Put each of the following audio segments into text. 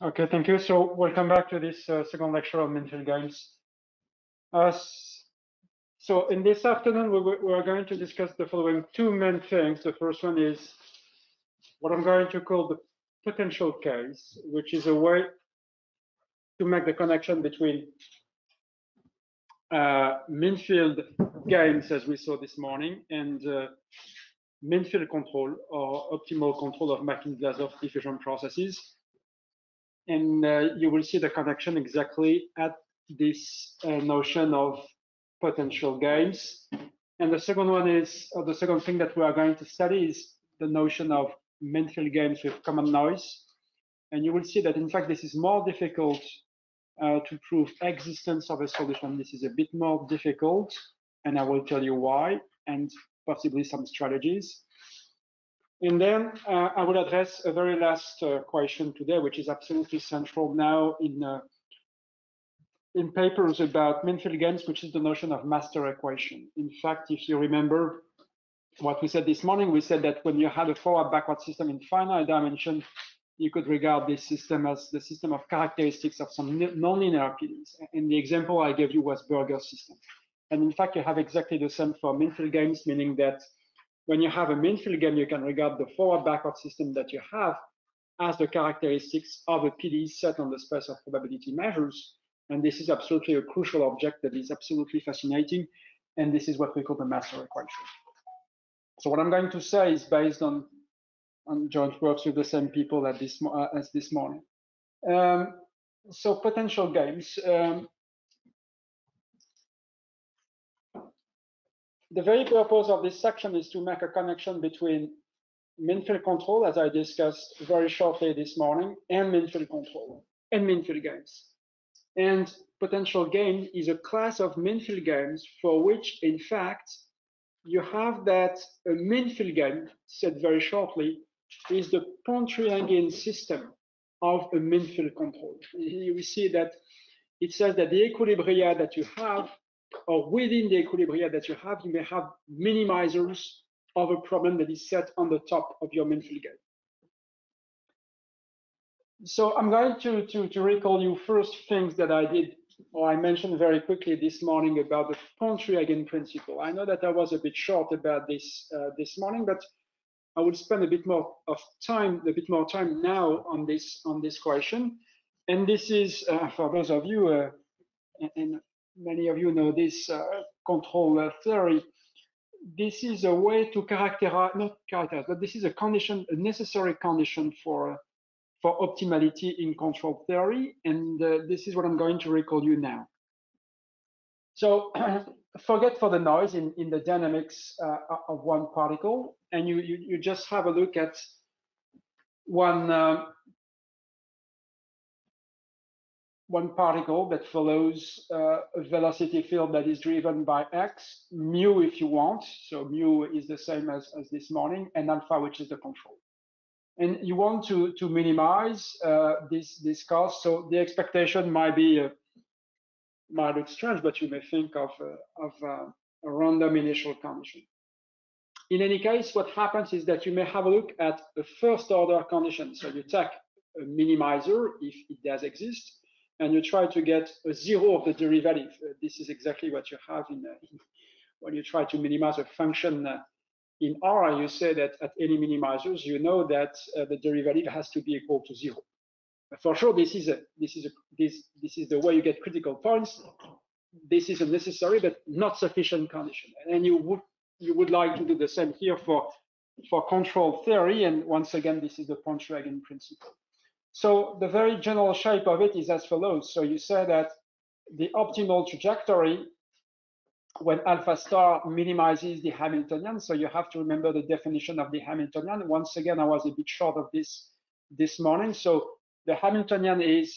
Okay, thank you. So welcome back to this uh, second lecture Mean Field Games. Uh, so in this afternoon, we, we are going to discuss the following two main things. The first one is what I'm going to call the potential case, which is a way to make the connection between uh, Mean Field games, as we saw this morning, and uh, Mean Field control or optimal control of McKean-Vlasov diffusion processes and uh, you will see the connection exactly at this uh, notion of potential games. And the second one is, or the second thing that we are going to study is the notion of mental games with common noise. And you will see that in fact, this is more difficult uh, to prove existence of a solution. This is a bit more difficult, and I will tell you why, and possibly some strategies. And then uh, I will address a very last uh, question today, which is absolutely central now in uh, in papers about Mean Field games, which is the notion of master equation. In fact, if you remember what we said this morning, we said that when you had a forward-backward system in finite dimension, you could regard this system as the system of characteristics of some nonlinear PDEs. And the example I gave you was Burger's system. And in fact, you have exactly the same for Mean Field games, meaning that when you have a Field game, you can regard the forward-backward system that you have as the characteristics of a PDE set on the space of probability measures. And this is absolutely a crucial object that is absolutely fascinating. And this is what we call the master equation. So what I'm going to say is based on, on joint works with the same people at this, uh, as this morning. Um, so potential games. Um, the very purpose of this section is to make a connection between Mean Field control, as I discussed very shortly this morning, and Mean Field control and Field games. And potential game is a class of Mean Field games for which, in fact, you have that uh, a Mean Field game, said very shortly, is the Pontryagin system of a Mean Field control. You see that it says that the equilibria that you have or within the equilibria that you have, you may have minimizers of a problem that is set on the top of your Mean Field game. So I'm going to, to, to recall you first things that I did or I mentioned very quickly this morning about the Pontryagin principle. I know that I was a bit short about this uh, this morning, but I will spend a bit more of time, a bit more time now on this on this question. And this is uh, for those of you, uh, and many of you know this uh, control theory. This is a way to characterize, not characterize, but this is a condition, a necessary condition for for optimality in control theory. And uh, this is what I'm going to recall you now. So forget for the noise in, in the dynamics uh, of one particle, and you, you, you just have a look at one uh, one particle that follows uh, a velocity field that is driven by x, mu if you want. So mu is the same as, as this morning, and alpha, which is the control. And you want to, to minimize uh, this, this cost. So the expectation might be, uh, might look strange, but you may think of, uh, of uh, a random initial condition. In any case, what happens is that you may have a look at a first order condition. So you take a minimizer, if it does exist, and you try to get a zero of the derivative. Uh, this is exactly what you have in, uh, in when you try to minimize a function uh, in R, you say that at any minimizers, you know that uh, the derivative has to be equal to zero. For sure, this is a this is a this this is the way you get critical points. This is a necessary but not sufficient condition, and you would you would like to do the same here for for control theory. And once again, this is the Pontryagin principle. So the very general shape of it is as follows. So you say that the optimal trajectory when alpha star minimizes the Hamiltonian. So you have to remember the definition of the Hamiltonian. Once again, I was a bit short of this this morning. So the Hamiltonian is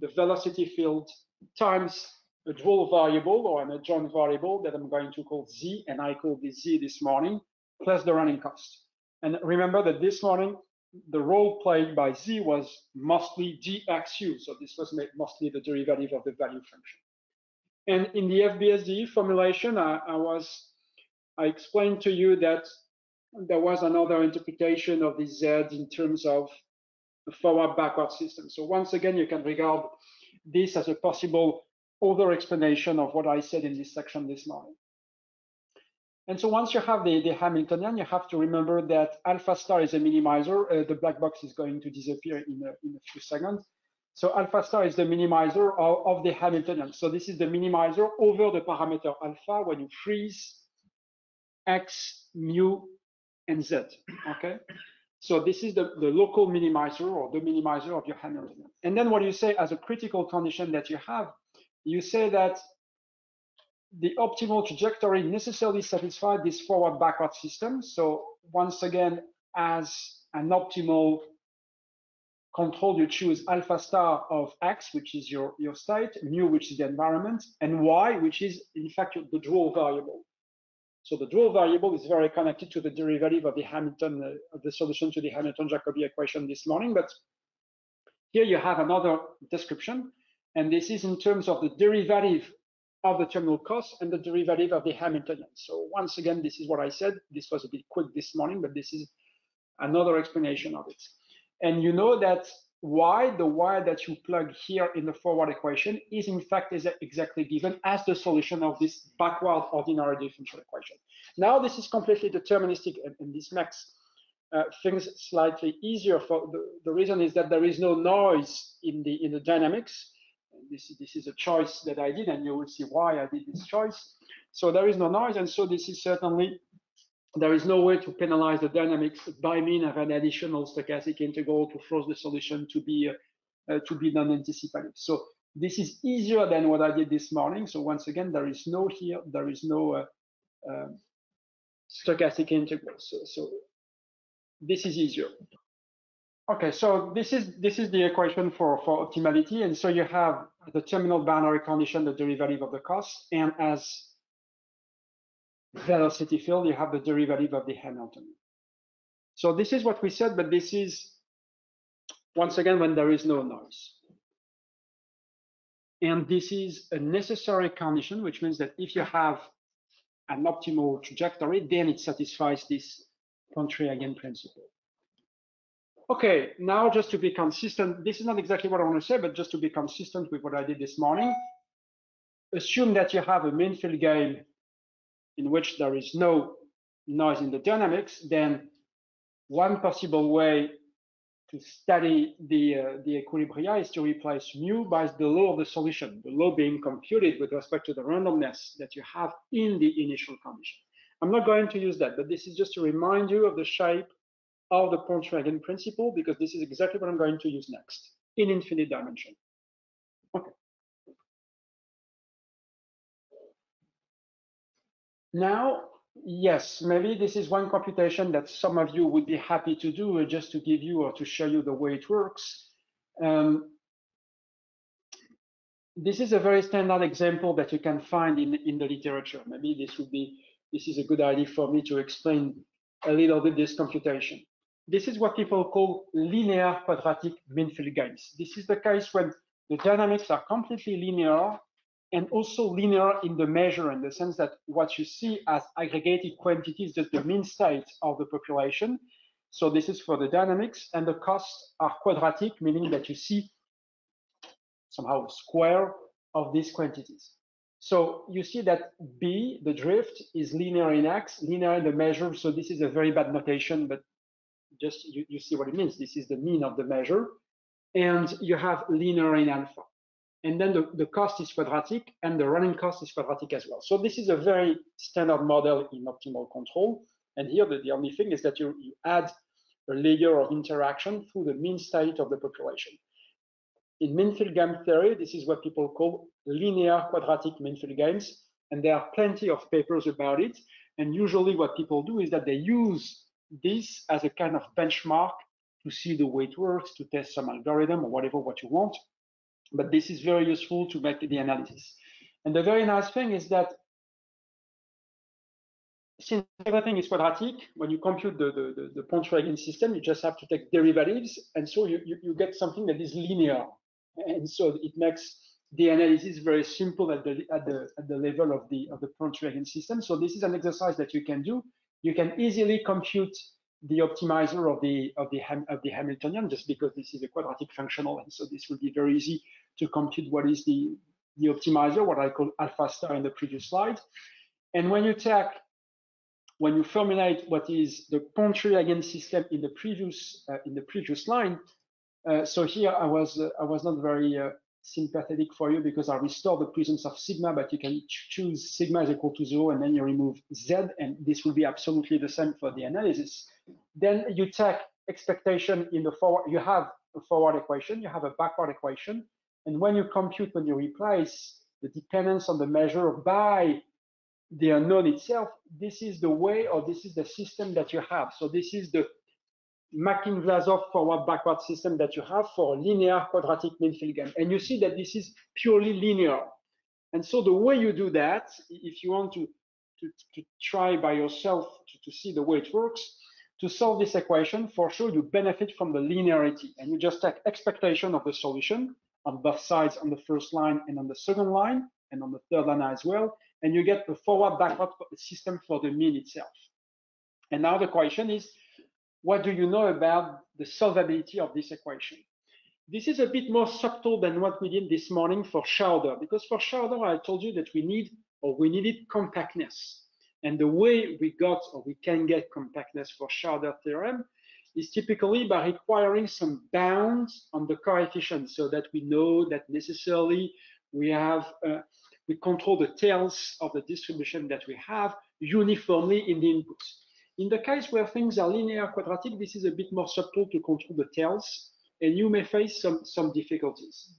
the velocity field times a dual variable or an adjoint variable that I'm going to call z, and I call this z this morning, plus the running cost. And remember that this morning the role played by z was mostly dxu. So this was mostly the derivative of the value function. And in the FBSDE formulation, I, I was I explained to you that there was another interpretation of the z in terms of the forward backward system. So once again, you can regard this as a possible other explanation of what I said in this section this morning. And so once you have the, the Hamiltonian, you have to remember that alpha star is a minimizer. Uh, the black box is going to disappear in a, in a few seconds. So alpha star is the minimizer of, of, the Hamiltonian. So this is the minimizer over the parameter alpha when you freeze x, mu, and z, okay? So this is the, the local minimizer or the minimizer of your Hamiltonian. And then what you say as a critical condition that you have, you say that the optimal trajectory necessarily satisfies this forward backward system. So once again, as an optimal control, you choose alpha star of x, which is your, your state, mu, which is the environment, and y, which is in fact the draw variable. So the draw variable is very connected to the derivative of the Hamilton, uh, the solution to the Hamilton-Jacobi equation this morning. But here you have another description, and this is in terms of the derivative of the terminal cost and the derivative of the Hamiltonian. So once again, this is what I said. This was a bit quick this morning, but this is another explanation of it. And you know that y, the y that you plug here in the forward equation is in fact is exactly given as the solution of this backward ordinary differential equation. Now this is completely deterministic and, and this makes uh, things slightly easier for the, the reason is that there is no noise in the in the dynamics. This, this is a choice that I did and you will see why I did this choice. So there is no noise and so this is certainly there is no way to penalize the dynamics by means of an additional stochastic integral to force the solution to be uh, to be non-anticipative. So this is easier than what I did this morning. So once again, there is no here, there is no uh, uh, stochastic integral. So, so this is easier. Okay, so this is this is the equation for for optimality, and so you have the terminal boundary condition, the derivative of the cost, and as velocity field, you have the derivative of the Hamilton. So this is what we said, but this is, once again, when there is no noise. And this is a necessary condition, which means that if you have an optimal trajectory, then it satisfies this Pontryagin principle. Okay, now just to be consistent, this is not exactly what I want to say, but just to be consistent with what I did this morning, assume that you have a mean field game in which there is no noise in the dynamics, then one possible way to study the, uh, the equilibria is to replace mu by the law of the solution, the law being computed with respect to the randomness that you have in the initial condition. I'm not going to use that, but this is just to remind you of the shape of the Pontryagin principle, because this is exactly what I'm going to use next in infinite dimension. Okay. Now, yes, maybe this is one computation that some of you would be happy to do uh, just to give you or to show you the way it works. Um, this is a very standard example that you can find in, in the literature. Maybe this would be, this is a good idea for me to explain a little bit this computation. This is what people call linear quadratic mean field games. This is the case when the dynamics are completely linear and also linear in the measure in the sense that what you see as aggregated quantities is the mean state of the population. So this is for the dynamics and the costs are quadratic, meaning that you see somehow square of these quantities. So you see that B, the drift, is linear in X, linear in the measure. So this is a very bad notation, but just you, you see what it means. This is the mean of the measure. And you have linear in alpha and then the, the cost is quadratic and the running cost is quadratic as well. So this is a very standard model in optimal control. And here the, the only thing is that you, you add a layer of interaction through the mean state of the population. In mean field game theory, this is what people call linear quadratic mean field games. And there are plenty of papers about it. And usually what people do is that they use this as a kind of benchmark to see the way it works, to test some algorithm or whatever what you want but this is very useful to make the analysis. And the very nice thing is that since everything is quadratic, when you compute the, the, the, the Pontryagin system, you just have to take derivatives. And so you, you, you, get something that is linear. And so it makes the analysis very simple at the, at the, at the level of the, of the Pontryagin system. So this is an exercise that you can do. You can easily compute the optimizer of the of the of the Hamiltonian just because this is a quadratic functional, and so this will be very easy to compute what is the the optimizer, what I call alpha star in the previous slide. And when you take when you formulate what is the Pontryagin system in the previous uh, in the previous line, uh, so here I was uh, I was not very uh, sympathetic for you because I restore the presence of sigma, but you can choose sigma is equal to zero and then you remove z, and this will be absolutely the same for the analysis. Then you take expectation in the forward, you have a forward equation, you have a backward equation, and when you compute, when you replace the dependence on the measure by the unknown itself, this is the way or this is the system that you have. So this is the McKean-Vlasov forward-backward system that you have for linear quadratic mean field game. And you see that this is purely linear. And so the way you do that, if you want to, to, to try by yourself to, to see the way it works, to solve this equation, for sure you benefit from the linearity. And you just take expectation of the solution on both sides on the first line and on the second line and on the third line as well. And you get the forward backward system for the mean itself. And now the question is, what do you know about the solvability of this equation? This is a bit more subtle than what we did this morning for Schauder, because for Schauder, I told you that we need or we needed compactness. And the way we got or we can get compactness for Schauder theorem is typically by requiring some bounds on the coefficients so that we know that necessarily we have uh, we control the tails of the distribution that we have uniformly in the inputs. In the case where things are linear quadratic, this is a bit more subtle to control the tails, and you may face some, some difficulties.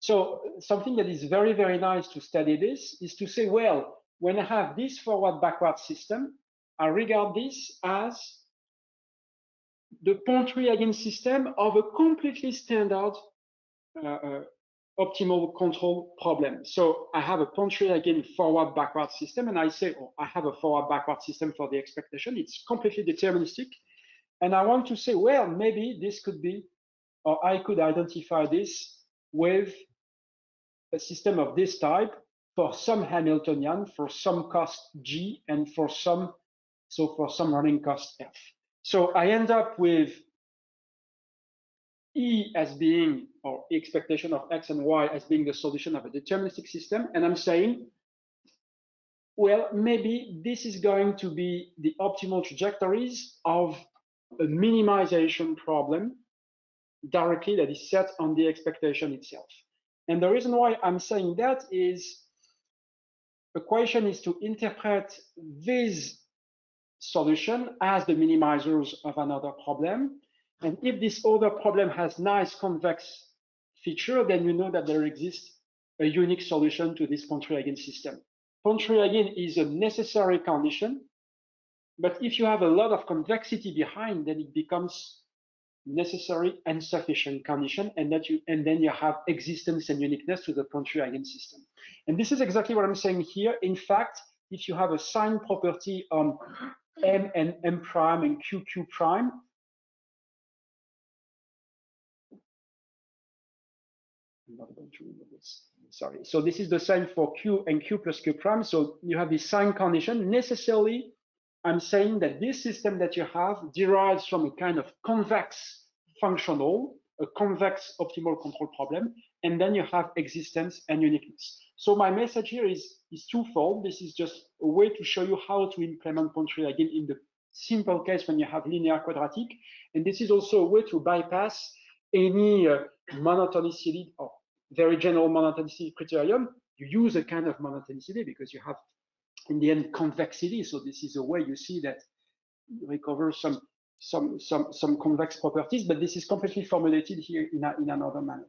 So something that is very, very nice to study this is to say, well, when I have this forward-backward system, I regard this as the Pontryagin system of a completely standard uh, uh, optimal control problem. So I have a Pontryagin forward backward system and I say, oh, I have a forward backward system for the expectation. It's completely deterministic. And I want to say, well, maybe this could be, or I could identify this with a system of this type for some Hamiltonian, for some cost G, and for some, so for some running cost F. So I end up with E as being, or expectation of X and Y as being the solution of a deterministic system. And I'm saying, well, maybe this is going to be the optimal trajectories of a minimization problem directly that is set on the expectation itself. And the reason why I'm saying that is the question is to interpret this solution as the minimizers of another problem and if this other problem has nice convex feature, then you know that there exists a unique solution to this Pontryagin system. Pontryagin is a necessary condition, but if you have a lot of convexity behind, then it becomes necessary and sufficient condition, and that you and then you have existence and uniqueness to the Pontryagin system. And this is exactly what I'm saying here. In fact, if you have a sign property on M and M prime and QQ prime, not going this. Sorry. So this is the sign for Q and Q plus Q prime. So you have this sign condition. Necessarily, I'm saying that this system that you have derives from a kind of convex functional, a convex optimal control problem, and then you have existence and uniqueness. So my message here is, is twofold. This is just a way to show you how to implement Pontryagin again in the simple case when you have linear quadratic. And this is also a way to bypass any uh, monotonicity or very general monotonicity criterion, you use a kind of monotonicity because you have, in the end, convexity. So this is a way you see that you recover some some some some convex properties, but this is completely formulated here in, a, in another manner.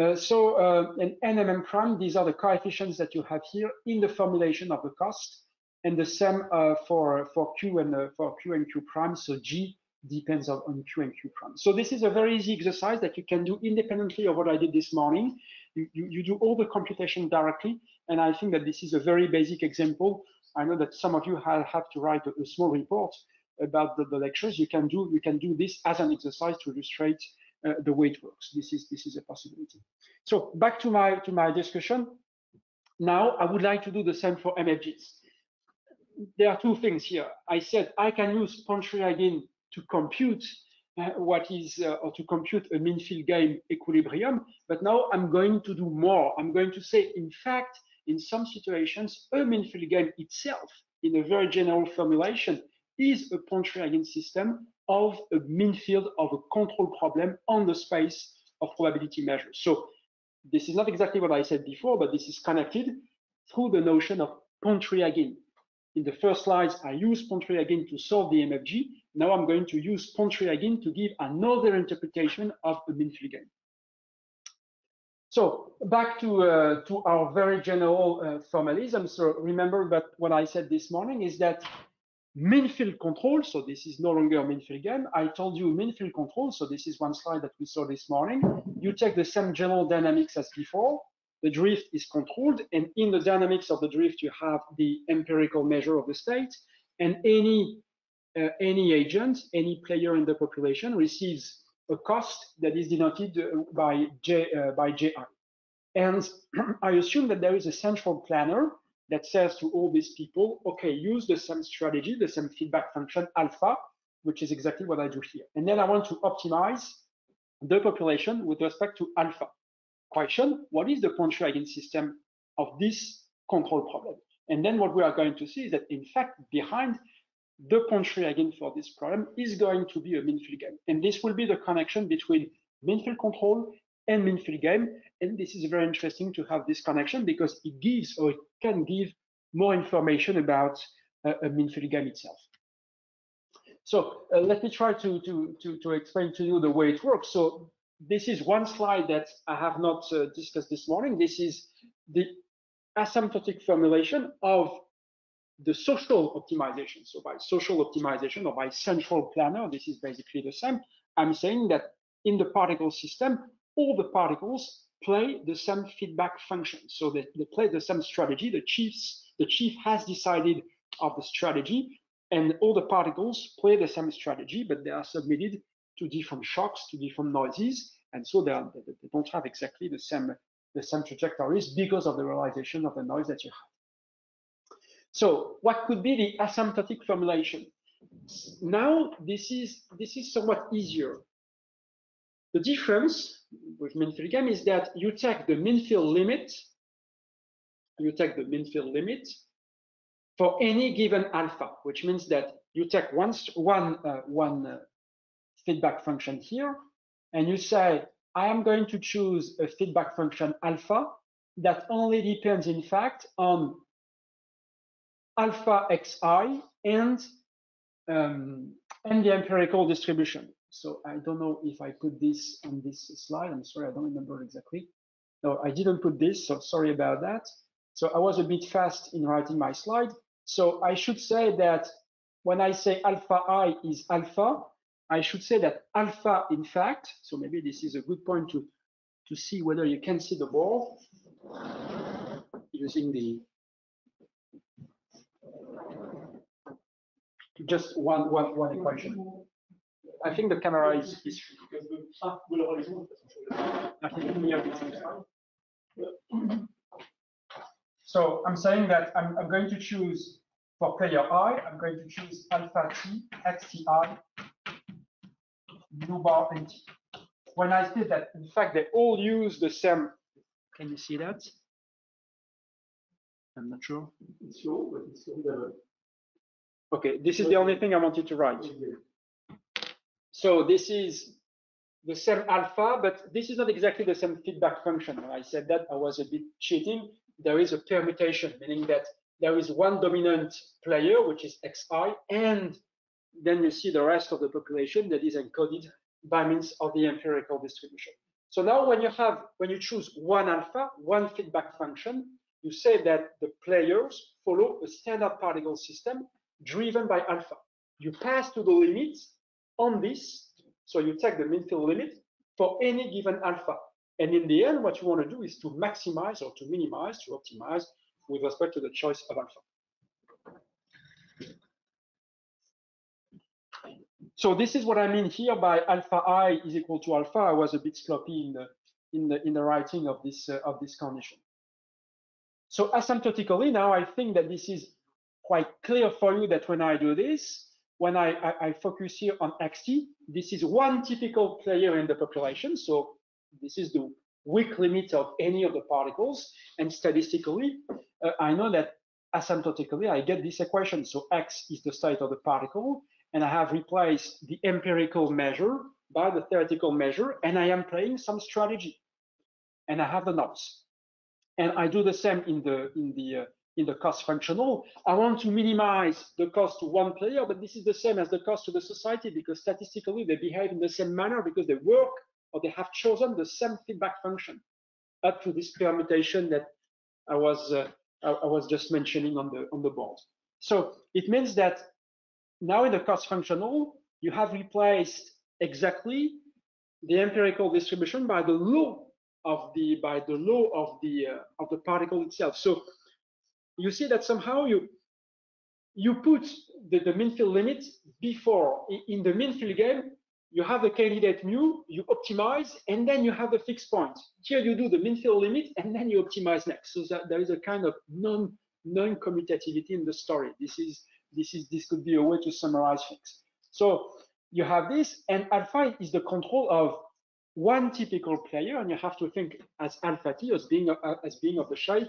Uh, so uh, an NMM prime, these are the coefficients that you have here in the formulation of the cost, and the same uh, for for Q and uh, for Q and Q prime. So G depends on, on Q and Q prime. So this is a very easy exercise that you can do independently of what I did this morning. You, you, do all the computation directly. And I think that this is a very basic example. I know that some of you have, have to write a, a small report about the, the, lectures. You can do you can do this as an exercise to illustrate uh, the way it works. This is this is a possibility. So back to my to my discussion. Now I would like to do the same for MFGs. There are two things here. I said I can use Pontryagin to compute what is uh, or to compute a mean field game equilibrium. But now I'm going to do more. I'm going to say, in fact, in some situations, a mean field game itself, in a very general formulation, is a Pontryagin system of a mean field of a control problem on the space of probability measures. So this is not exactly what I said before, but this is connected through the notion of Pontryagin. In the first slides, I used Pontryagin to solve the MFG. Now I'm going to use Pontryagin to give another interpretation of a mean field game. So back to, uh, to our very general uh, formalism. So remember that what I said this morning is that mean field control, so this is no longer mean field game. I told you mean field control, so this is one slide that we saw this morning. You take the same general dynamics as before. The drift is controlled, and in the dynamics of the drift, you have the empirical measure of the state, and any uh, any agent, any player in the population receives a cost that is denoted uh, by J uh, by Ji. And I assume that there is a central planner that says to all these people, okay, use the same strategy, the same feedback function alpha, which is exactly what I do here. And then I want to optimize the population with respect to alpha. Question, what is the Pontryagin system of this control problem? And then what we are going to see is that in fact, behind the Pontryagin for this problem is going to be a mean field game. And this will be the connection between mean field control and mean field game. And this is very interesting to have this connection because it gives or it can give more information about uh, a mean field game itself. So uh, let me try to, to, to, to, explain to you the way it works. So this is one slide that I have not uh, discussed this morning. This is the asymptotic formulation of the social optimization. So by social optimization or by central planner, this is basically the same. I'm saying that in the particle system, all the particles play the same feedback function. So they, they play the same strategy. The chiefs, the chief has decided of the strategy, and all the particles play the same strategy, but they are submitted to different shocks, to different noises, and so they, are, they, they don't have exactly the same the same trajectories because of the realization of the noise that you have. So what could be the asymptotic formulation? Now this is this is somewhat easier. The difference with mean field game is that you take the mean field limit, you take the mean field limit for any given alpha, which means that you take one one uh, one uh, feedback function here, and you say I am going to choose a feedback function alpha that only depends, in fact, on alpha xi and um, and the empirical distribution. So I don't know if I put this on this slide. I'm sorry, I don't remember exactly. No, I didn't put this, so sorry about that. So I was a bit fast in writing my slide. So I should say that when I say alpha i is alpha, I should say that alpha, in fact, so maybe this is a good point to, to see whether you can see the ball using the just one, one, one equation. I think the camera is, is so I'm saying that I'm, I'm going to choose for player i, I'm going to choose alpha t, xti, nu bar. When I say that, in fact, they all use the same, can you see that? I'm not sure. Okay, this is the only thing I wanted to write. So this is the same alpha, but this is not exactly the same feedback function. When I said that, I was a bit cheating. There is a permutation, meaning that there is one dominant player, which is xi, and then you see the rest of the population that is encoded by means of the empirical distribution. So now when you have, when you choose one alpha, one feedback function, you say that the players follow a standard particle system driven by alpha. You pass to the limits on this. So you take the mean field limit for any given alpha. And in the end, what you want to do is to maximize or to minimize, to optimize with respect to the choice of alpha. So this is what I mean here by alpha i is equal to alpha. I was a bit sloppy in the in the in the writing of this uh, of this condition. So asymptotically now, I think that this is quite clear for you that when I do this, when I, I, I, focus here on XT, this is one typical player in the population. So this is the weak limit of any of the particles. And statistically, uh, I know that asymptotically, I get this equation. So X is the state of the particle, and I have replaced the empirical measure by the theoretical measure, and I am playing some strategy. And I have the knobs. And I do the same in the in the uh, in the cost functional. I want to minimize the cost to one player, but this is the same as the cost to the society because statistically they behave in the same manner because they work or they have chosen the same feedback function up to this permutation that I was uh, I, I was just mentioning on the on the board. So it means that now in the cost functional, you have replaced exactly the empirical distribution by the law of the by the law of the uh, of the particle itself. So you see that somehow you you put the, the mean field limit before in the mean field game you have the candidate mu, you optimize, and then you have the fixed point. Here you do the mean field limit, and then you optimize next. So that there is a kind of non non-commutativity in the story. This is this is this could be a way to summarize things. So you have this, and alpha is the control of one typical player, and you have to think as alpha t as being uh, as being of the shape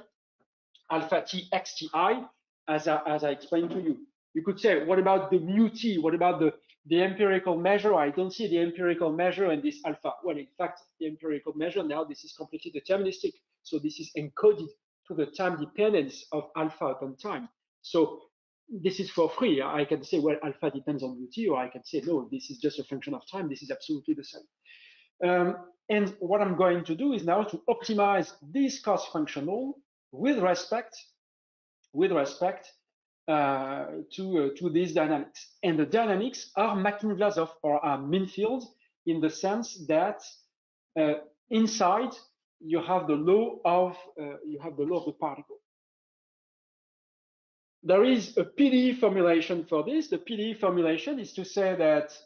alpha t xti, as I, as I explained to you. You could say, what about the mu t? What about the the empirical measure, I don't see the empirical measure in this alpha. Well, in fact, the empirical measure now, this is completely deterministic. So this is encoded to the time dependence of alpha upon time. So this is for free. I can say, well, alpha depends on ut, or I can say, no, this is just a function of time. This is absolutely the same. Um, and what I'm going to do is now to optimize this cost functional with respect, with respect uh, to, uh, to these dynamics. And the dynamics are McKean-Vlasov or are mean fields in the sense that uh, inside you have the law of you have the law of the particle. There is a PDE formulation for this. The PDE formulation is to say that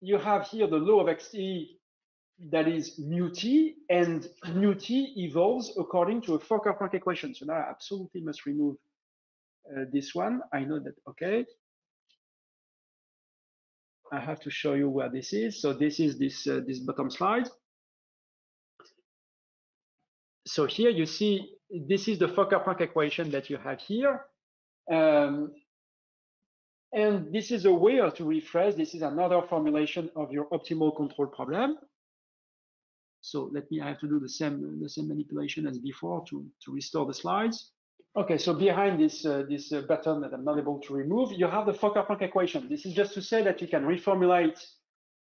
you have here the law of xt that is mu t, and mu t evolves according to a Fokker-Planck equation. So now I absolutely must remove uh, this one, I know that, okay. I have to show you where this is. So this is this, uh, this bottom slide. So here you see, this is the Fokker-Planck equation that you have here. Um, and this is a way to rephrase. This is another formulation of your optimal control problem. So let me, I have to do the same, the same manipulation as before to, to restore the slides. Okay, so behind this, uh, this uh, button that I'm not able to remove, you have the Fokker-Planck equation. This is just to say that you can reformulate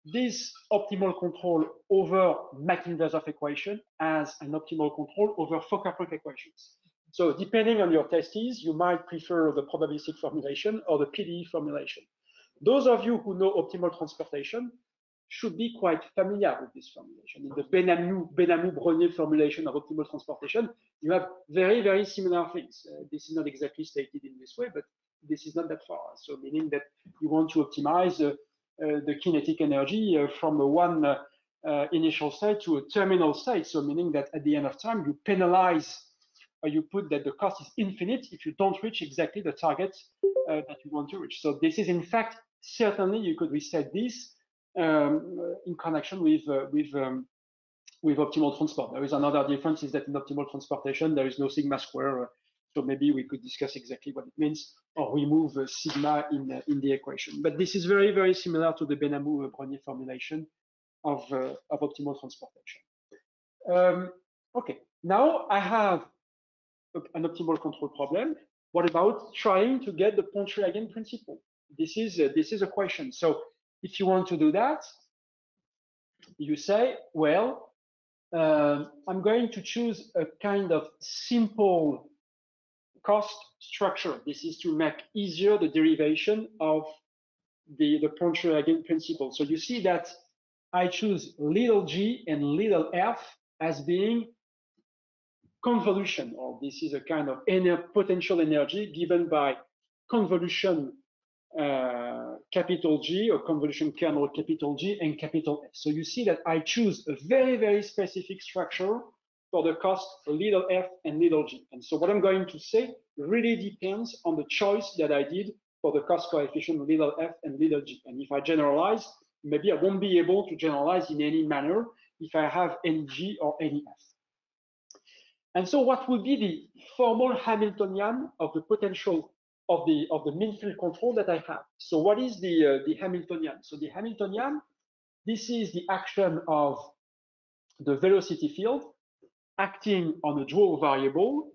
this optimal control over McKean-Vlasov equation as an optimal control over Fokker-Planck equations. So depending on your testes, you might prefer the probabilistic formulation or the PDE formulation. Those of you who know optimal transportation should be quite familiar with this formulation. In the Benamou, Benamou formulation of optimal transportation, you have very, very similar things. Uh, this is not exactly stated in this way, but this is not that far. So meaning that you want to optimize uh, uh, the kinetic energy uh, from one uh, uh, initial state to a terminal state. So meaning that at the end of time, you penalize you put that the cost is infinite if you don't reach exactly the target that you want to reach. So this is in fact, certainly you could reset this um, in connection with uh, with um, with optimal transport. There is another difference is that in optimal transportation there is no sigma square. Uh, so maybe we could discuss exactly what it means or remove uh, sigma in uh, in the equation. But this is very very similar to the Benamou-Brenier formulation of uh, of optimal transportation. Um, okay, now I have an optimal control problem. What about trying to get the Pontryagin principle? This is uh, this is a question. So if you want to do that, you say, well, um, I'm going to choose a kind of simple cost structure. This is to make easier the derivation of the, the Pontryagin principle. So you see that I choose little g and little f as being convolution, or this is a kind of ener potential energy given by convolution uh, capital G or convolution kernel capital G and capital F. So you see that I choose a very, very specific structure for the cost little f and little g. And so what I'm going to say really depends on the choice that I did for the cost coefficient little f and little g. And if I generalize, maybe I won't be able to generalize in any manner if I have any g or any f. And so what would be the formal Hamiltonian of the potential of the of the mean field control that I have? So what is the uh, the Hamiltonian? So the Hamiltonian, this is the action of the velocity field acting on a dual variable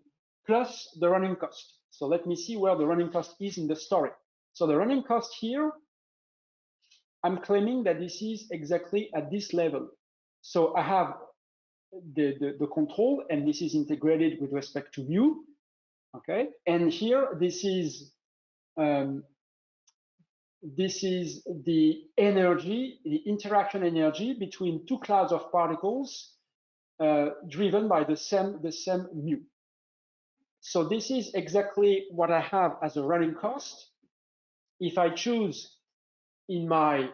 plus the running cost. So let me see where the running cost is in the story. So the running cost here, I'm claiming that this is exactly at this level. So I have the, the, the control, and this is integrated with respect to mu. Okay, and here this is um, this is the energy, the interaction energy between two clouds of particles uh, driven by the same the same mu. So this is exactly what I have as a running cost. If I choose in my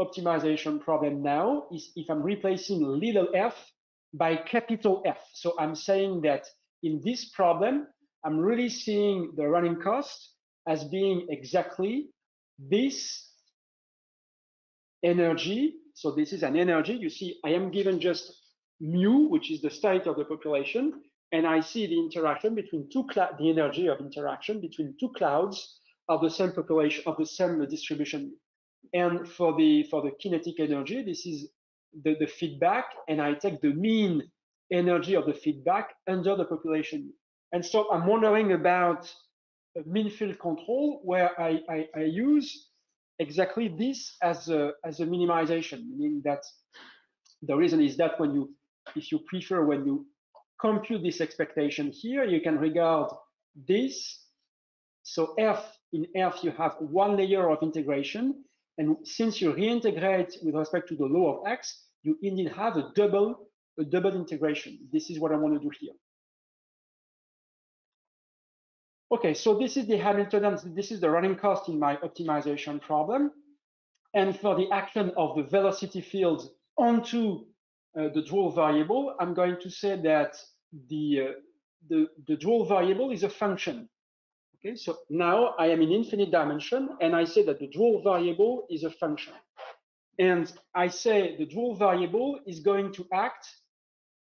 optimization problem now is if I'm replacing little f by capital F. So I'm saying that in this problem, I'm really seeing the running cost as being exactly this energy. So this is an energy. You see, I am given just mu, which is the state of the population, and I see the interaction between two the energy of interaction between two clouds of the same population of the same distribution. And for the for the kinetic energy, this is the, the feedback, and I take the mean energy of the feedback under the population. And so I'm wondering about mean field control where I, I, I use exactly this as a, as a minimization, meaning that the reason is that when you, if you prefer, when you compute this expectation here, you can regard this. So F, in F, you have one layer of integration. And since you reintegrate with respect to the law of X, you indeed have a double, a double integration. This is what I want to do here. Okay, so this is the Hamiltonian, this is the running cost in my optimization problem. And for the action of the velocity field onto uh, the dual variable, I'm going to say that the, uh, the, the dual variable is a function. Okay, so now I am in infinite dimension and I say that the dual variable is a function. And I say the dual variable is going to act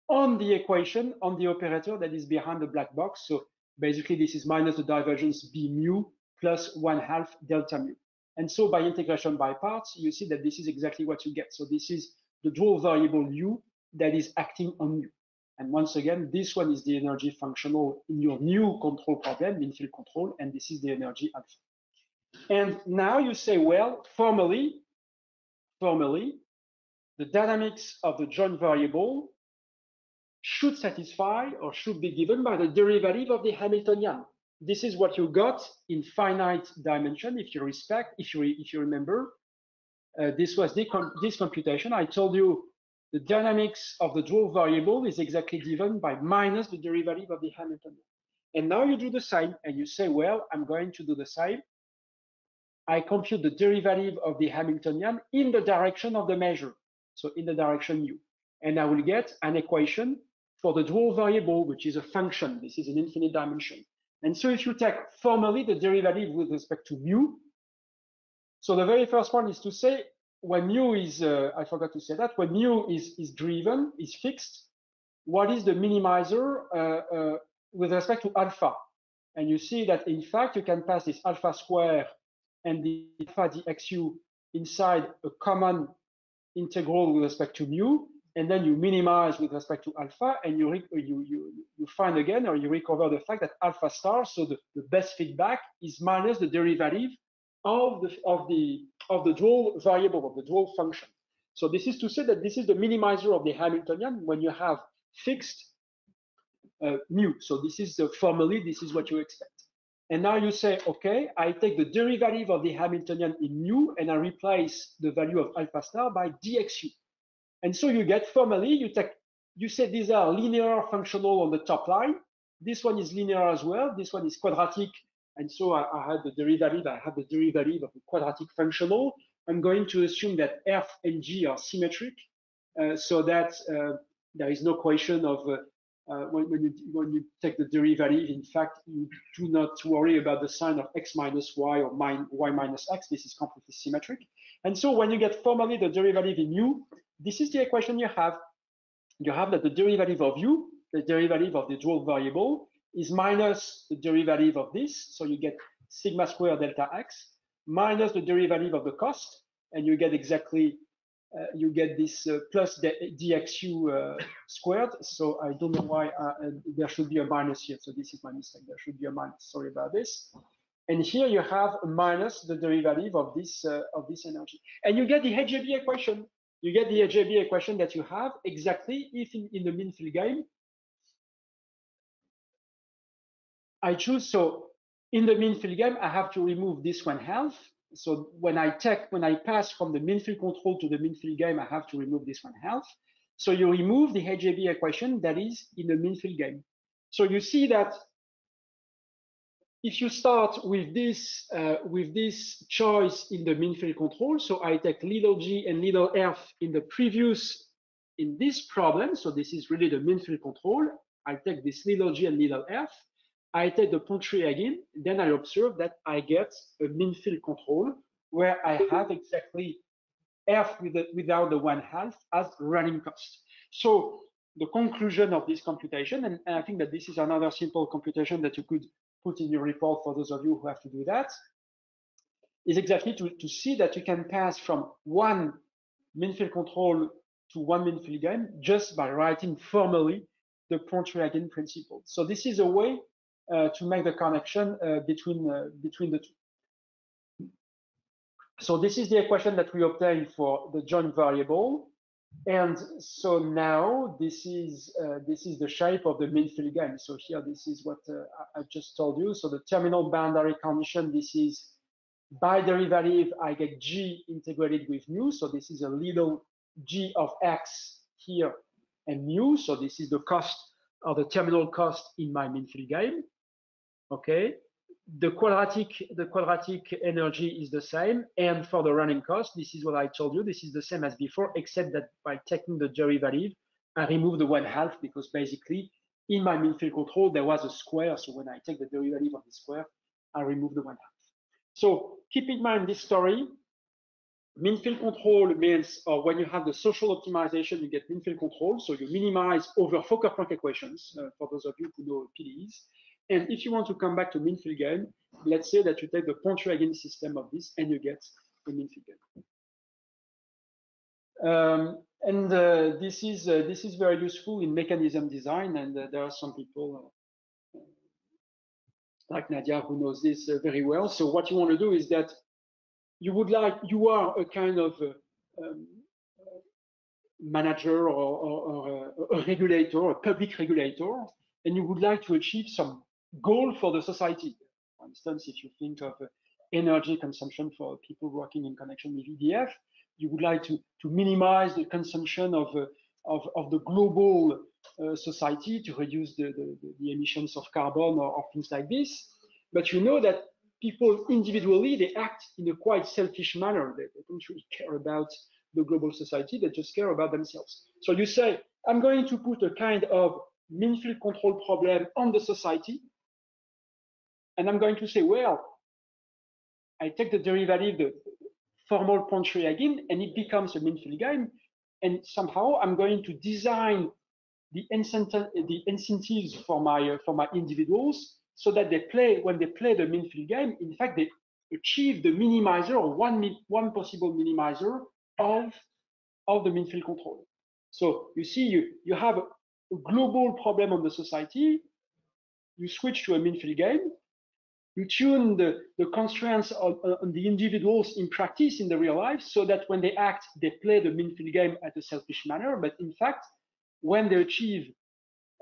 on the equation, on the operator that is behind the black box. So basically this is minus the divergence b mu plus one half delta mu. And so by integration by parts, you see that this is exactly what you get. So this is the dual variable u that is acting on u. And once again, this one is the energy functional in your new control problem, in field control, and this is the energy alpha. And now you say, well, formally, formally, the dynamics of the joint variable should satisfy or should be given by the derivative of the Hamiltonian. This is what you got in finite dimension. If you respect, if you if you remember, uh, this was the this computation. I told you the dynamics of the dual variable is exactly given by minus the derivative of the Hamiltonian. And now you do the same and you say, well, I'm going to do the same. I compute the derivative of the Hamiltonian in the direction of the measure. So in the direction u. And I will get an equation for the dual variable, which is a function. This is an infinite dimension. And so if you take formally the derivative with respect to mu, so the very first one is to say when mu is, uh, I forgot to say that, when mu is, is driven, is fixed, what is the minimizer uh, uh, with respect to alpha? And you see that in fact, you can pass this alpha square and the alpha dxu inside a common integral with respect to mu, and then you minimize with respect to alpha, and you you you you find again or you recover the fact that alpha star, so the, the best feedback is minus the derivative of the of the of the dual variable of the dual function. So this is to say that this is the minimizer of the Hamiltonian when you have fixed uh, mu. So this is uh, formally this is what you expect. And now you say, okay, I take the derivative of the Hamiltonian in mu and I replace the value of alpha star by dxu. And so you get formally, you take, you say these are linear functional on the top line. This one is linear as well. This one is quadratic. And so I, I had the derivative, I have the derivative of the quadratic functional. I'm going to assume that f and g are symmetric uh, so that uh, there is no question of uh, uh, when, when, you when you take the derivative, in fact, you do not worry about the sign of x minus y or min, y minus x. This is completely symmetric. And so when you get formally the derivative in u, this is the equation you have. You have that the derivative of u, the derivative of the dual variable, is minus the derivative of this. So you get sigma squared delta x minus the derivative of the cost, and you get exactly uh, you get this uh, plus dxu uh, squared. So I don't know why there should be a minus here. So this is my mistake. There should be a minus. Sorry about this. And here you have minus the derivative of this of this energy, and you get the HJB equation. You get the HJB equation that you have exactly if in, in the mean field game I choose so in the mean field game I have to remove this one half so when I take, when I pass from the mean field control to the mean field game, I have to remove this one half. So you remove the HJB equation that is in the mean field game. So you see that if you start with this uh, with this choice in the mean field control, so I take little g and little f in the previous in this problem. So this is really the mean field control. I take this little g and little f. I take the Pontryagin, again, then I observe that I get a mean field control where I have exactly F with the, without the one half as running cost. So the conclusion of this computation, and, and I think that this is another simple computation that you could put in your report for those of you who have to do that, is exactly to, to see that you can pass from one mean field control to one mean field game just by writing formally the Pontryagin principle. So this is a way to make the connection uh, between uh, between the two. So this is the equation that we obtained for the joint variable. And so now this is uh, this is the shape of the mean field game. So here this is what uh, I just told you. So the terminal boundary condition. This is by derivative. I get g integrated with mu. So this is a little g of x here and mu. So this is the cost or the terminal cost in my mean field game okay? The quadratic the quadratic energy is the same and for the running cost this is what i told you this is the same as before except that by taking the derivative i remove the one half because basically in my mean field control there was a square so when i take the derivative of the square i remove the one half. So keep in mind this story. Mean field control means or when you have the social optimization you get mean field control so you minimize over Fokker-Planck equations uh, for those of you who know PDEs and if you want to come back to mean field let's say that you take the Pontryagin system of this and you get the mean field. Um, and uh, this is uh, this is very useful in mechanism design, and uh, there are some people uh, like Nadia who knows this uh, very well. So what you want to do is that you would like you are a kind of uh, um, manager or, or, or, a regulator, a public regulator, and you would like to achieve some goal for the society. For instance, if you think of uh, energy consumption for people working in connection with EDF, you would like to, to minimize the consumption of, uh, of, of, the global uh, society to reduce the, the, the, emissions of carbon or, or things like this. But you know that people individually, they act in a quite selfish manner. They, they don't really care about the global society, they just care about themselves. So you say, I'm going to put a kind of mean field control problem on the society and I'm going to say, well, I take the derivative, the formal Pontryagin, and it becomes a mean field game. And somehow I'm going to design the, incentive, the incentives for my uh, for my individuals so that they play when they play the mean field game. In fact, they achieve the minimizer or one one possible minimizer of of the mean field control. So you see, you you have a global problem on the society. You switch to a mean field game, you tune the, the constraints on, on, the individuals in practice in the real life so that when they act, they play the mean field game at a selfish manner. But in fact, when they achieve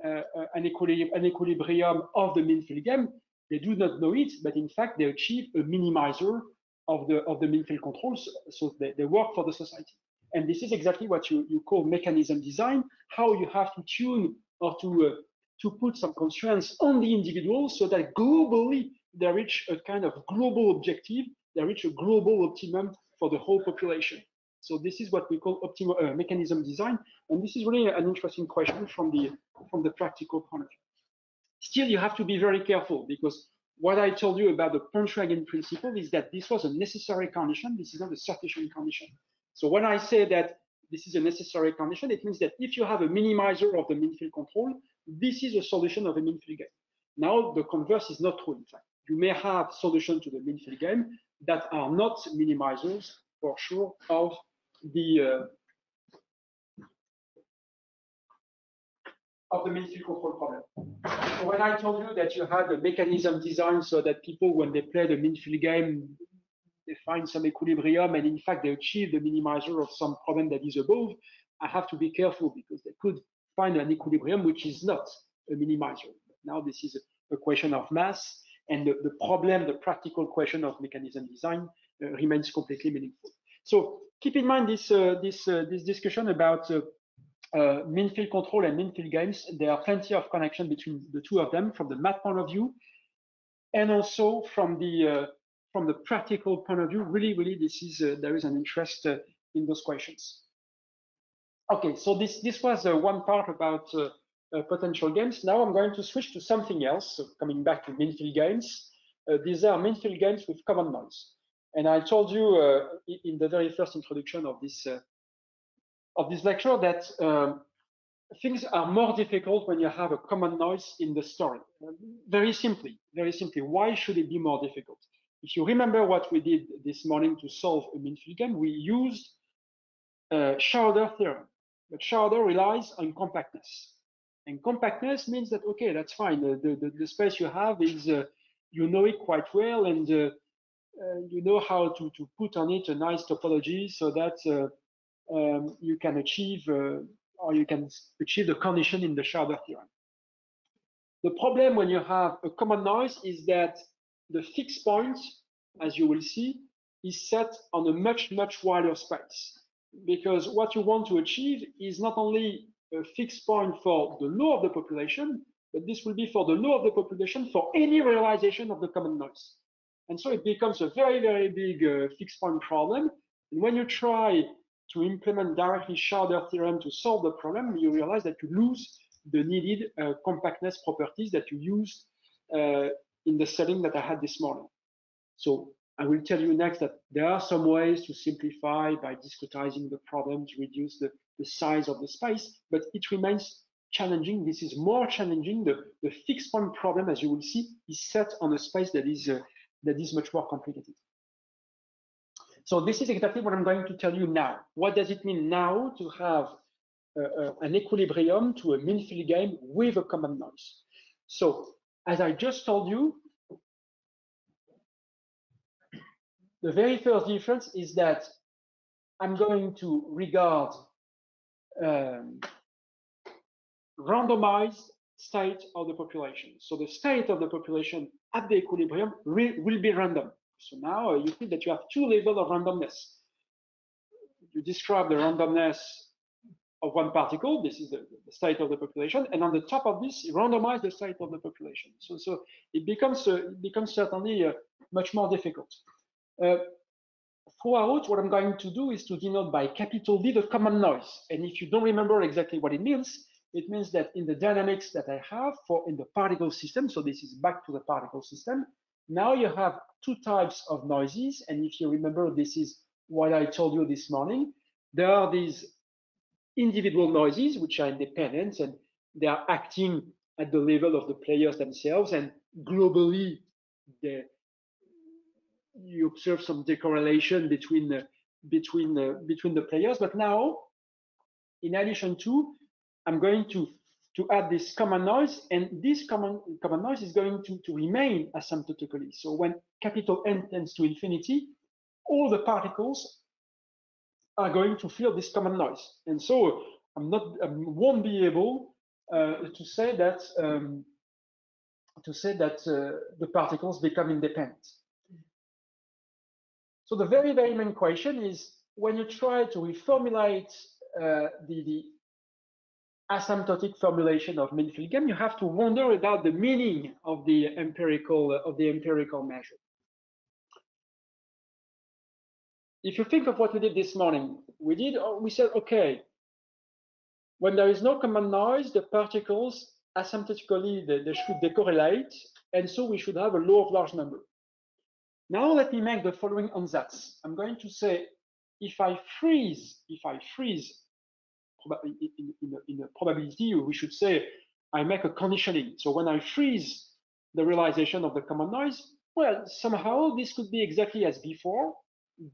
uh, uh an, equilibrium, an equilibrium of the mean field game, they do not know it, but in fact, they achieve a minimizer of the, of the mean field controls. So they, they work for the society. And this is exactly what you, you call mechanism design, how you have to tune or to, uh, to put some constraints on the individual so that globally they reach a kind of global objective, they reach a global optimum for the whole population. So this is what we call optimal uh, mechanism design, and this is really an interesting question from the from the practical point of view. Still, you have to be very careful because what I told you about the Pontryagin principle is that this was a necessary condition. This is not a sufficient condition. So when I say that this is a necessary condition, it means that if you have a minimizer of the mean field control, this is a solution of a mean field game. Now, the converse is not true, in fact. You may have solutions to the mean field game that are not minimizers, for sure, of the uh, of the mean field control problem. So when I told you that you had a mechanism designed so that people, when they play the mean field game, they find some equilibrium and in fact they achieve the minimizer of some problem that is above, I have to be careful because they could find an equilibrium which is not a minimizer. Now this is a, a question of mass and the, the, problem, the practical question of mechanism design uh, remains completely meaningful. So keep in mind this, uh, this, uh, this discussion about uh, uh, mean field control and mean field games. There are plenty of connection between the two of them from the math point of view and also from the uh, from the practical point of view, really, really, this is there is an interest in those questions. Okay, so this this was one part about potential games. Now I'm going to switch to something else. So coming back to mean field games, uh, these are mean field games with common noise. And I told you in the very first introduction of this of this lecture that um, things are more difficult when you have a common noise in the story. very simply, very simply, why should it be more difficult? if you remember what we did this morning to solve a mean field game, we used uh, theorem. But Schauder relies on compactness. And compactness means that, okay, that's fine. The, the, the space you have is, uh, you know it quite well, and uh, uh you know how to, to put on it a nice topology so that uh, um, you can achieve, uh, or you can achieve the condition in the Schauder theorem. The problem when you have a common noise is that the fixed point, as you will see, is set on a much, much wider space. Because what you want to achieve is not only a fixed point for the low of the population, but this will be for the low of the population for any realization of the common noise. And so it becomes a very, very big uh, fixed point problem. And when you try to implement directly Schauder theorem to solve the problem, you realize that you lose the needed uh, compactness properties that you used uh, in the setting that I had this morning. So I will tell you next that there are some ways to simplify by discretizing the problem to reduce the, the size of the space, but it remains challenging. This is more challenging. The, the fixed point problem, as you will see, is set on a space that is uh, that is much more complicated. So this is exactly what I'm going to tell you now. What does it mean now to have uh, uh, an equilibrium to a mean field game with a common noise? So as I just told you, the very first difference is that I'm going to regard um, randomized state of the population. So the state of the population at the equilibrium will be random. So now uh, you think that you have two levels of randomness. You describe the randomness of one particle. This is the, the, state of the population, and on the top of this, you randomize the state of the population. So, so it becomes uh, it becomes certainly uh, much more difficult. Uh, throughout, what I'm going to do is to denote by capital D the common noise. And if you don't remember exactly what it means, it means that in the dynamics that I have for in the particle system, so this is back to the particle system, now you have two types of noises. And if you remember, this is what I told you this morning. There are these individual noises, which are independent and they are acting at the level of the players themselves. And globally, you observe some decorrelation between the, between the, between the players. But now, in addition to, I'm going to to add this common noise, and this common common noise is going to, to remain asymptotically. So when capital N tends to infinity, all the particles are going to feel this common noise. And so I'm not, I won't be able uh, to say that um, to say that uh, the particles become independent. So the very, very main question is when you try to reformulate uh, the, the asymptotic formulation of mean field game, you have to wonder about the meaning of the empirical of the empirical measure. if you think of what we did this morning, we did, uh, we said, okay, when there is no common noise, the particles asymptotically, they, they should decorrelate. And so we should have a law of large number. Now let me make the following ansatz. I'm going to say, if I freeze, if I freeze in, in, in a probability, we should say I make a conditioning. So when I freeze the realization of the common noise, well, somehow this could be exactly as before.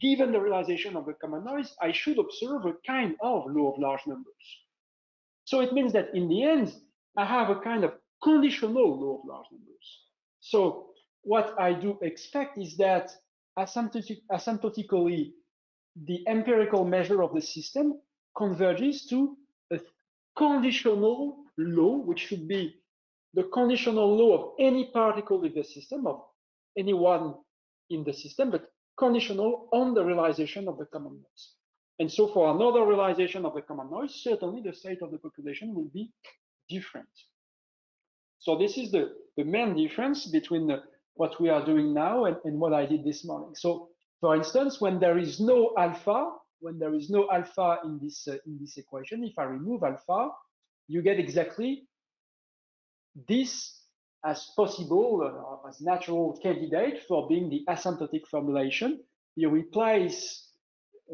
Given the realization of the common noise, I should observe a kind of law of large numbers. So it means that in the end, I have a kind of conditional law of large numbers. So what I do expect is that asymptotic, asymptotically, the empirical measure of the system converges to a conditional law, which should be the conditional law of any particle in the system, of anyone in the system, but conditional on the realization of the common noise. And so for another realization of the common noise, certainly the state of the population will be different. So this is the, the main difference between the, what we are doing now and, and what I did this morning. So for instance, when there is no alpha, when there is no alpha in this, uh, in this equation, if I remove alpha, you get exactly this as possible, uh, as natural candidate for being the asymptotic formulation. You replace,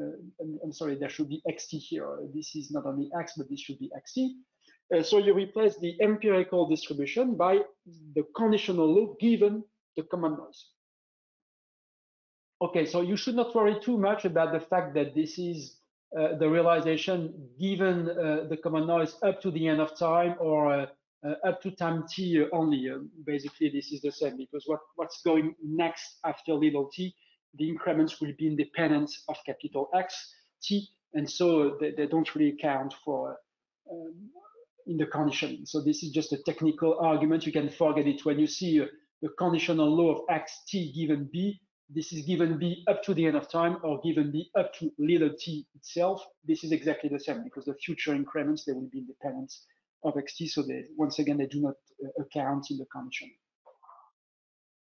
uh, I'm, I'm, sorry, there should be xt here. This is not only x, but this should be xt. Uh, so you replace the empirical distribution by the conditional law given the common noise. Okay, so you should not worry too much about the fact that this is uh, the realization given uh, the common noise up to the end of time or uh, uh up to time t only. Uh, basically, this is the same because what, what's going next after little t, the increments will be independent of capital X t, and so they, they don't really count for um, in the conditioning. So this is just a technical argument. You can forget it when you see uh, the conditional law of x t given b. This is given b up to the end of time or given b up to little t itself. This is exactly the same because the future increments, they will be independent of xt. So they, once again, they do not uh, account in the condition.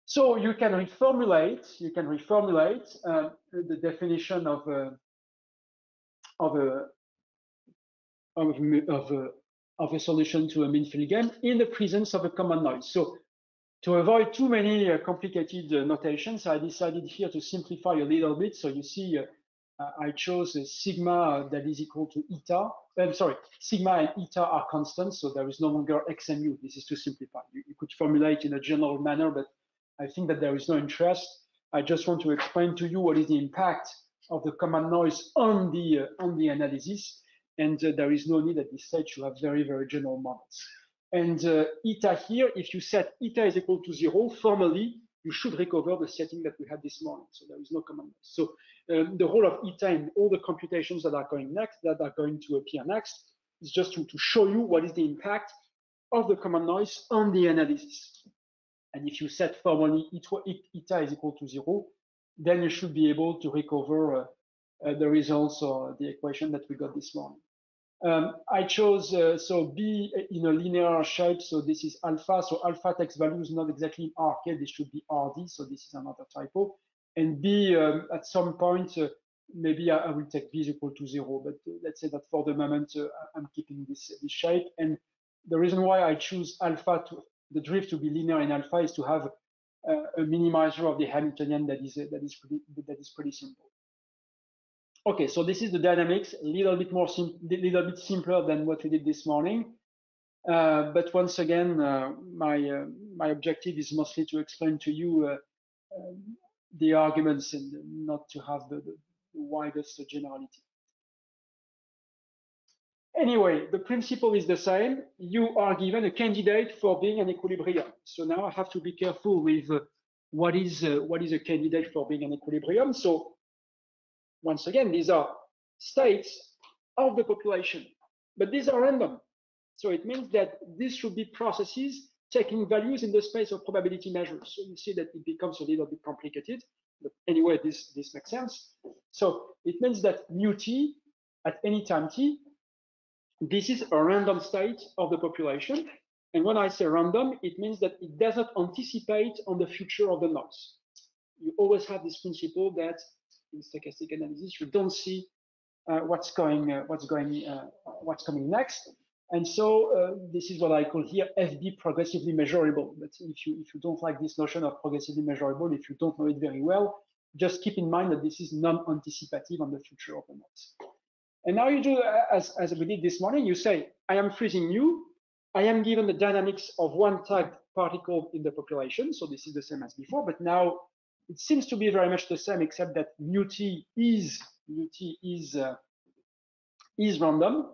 So you can reformulate, you can reformulate uh, the definition of a, of a, of, of a, of a solution to a mean-field game in the presence of a common noise. So to avoid too many uh, complicated uh, notations, I decided here to simplify a little bit. So you see, uh, I chose sigma that is equal to eta. I'm sorry, sigma and eta are constants, so there is no longer x and mu. This is to simplify. You, you could formulate in a general manner, but I think that there is no interest. I just want to explain to you what is the impact of the common noise on the uh, on the analysis and uh, there is no need at this stage to have very, very general models. And uh, eta here, if you set eta is equal to zero, formally, you should recover the setting that we had this morning. So there is no command. So um, the role of eta in all the computations that are going next, that are going to appear next, is just to, to show you what is the impact of the common noise on the analysis. And if you set formally eta is equal to zero, then you should be able to recover uh, uh, the results or the equation that we got this morning. Um, I chose, uh, so B in a linear shape, so this is alpha, so alpha takes values not exactly in RK, this should be RD, so this is another typo. And B, um, at some point, uh, maybe I, I, will take B is equal to zero, but uh, let's say that for the moment, uh, I'm keeping this, this shape. And the reason why I choose alpha to, the drift to be linear in alpha is to have uh, a minimizer of the Hamiltonian that is, that is, pretty, that is pretty simple. Okay, so this is the dynamics, a little bit more, little bit simpler than what we did this morning. Uh, but once again, uh, my uh, my objective is mostly to explain to you uh, um, the arguments and not to have the, the, widest generality. Anyway, the principle is the same. You are given a candidate for being an equilibrium. So now I have to be careful with uh, what is uh, what is a candidate for being an equilibrium. So once again, these are states of the population, but these are random. So it means that these should be processes taking values in the space of probability measures. So you see that it becomes a little bit complicated, but anyway, this, this makes sense. So it means that mu t at any time t, this is a random state of the population. And when I say random, it means that it does not anticipate on the future of the noise. You always have this principle that in stochastic analysis, you don't see uh, what's going, uh, what's going, uh, what's coming next. And so uh, this is what I call here FB progressively measurable. But if you if you don't like this notion of progressively measurable, if you don't know it very well, just keep in mind that this is non-anticipative on the future of the noise. And now you do as, as we did this morning, you say, I am freezing you. I am given the dynamics of one tagged particle in the population. So this is the same as before, but now it seems to be very much the same, except that mu t is mu t is uh, is random.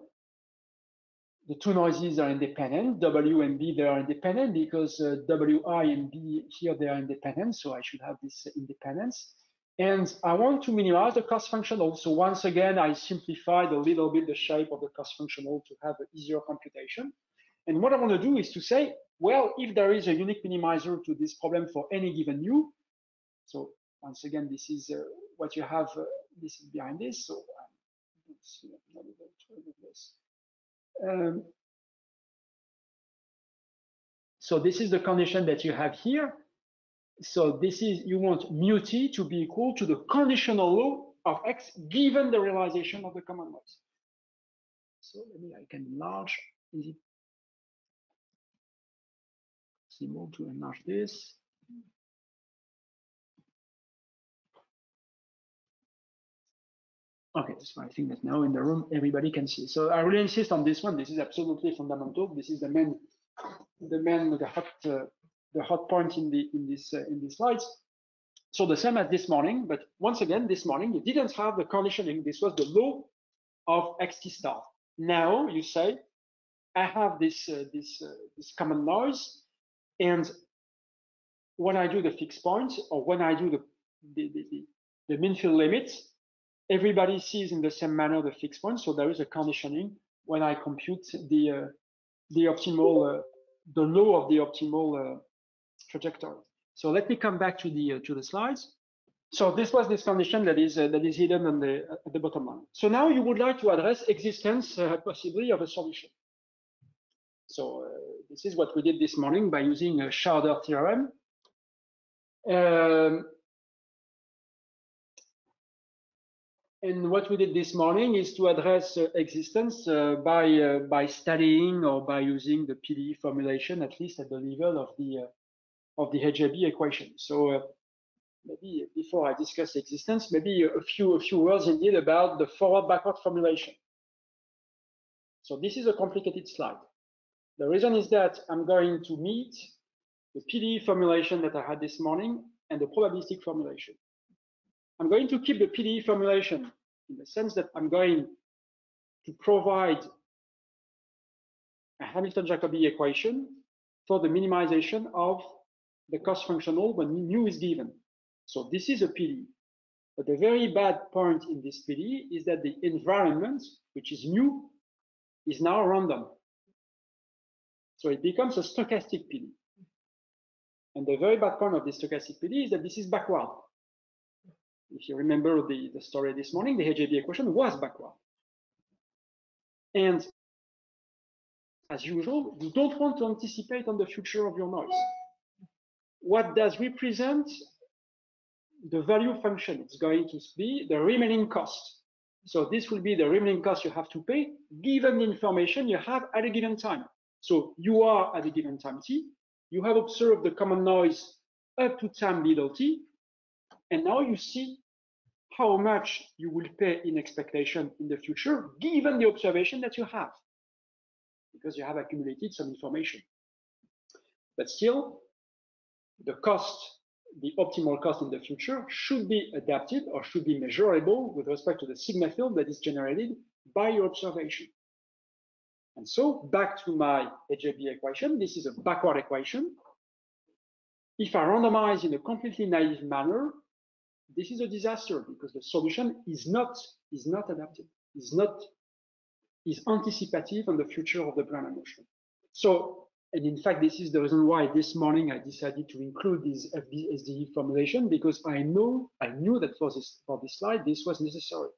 The two noises are independent. W and B they are independent because uh, Wi and B here they are independent. So I should have this independence. And I want to minimize the cost function. Also, once again, I simplified a little bit the shape of the cost functional to have an easier computation. And what I want to do is to say, well, if there is a unique minimizer to this problem for any given u, so once again, this is uh, what you have, uh, this is behind this. So um, um, so this is the condition that you have here so this is, you want mu t to be equal to the conditional law of x given the realization of the common noise. So maybe I can enlarge, is it possible to enlarge this? Okay, so I think that now in the room everybody can see. So I really insist on this one. This is absolutely fundamental. This is the main, the main, the hot uh, the hot point in the in this uh, in these slides. So the same as this morning, but once again, this morning you didn't have the conditioning. This was the law of xt star. Now you say, I have this uh, this uh, this common noise, and when I do the fixed point or when I do the the, the, the, the mean field limits, everybody sees in the same manner the fixed point. So there is a conditioning when I compute the uh, the optimal uh, the law of the optimal uh, trajectory. So let me come back to the uh, to the slides. So this was this condition that is uh, that is hidden on the at the bottom line. So now you would like to address existence uh, possibly of a solution. So uh, this is what we did this morning by using a Schauder theorem. Um, and what we did this morning is to address uh, existence uh, by uh, by studying or by using the PDE formulation, at least at the level of the of the HJB equation. So uh, maybe before I discuss existence, maybe a few a few words indeed about the forward-backward formulation. So this is a complicated slide. The reason is that I'm going to meet the PDE formulation that I had this morning and the probabilistic formulation. I'm going to keep the PDE formulation in the sense that I'm going to provide a Hamilton-Jacobi equation for the minimization of the cost functional when mu is given. So this is a PDE. But the very bad point in this PDE is that the environment, which is mu, is now random. So it becomes a stochastic PDE. And the very bad point of this stochastic PDE is that this is backward. If you remember the, the story this morning, the HJB equation was backward. And as usual, you don't want to anticipate on the future of your noise what does represent the value function? It's going to be the remaining cost. So this will be the remaining cost you have to pay given the information you have at a given time. So you are at a given time t, you have observed the common noise up to time little t, and now you see how much you will pay in expectation in the future given the observation that you have, because you have accumulated some information. But still, the cost, the optimal cost in the future should be adapted or should be measurable with respect to the sigma field that is generated by your observation. And so back to my HJB equation, this is a backward equation. If I randomize in a completely naive manner, this is a disaster because the solution is not is not adapted, is not is anticipative on the future of the Brownian motion. So and in fact, this is the reason why this morning I decided to include this FBSDE formulation because I know, I knew that for this, for this slide, this was necessary.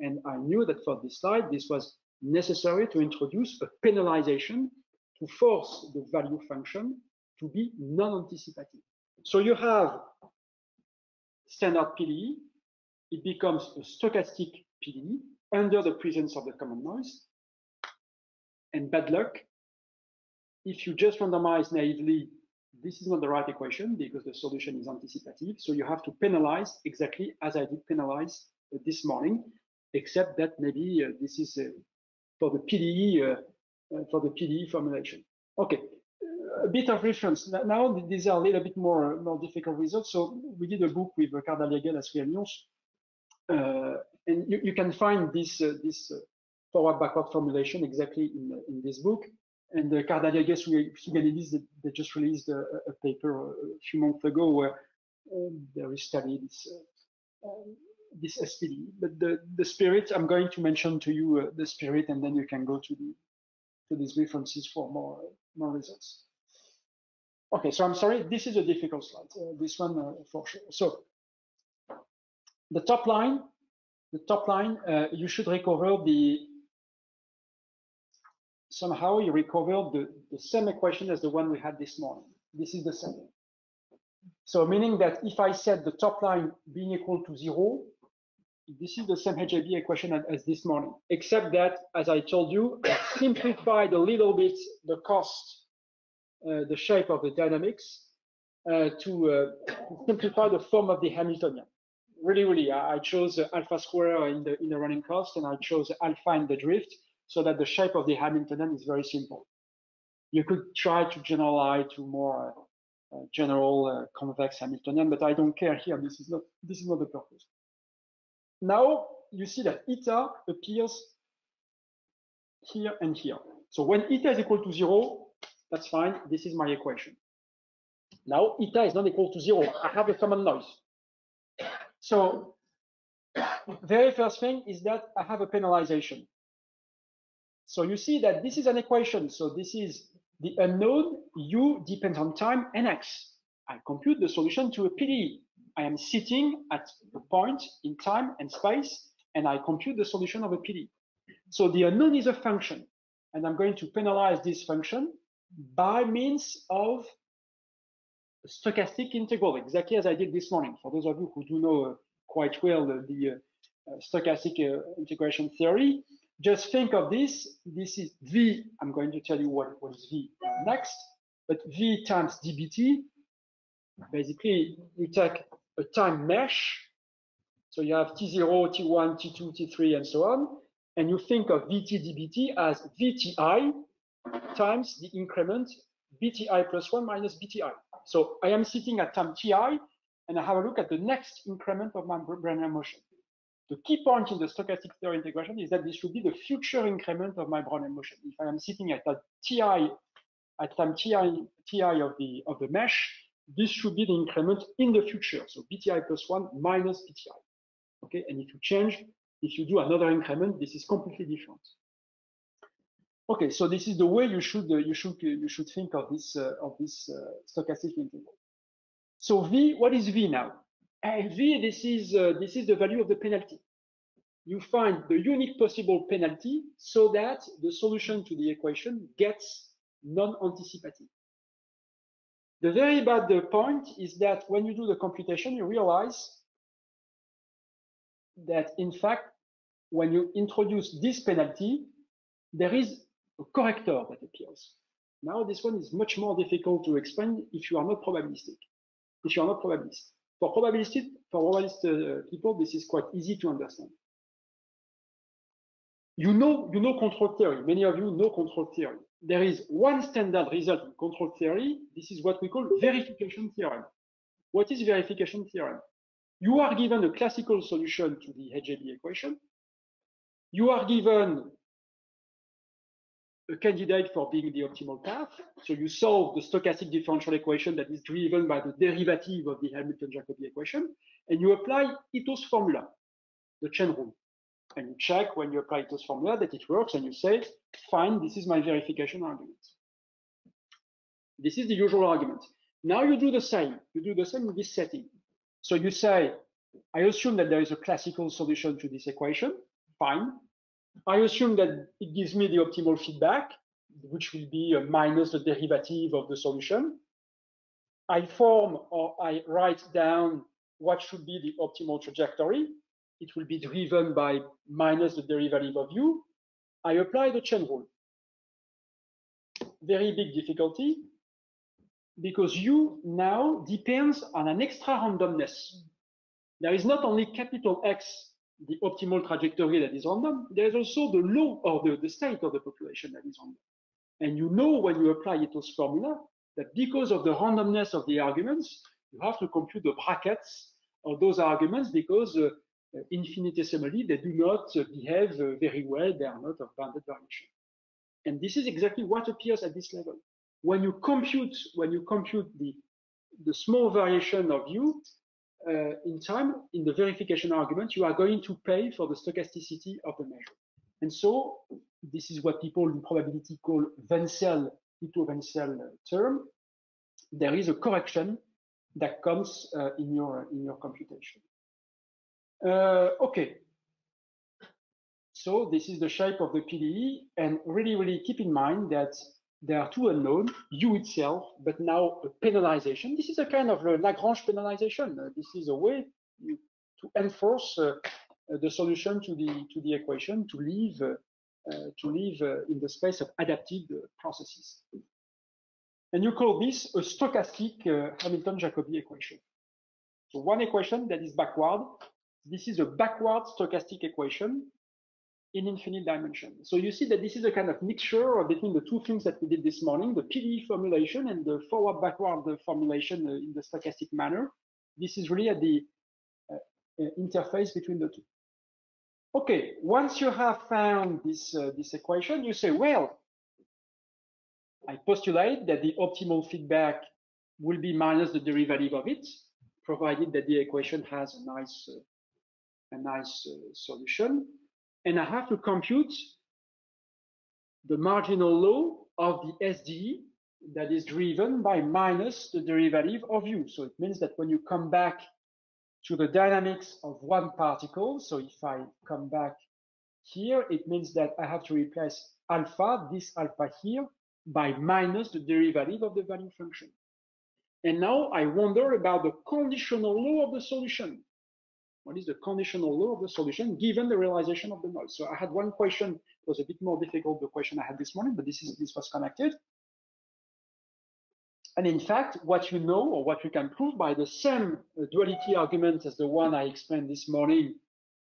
And I knew that for this slide, this was necessary to introduce a penalization to force the value function to be non-anticipative. So you have standard PDE, it becomes a stochastic PDE under the presence of the common noise. And bad luck, if you just randomize naively, this is not the right equation because the solution is anticipative. So you have to penalize exactly as I did penalize uh, this morning, except that maybe uh, this is uh, for the PDE uh, uh, for the PDE formulation. Okay, a bit of reference. Now these are a little bit more more difficult results. So we did a book with Cardaliaguet as uh, and you, you, can find this this forward backward formulation exactly in in this book. And uh, Cardal Jägel Souganidis, they, they just released a, a, paper a few months ago where um, they studied this, uh, um, this SPD. But the, the spirit, I'm going to mention to you uh, the spirit, and then you can go to the to these references for more more results. Okay, so I'm sorry, this is a difficult slide. Uh, this one uh, for sure. So the top line, the top line, uh, you should recover the somehow you recover the, the same equation as the one we had this morning. This is the same. So meaning that if I set the top line being equal to zero, this is the same HJB equation as this morning, except that, as I told you, I simplified a little bit the cost, the shape of the dynamics uh, to uh, simplify the form of the Hamiltonian. Really, really, I chose alpha square in the in the running cost, and I chose alpha in the drift so that the shape of the Hamiltonian is very simple. You could try to generalize to more uh, uh, general uh, convex Hamiltonian, but I don't care here. This is not this is not the purpose. Now you see that eta appears here and here. So when eta is equal to zero, that's fine. This is my equation. Now eta is not equal to zero. I have a common noise. So very first thing is that I have a penalization. So you see that this is an equation. So this is the unknown u depends on time and x. I compute the solution to a PDE. I am sitting at a point in time and space, and I compute the solution of a PDE. So the unknown is a function, and I'm going to penalize this function by means of stochastic integral, exactly as I did this morning. For those of you who do know uh, quite well the, the uh, stochastic uh, integration theory, just think of this. This is V. I'm going to tell you what, what is V next, but V times dBT. Basically, you take a time mesh. So you have T0, T1, T2, T3, and so on. And you think of VT dBT as VTI times the increment BTI plus 1 minus BTI. So I am sitting at time TI, and I have a look at the next increment of my Brownian motion. The key point in the stochastic theory integration is that this should be the future increment of my Brownian motion. If I am sitting at a TI, at time TI, TI of the of the mesh, this should be the increment in the future. So BTI plus one minus BTI. Okay, and if you change, if you do another increment, this is completely different. Okay, so this is the way you should uh, you should uh, you should think of this uh, of this stochastic integral. So V, what is V now? V, this is, this is the value of the penalty. You find the unique possible penalty so that the solution to the equation gets non-anticipative. The very bad point is that when you do the computation, you realize that in fact, when you introduce this penalty, there is a corrector that appears. Now, this one is much more difficult to explain if you are not probabilistic, if you are not probabilist. For probabilistic, for probabilist uh, people, this is quite easy to understand. You know, you know control theory. Many of you know control theory. There is one standard result in control theory. This is what we call verification theorem. What is verification theorem? You are given a classical solution to the HJB equation. You are given a candidate for being the optimal path. So you solve the stochastic differential equation that is driven by the derivative of the Hamilton-Jacobi equation, and you apply Ito's formula, the chain rule. And you check when you apply Ito's formula that it works, and you say, fine, this is my verification argument. This is the usual argument. Now you do the same. You do the same in this setting. So you say, I assume that there is a classical solution to this equation. Fine. I assume that it gives me the optimal feedback, which will be minus the derivative of the solution. I form or I write down what should be the optimal trajectory. it will be driven by minus the derivative of u. I apply the chain rule. Very big difficulty because u now depends on an extra randomness. There is not only capital X, the optimal trajectory that is random, there is also the law or the, the state of the population that is random. And you know when you apply Ito's formula that because of the randomness of the arguments, you have to compute the brackets of those arguments because uh, infinitesimally they do not uh, behave uh, very well, they are not of bounded variation. And this is exactly what appears at this level. When you compute, when you compute the, the small variation of u uh, in time, in the verification argument, you are going to pay for the stochasticity of the measure. And so this is what people in probability call Wentzell, Ito-Wentzell term. There is a correction that comes uh, in your in your computation. Uh, okay. So this is the shape of the PDE, and really, really keep in mind that there are two unknown, U itself, but now a penalization. This is a kind of a Lagrange penalization. Uh, this is a way to enforce uh, the solution to the to the equation to uh, uh, to live uh, in the space of adapted uh, processes. And you call this a stochastic Hamilton-Jacobi equation. So one equation that is backward. This is a backward stochastic equation in infinite dimension. So you see that this is a kind of mixture between the two things that we did this morning, the PDE formulation and the forward backward formulation in the stochastic manner. This is really at the uh, interface between the two. Okay, once you have found this, uh, this equation, you say, well, I postulate that the optimal feedback will be minus the derivative of it, provided that the equation has a nice, uh, a nice uh, solution. And I have to compute the marginal law of the SDE that is driven by minus the derivative of u. So it means that when you come back to the dynamics of one particle. So if I come back here, it means that I have to replace alpha, this alpha here, by minus the derivative of the value function. And now I wonder about the conditional law of the solution. What is the conditional law of the solution given the realization of the noise? So I had one question, it was a bit more difficult, the question I had this morning, but this is this was connected. And in fact, what you know or what you can prove by the same uh, duality argument as the one I explained this morning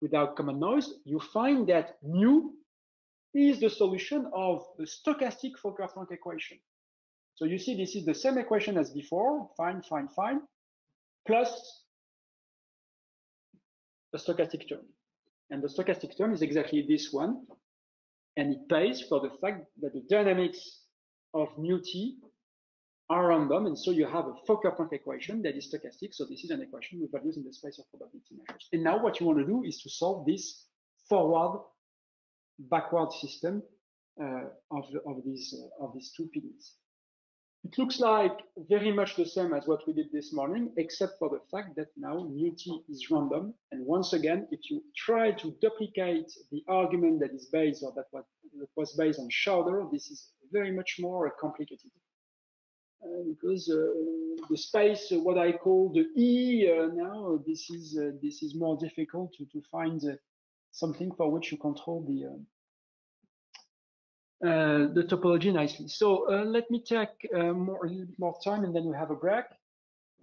without common noise, you find that mu is the solution of the stochastic Fokker-Planck equation. So you see, this is the same equation as before, fine, fine, fine, plus the stochastic term. And the stochastic term is exactly this one. And it pays for the fact that the dynamics of mu t are random, and so you have a Fokker-Planck equation that is stochastic. So this is an equation with values in the space of probability measures. And now what you want to do is to solve this forward backward system uh, of, of these uh, of these two PDEs. It looks like very much the same as what we did this morning, except for the fact that now mu t is random. And once again, if you try to duplicate the argument that is based or that was, that was based on Schauder, this is very much more complicated. Uh, because uh, the space, uh, what I call the E now, this is this is more difficult to, to find something for which you control the uh, the topology nicely. So uh, let me take uh, more, a little bit more time and then we have a break.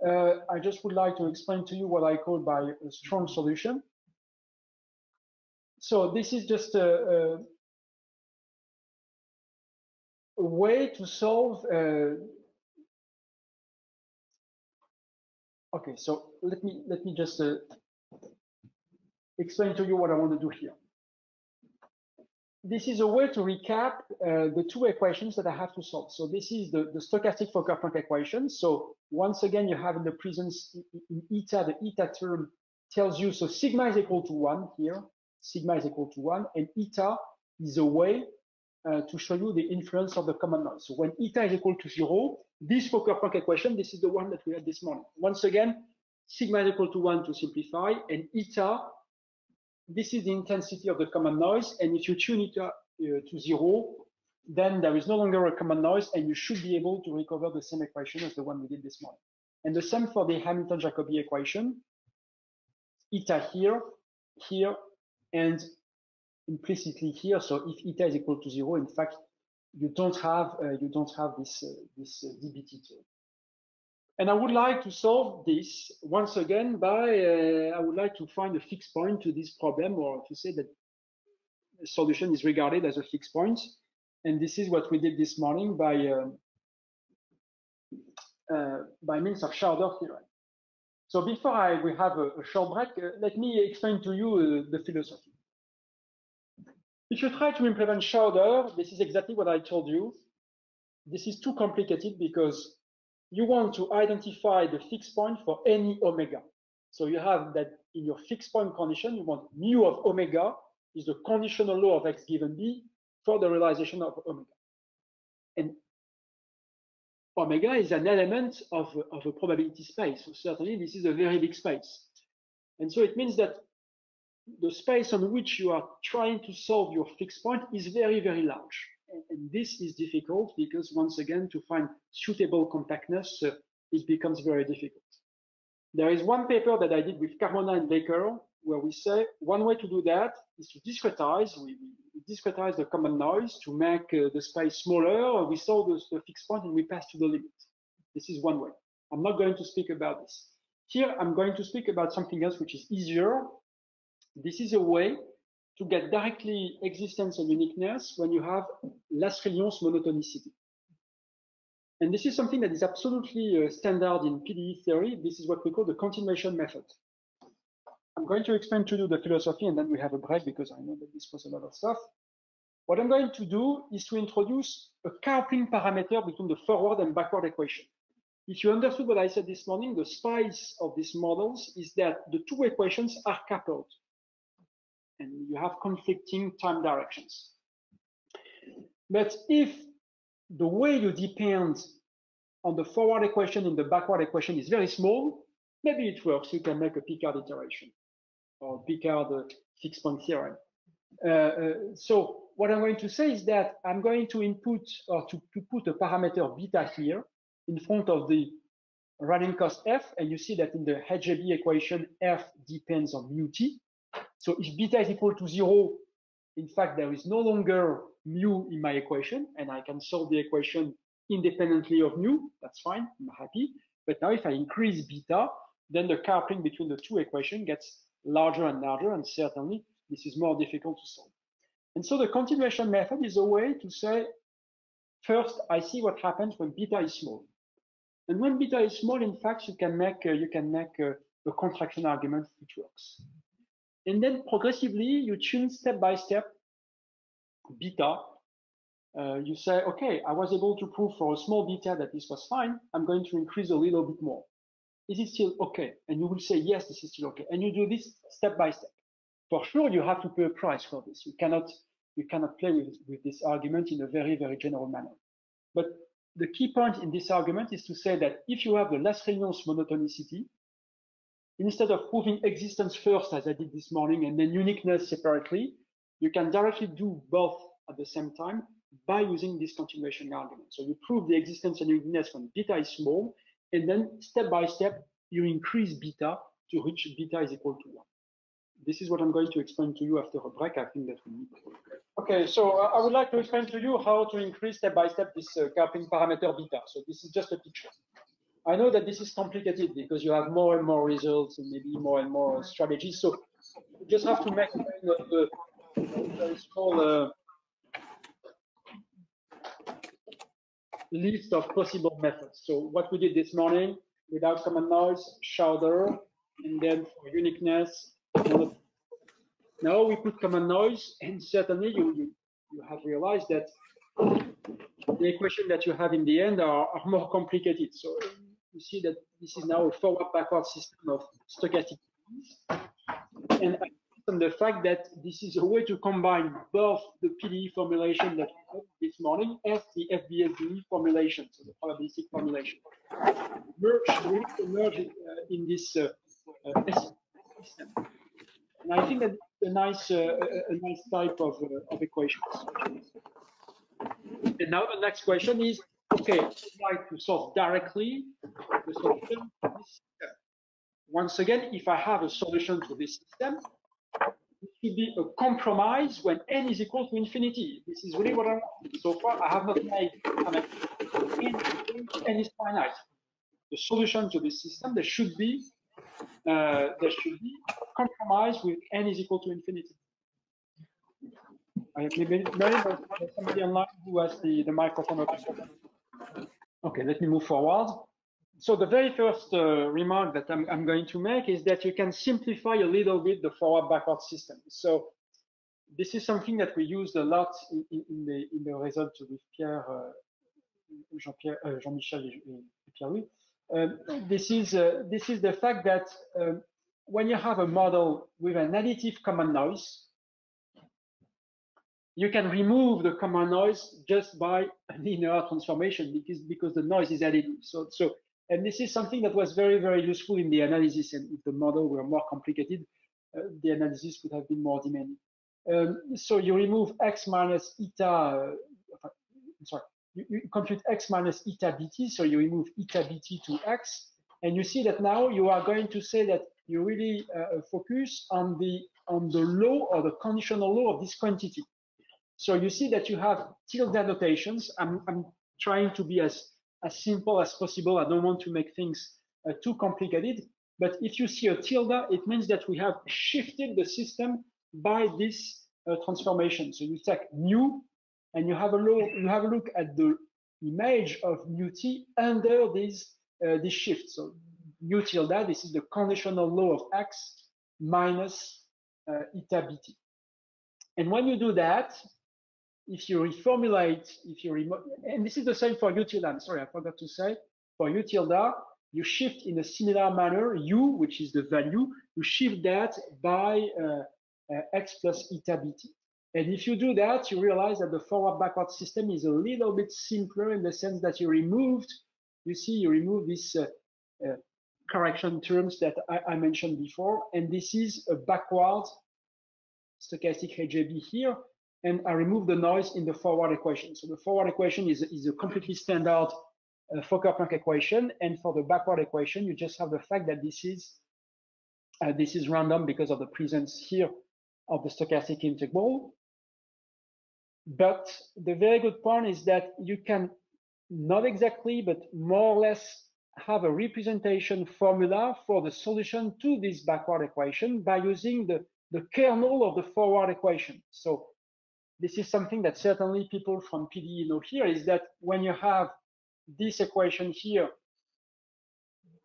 I just would like to explain to you what I call by a strong solution. So this is just a, a, a way to solve uh, Okay, so let me let me just uh, explain to you what I want to do here. This is a way to recap uh, the two equations that I have to solve. So this is the, the stochastic Fokker-Planck equation. So once again, you have in the presence in eta, the eta term tells you, so sigma is equal to one here, sigma is equal to one, and eta is a way uh, to show you the influence of the common noise. So when eta is equal to zero, this Fokker-Planck equation, this is the one that we had this morning. Once again, sigma is equal to one to simplify, and eta, this is the intensity of the common noise. And if you tune it uh, to zero, then there is no longer a common noise, and you should be able to recover the same equation as the one we did this morning. And the same for the Hamilton-Jacobi equation. Eta here here and implicitly here. So if eta is equal to zero, in fact, you don't have uh, you don't have this uh, this uh, dbt term. And I would like to solve this once again by uh, I would like to find a fixed point to this problem, or to say that the solution is regarded as a fixed point. And this is what we did this morning by um, uh, by means of Schauder theorem. So before I we have a, a short break, uh, let me explain to you uh, the philosophy. If you try to implement Schauder, this is exactly what I told you. This is too complicated because you want to identify the fixed point for any omega. So you have that in your fixed point condition, you want mu of omega is the conditional law of x given b for the realization of omega. And omega is an element of, of a probability space. So certainly this is a very big space. And so it means that the space on which you are trying to solve your fixed point is very, very large. And, this is difficult because once again, to find suitable compactness, uh, it becomes very difficult. There is one paper that I did with Carmona and Lacker where we say one way to do that is to discretize. We, we discretize the common noise to make uh, the space smaller. We solve the, the fixed point and we pass to the limit. This is one way. I'm not going to speak about this. Here, I'm going to speak about something else which is easier. This is a way to get directly existence and uniqueness when you have Lasry-Lions monotonicity. And this is something that is absolutely uh, standard in PDE theory. This is what we call the continuation method. I'm going to explain to you the philosophy and then we have a break because I know that this was a lot of stuff. What I'm going to do is to introduce a coupling parameter between the forward and backward equation. If you understood what I said this morning, the spice of these models is that the two equations are coupled and you have conflicting time directions. But if the way you depend on the forward equation and the backward equation is very small, maybe it works. You can make a Picard iteration or Picard uh, fixed point theorem. Uh, uh, so what I'm going to say is that I'm going to input or to, to put a parameter beta here in front of the running cost f, and you see that in the HJB equation, f depends on mu t. So if beta is equal to zero, in fact, there is no longer mu in my equation, and I can solve the equation independently of mu. That's fine, I'm happy. But now if I increase beta, then the coupling between the two equations gets larger and larger, and certainly this is more difficult to solve. And so the continuation method is a way to say, first, I see what happens when beta is small. And when beta is small, in fact, you can make uh, you can make uh, a contraction argument which works. And then progressively, you tune step by step beta. Uh, you say, okay, I was able to prove for a small beta that this was fine. I'm going to increase a little bit more is it still okay? And you will say, yes, this is still okay. And you do this step by step. For sure, you have to pay a price for this. You cannot, you cannot play with, with this argument in a very, very general manner. But the key point in this argument is to say that if you have the Lasry-Lions monotonicity, instead of proving existence first, as I did this morning, and then uniqueness separately, you can directly do both at the same time by using this continuation argument. So you prove the existence and uniqueness when beta is small, and then step by step, you increase beta to reach beta is equal to one. This is what I'm going to explain to you after a break. I think that we need. Okay, so uh, I would like to explain to you how to increase step by step this uh, coupling parameter beta. So this is just a picture. I know that this is complicated because you have more and more results and maybe more and more strategies. So you just have to make a, a very small uh, list of possible methods. So what we did this morning, without common noise, Schauder, and then for uniqueness. Now we put common noise, and certainly you, you, you have realized that the equation that you have in the end are, are more complicated. So you see that this is now a forward-backward system of stochastic and on the fact that this is a way to combine both the PDE formulation that we had this morning and the FBSDE formulation, so the probabilistic formulation. Merge, to merge uh, in this uh, uh, system. And I think that a nice, uh, a nice type of, uh, of equations. And now the next question is, okay, I'd like to solve directly the solution to this system. Once again, if I have a solution to this system, it should be a compromise when n is equal to infinity. This is really what I want. So far, I have not made I mean, n is finite. The solution to this system, there should be uh, there should be compromise with n is equal to infinity. I have maybe, maybe somebody online who has the, the microphone open. Okay, let me move forward. So the very first uh, remark that I'm, I'm, going to make is that you can simplify a little bit the forward-backward system. So this is something that we used a lot in, in, the in the results with Pierre, uh, Jean-Pierre, uh, Jean-Michel, and Pierre-Louis. Um, this is uh, this is the fact that um, when you have a model with an additive common noise, you can remove the common noise just by a linear transformation because because the noise is additive. So so and this is something that was very very useful in the analysis. And if the model were more complicated, uh, the analysis would have been more demanding. Um, so you remove x minus eta. Uh, sorry, you, you compute x minus eta bt. So you remove eta bt to x, and you see that now you are going to say that you really uh, focus on the on the law or the conditional law of this quantity. So you see that you have tilde notations. I'm, I'm trying to be as, as simple as possible. I don't want to make things uh, too complicated. But if you see a tilde, it means that we have shifted the system by this uh, transformation. So you take mu and you have a look, you have a look at the image of mu t under this, uh, this shift. So mu tilde, this is the conditional law of x minus uh, eta bt. And when you do that, if you reformulate, if you remove, and this is the same for u tilde, I'm sorry, I forgot to say, for u tilde, you shift in a similar manner, u, which is the value, you shift that by uh, uh, x plus eta bt. And if you do that, you realize that the forward-backward system is a little bit simpler in the sense that you removed, you see, you remove these uh, uh correction terms that I, I, mentioned before, and this is a backward stochastic HJB here, and I remove the noise in the forward equation. So the forward equation is, is a completely standard uh, Fokker-Planck equation, and for the backward equation, you just have the fact that this is uh, this is random because of the presence here of the stochastic integral. But the very good point is that you can not exactly, but more or less have a representation formula for the solution to this backward equation by using the, the kernel of the forward equation. So this is something that certainly people from PDE know here is that when you have this equation here,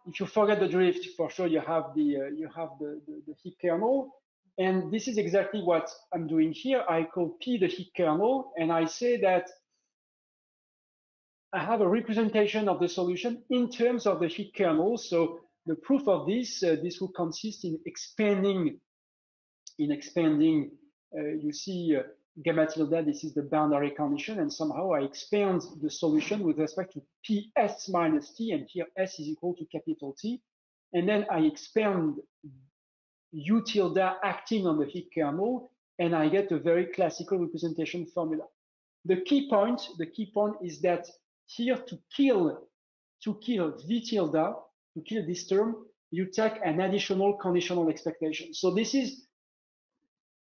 if you forget the drift, for sure you have the uh, you have the, the, the heat kernel, and this is exactly what I'm doing here. I call P the heat kernel, and I say that I have a representation of the solution in terms of the heat kernel. So the proof of this, uh, this will consist in expanding, in expanding. Uh, you see uh, gamma tilde, this is the boundary condition, and somehow I expand the solution with respect to ps minus t, and here s is equal to capital T, and then I expand u tilde acting on the heat kernel, and I get a very classical representation formula. The key point, the key point is that here to kill, to kill v tilde, to kill this term, you take an additional conditional expectation. So this is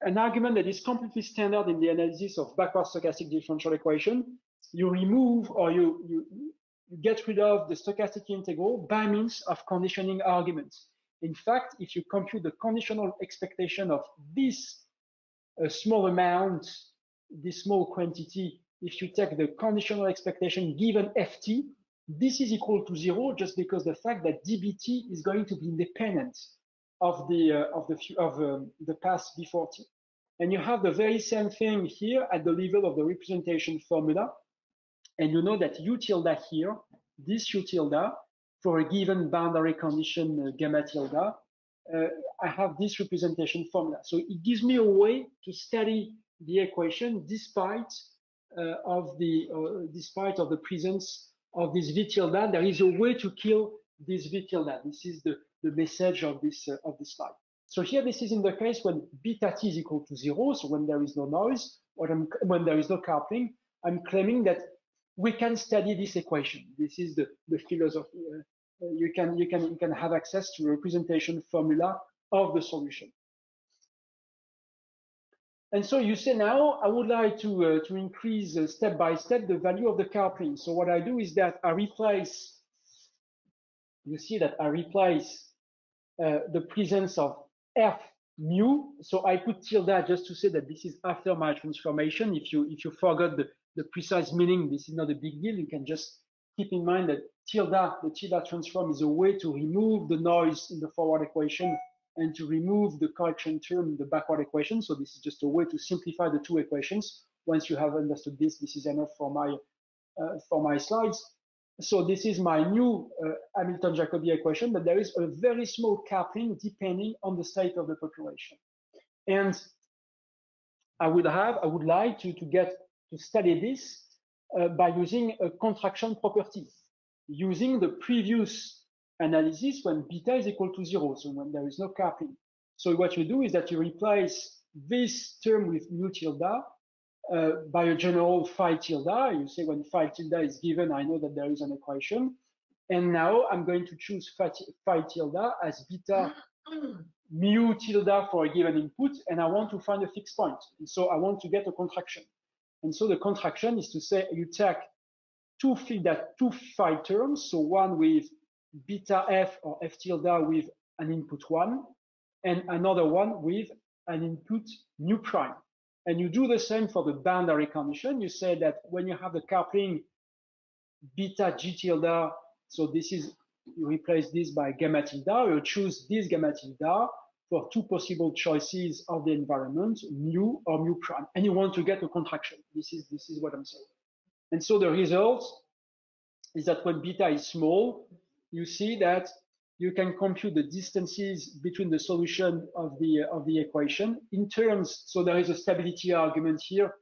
an argument that is completely standard in the analysis of backward stochastic differential equation. You remove or you, you, get rid of the stochastic integral by means of conditioning arguments. In fact, if you compute the conditional expectation of this uh, small amount, this small quantity, if you take the conditional expectation given ft, this is equal to zero just because the fact that dbt is going to be independent of the uh, of the of um, the past before t. And you have the very same thing here at the level of the representation formula. And you know that u tilde here, this u tilde, for a given boundary condition uh, gamma tilde, uh, I have this representation formula. So it gives me a way to study the equation despite uh, of the uh, despite of the presence of this v tilde. There is a way to kill this v tilde. This is the the message of this uh, of this slide. So here, this is in the case when beta t is equal to zero, so when there is no noise, or I'm, when there is no coupling, I'm claiming that we can study this equation. This is the, the philosophy. Uh, you can you can you can have access to a representation formula of the solution. And so you say now, I would like to, uh, to increase uh, step by step the value of the coupling. So what I do is that I replace, you see that I replace uh, the presence of f mu. So I put tilde just to say that this is after my transformation. If you if you forgot the, the precise meaning, this is not a big deal. You can just keep in mind that tilde, the tilde transform is a way to remove the noise in the forward equation and to remove the correction term in the backward equation. So this is just a way to simplify the two equations. Once you have understood this, this is enough for my uh, for my slides. So this is my new uh, Hamilton-Jacobi equation, but there is a very small coupling depending on the state of the population. And I would have, I would like to, to get to study this uh, by using a contraction property, using the previous analysis when beta is equal to zero, so when there is no coupling. So what you do is that you replace this term with mu tilde uh, by a general phi tilde. You say when phi tilde is given, I know that there is an equation. And now I'm going to choose phi, phi tilde as beta mu tilde for a given input, and I want to find a fixed point. And so I want to get a contraction. And so the contraction is to say you take two phi, that two phi terms, so one with beta f or f tilde with an input one, and another one with an input mu prime. And you do the same for the boundary condition. You say that when you have the coupling beta g tilde, so this is, you replace this by gamma tilde, you choose this gamma tilde for two possible choices of the environment, mu or mu prime, and you want to get a contraction. This is, this is what I'm saying. And so the result is that when beta is small, you see that you can compute the distances between the solution of the of the equation in terms. So there is a stability argument here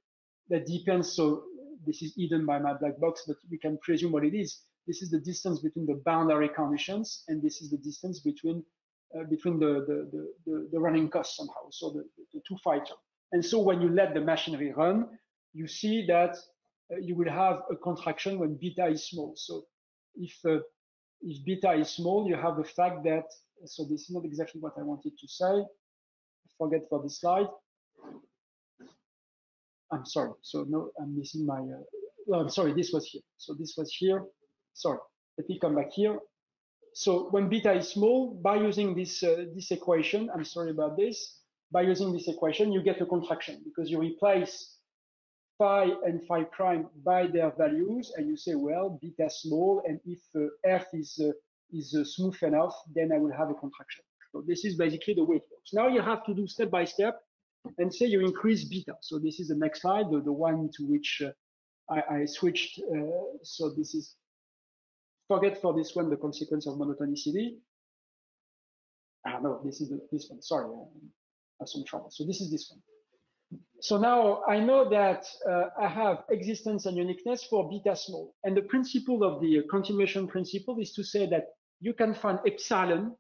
that depends. So this is hidden by my black box, but we can presume what it is. This is the distance between the boundary conditions, and this is the distance between uh, between the, the, the, the, running costs somehow. So the, the two fighter. And so when you let the machinery run, you see that uh, you will have a contraction when beta is small. So if uh, if beta is small, you have the fact that, so this is not exactly what I wanted to say. Forget for this slide. I'm sorry. So no, I'm missing my, uh, well, I'm sorry, this was here. So this was here. Sorry, let me come back here. So when beta is small, by using this, uh, this equation, I'm sorry about this, by using this equation, you get a contraction because you replace phi and phi prime by their values, and you say, well, beta small, and if uh, f is uh, is uh, smooth enough, then I will have a contraction. So this is basically the way it works. Now you have to do step by step, and say you increase beta. So this is the next slide, the, the one to which uh, I, I, switched. Uh, so this is forget for this one the consequence of monotonicity. Ah no, this is the, this one. Sorry, I have some trouble. So this is this one. So now I know that uh, I have existence and uniqueness for beta small. And the principle of the continuation principle is to say that you can find epsilon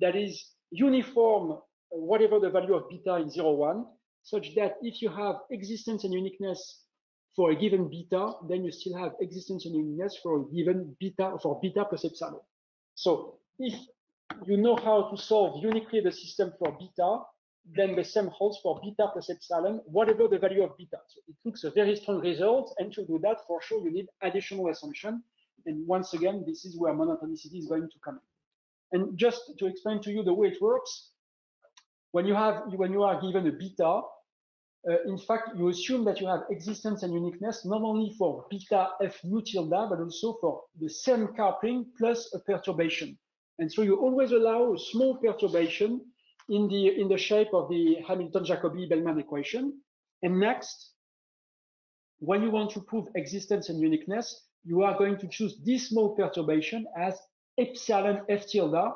that is uniform, whatever the value of beta in 0, 1, such that if you have existence and uniqueness for a given beta, then you still have existence and uniqueness for a given beta, for beta plus epsilon. So if you know how to solve uniquely the system for beta, then the same holds for beta plus epsilon, whatever the value of beta. So it looks a very strong result. And to do that, for sure, you need additional assumption. And once again, this is where monotonicity is going to come in. And just to explain to you the way it works, when you have when you are given a beta, uh, in fact, you assume that you have existence and uniqueness not only for beta f mu tilde, but also for the same coupling plus a perturbation. And so you always allow a small perturbation in the in the shape of the Hamilton-Jacobi-Bellman equation. And next, when you want to prove existence and uniqueness, you are going to choose this small perturbation as epsilon f tilde,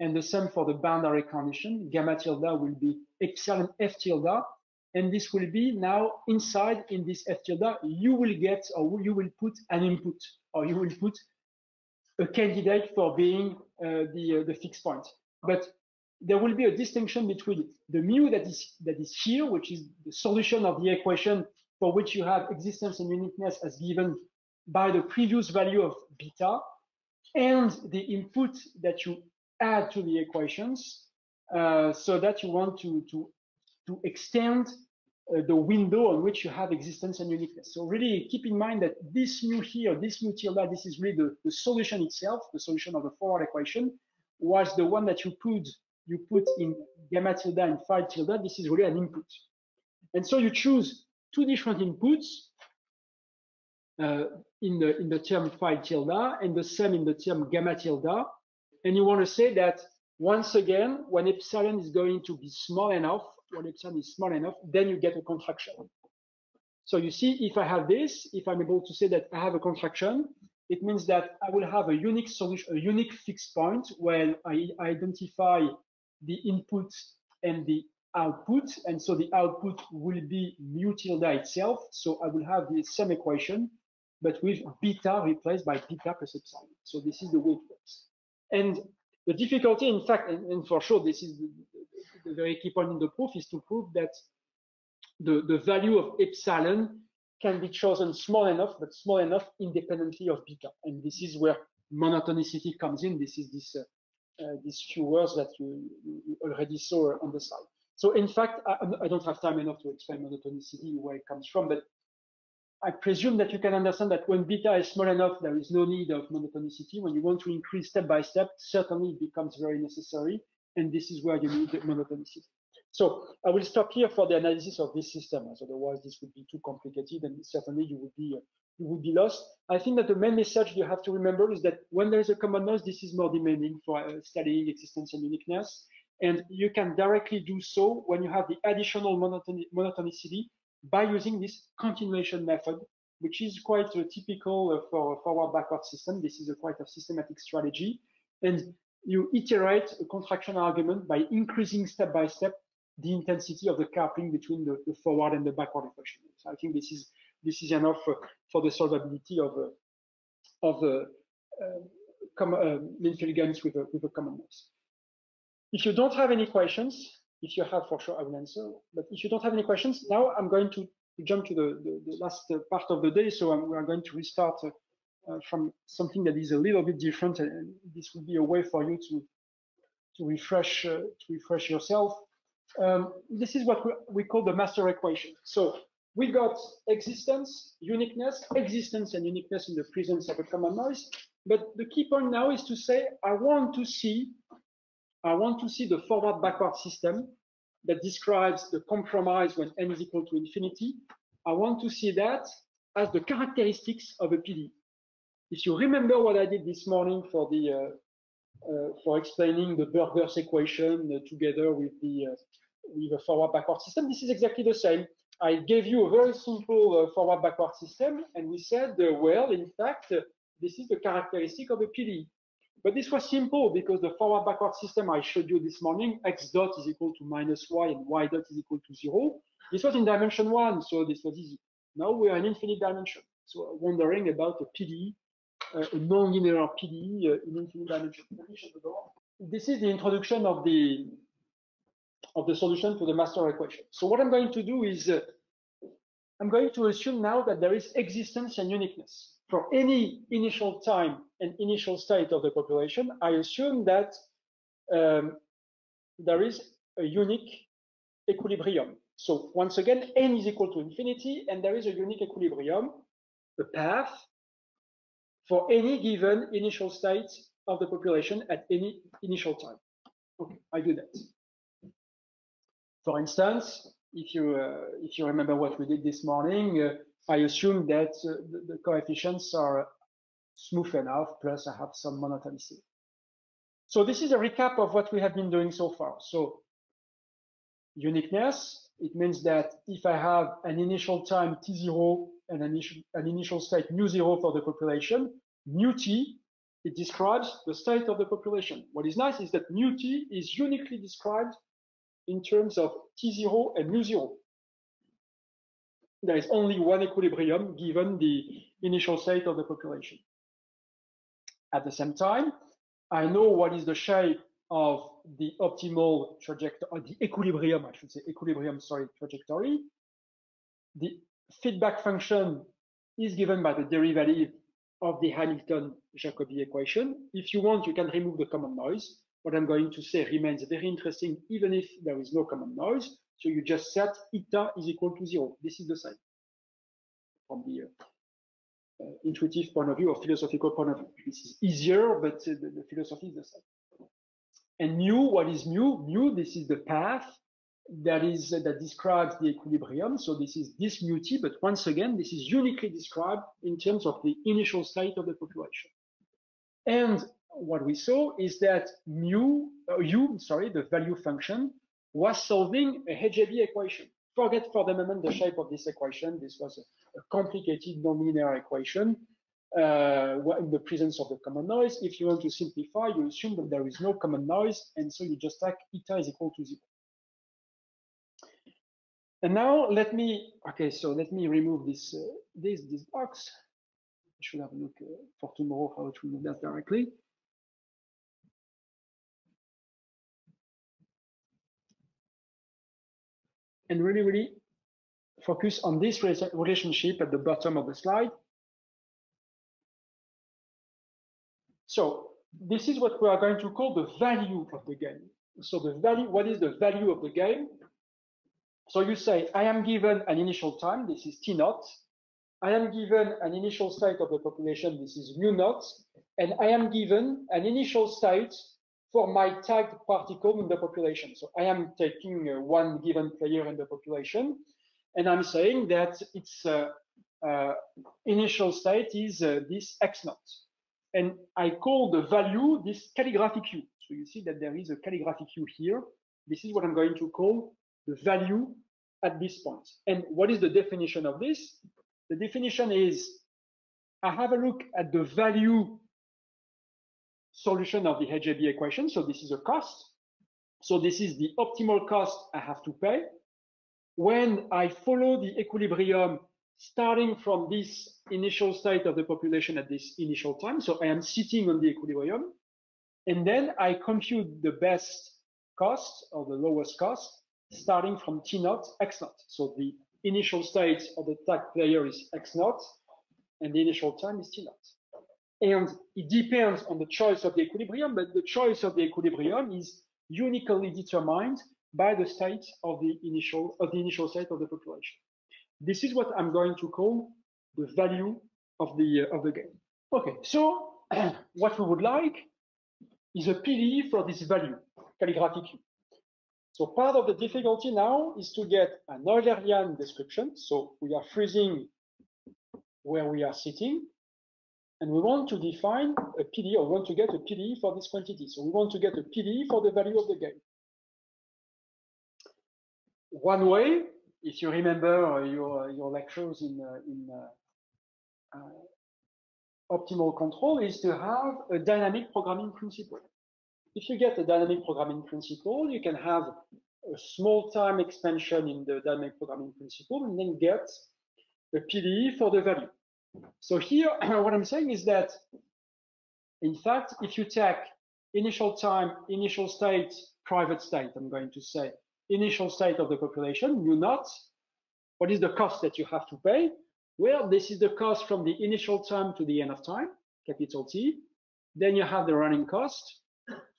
and the same for the boundary condition. Gamma tilde will be epsilon f tilde, and this will be now inside in this f tilde. You will get or you will put an input, or you will put a candidate for being uh, the uh, the fixed point. But there will be a distinction between the mu that is that is here, which is the solution of the equation for which you have existence and uniqueness as given by the previous value of beta, and the input that you add to the equations, uh, so that you want to to to extend uh, the window on which you have existence and uniqueness. So really keep in mind that this mu here, this mu tilde, this is really the, the solution itself, the solution of the forward equation, was the one that you put you put in gamma tilde and phi tilde. This is really an input. And so you choose two different inputs uh, in the in the term phi tilde and the same in the term gamma tilde. And you want to say that once again, when epsilon is going to be small enough, when epsilon is small enough, then you get a contraction. So you see, if I have this, if I'm able to say that I have a contraction, it means that I will have a unique solution, a unique fixed point when I identify the input and the output. And so the output will be mu tilde itself. So I will have the same equation, but with beta replaced by beta plus epsilon. So this is the way it works. And the difficulty, in fact, and, and for sure, this is the, the, very key point in the proof, is to prove that the, the value of epsilon can be chosen small enough, but small enough independently of beta. And this is where monotonicity comes in. This is this uh, Uh, these few words that you, you, already saw on the slide. So in fact, I, I, don't have time enough to explain monotonicity, where it comes from, but I presume that you can understand that when beta is small enough, there is no need of monotonicity. When you want to increase step by step, certainly it becomes very necessary. And this is where you need monotonicity. So I will stop here for the analysis of this system, as otherwise this would be too complicated and certainly you would be uh, you would be lost. I think that the main message you have to remember is that when there is a common noise, this is more demanding for uh, studying existence and uniqueness. And you can directly do so when you have the additional monotony, monotonicity by using this continuation method, which is quite uh, typical uh, for a forward-backward system. This is a quite a systematic strategy. And you iterate a contraction argument by increasing step by step the intensity of the coupling between the, the forward and the backward equation. So I think this is this is enough uh, for the solvability of uh, of the uh, uh, games with a with a common noise. If you don't have any questions, if you have for sure, I will answer. But if you don't have any questions, now I'm going to jump to the, the, the last part of the day. So um, we are going to restart uh, from something that is a little bit different, and this will be a way for you to to refresh uh, to refresh yourself. Um, this is what we, we call the master equation. So we got existence, uniqueness, existence and uniqueness in the presence of a common noise. But the key point now is to say, I want to see, I want to see the forward backward system that describes the compromise when n is equal to infinity. I want to see that as the characteristics of a PDE. If you remember what I did this morning for the uh, uh, for explaining the Burgers equation uh, together with the uh, with a forward backward system, this is exactly the same. I gave you a very simple uh, forward backward system, and we said, uh, well, in fact, uh, this is the characteristic of a PDE. But this was simple because the forward backward system I showed you this morning, x dot is equal to minus y and y dot is equal to zero. This was in dimension one, so this was easy. Now we are in infinite dimension. So wondering about a PDE, uh, a non-linear PDE uh, in infinite dimension. This is the introduction of the of the solution to the master equation. So what I'm going to do is uh, I'm going to assume now that there is existence and uniqueness. For any initial time and initial state of the population, I assume that um, there is a unique equilibrium. So once again, n is equal to infinity, and there is a unique equilibrium, a path, for any given initial state of the population at any initial time. Okay, I do that. For instance, if you uh, if you remember what we did this morning, uh, I assume that uh, the, the, coefficients are smooth enough, plus I have some monotonicity. So this is a recap of what we have been doing so far. So uniqueness, it means that if I have an initial time t0 and an initial, an initial state mu zero for the population, mu t, it describes the state of the population. What is nice is that mu t is uniquely described in terms of T0 and mu0. There is only one equilibrium given the initial state of the population. At the same time, I know what is the shape of the optimal trajectory, or uh, the equilibrium, I should say, equilibrium, sorry, trajectory. The feedback function is given by the derivative of the Hamilton-Jacobi equation. If you want, you can remove the common noise what I'm going to say remains very interesting, even if there is no common noise. So you just set eta is equal to zero. This is the same from the uh, uh, intuitive point of view or philosophical point of view. This is easier, but uh, the, the philosophy is the same. And mu, what is mu? Mu, this is the path that is that describes the equilibrium. So this is this mu t, but once again, this is uniquely described in terms of the initial state of the population. And what we saw is that mu, uh, u, sorry, the value function was solving a Hegel equation. Forget for the moment the shape of this equation. This was a, a complicated nonlinear equation uh, in the presence of the common noise. If you want to simplify, you assume that there is no common noise, and so you just take eta is equal to zero. And now let me, okay, so let me remove this uh, this this box. I should have a look uh, for tomorrow how to remove that directly. And really, really focus on this relationship at the bottom of the slide. So this is what we are going to call the value of the game. So the value, what is the value of the game? So you say, I am given an initial time, this is T naught. I am given an initial state of the population, this is mu naught. And I am given an initial state for my tagged particle in the population. So I am taking uh, one given player in the population, and I'm saying that its uh, uh, initial state is uh, this x naught and I call the value this calligraphic U. So you see that there is a calligraphic U here. This is what I'm going to call the value at this point. And what is the definition of this? The definition is I have a look at the value solution of the HJB equation. So this is a cost. So this is the optimal cost I have to pay. When I follow the equilibrium starting from this initial state of the population at this initial time. So I am sitting on the equilibrium. And then I compute the best cost or the lowest cost starting from T naught, X naught. So the initial state of the tag player is X naught and the initial time is T naught. And it depends on the choice of the equilibrium, but the choice of the equilibrium is uniquely determined by the state of the initial of the initial state of the population. This is what I'm going to call the value of the uh, of the game. Okay, so what we would like is a PDE for this value, calligraphic So part of the difficulty now is to get an Eulerian description. So we are freezing where we are sitting, and we want to define a PDE or want to get a PDE for this quantity. So we want to get a PDE for the value of the game. One way if you remember uh, your your lectures in uh, in uh, optimal control is to have a dynamic programming principle. If you get a dynamic programming principle, you can have a small time expansion in the dynamic programming principle and then get a PDE for the value. So here, what I'm saying is that, in fact, if you take initial time, initial state, private state, I'm going to say, initial state of the population, mu naught. What is the cost that you have to pay? Well, this is the cost from the initial time to the end of time, capital T. Then you have the running cost,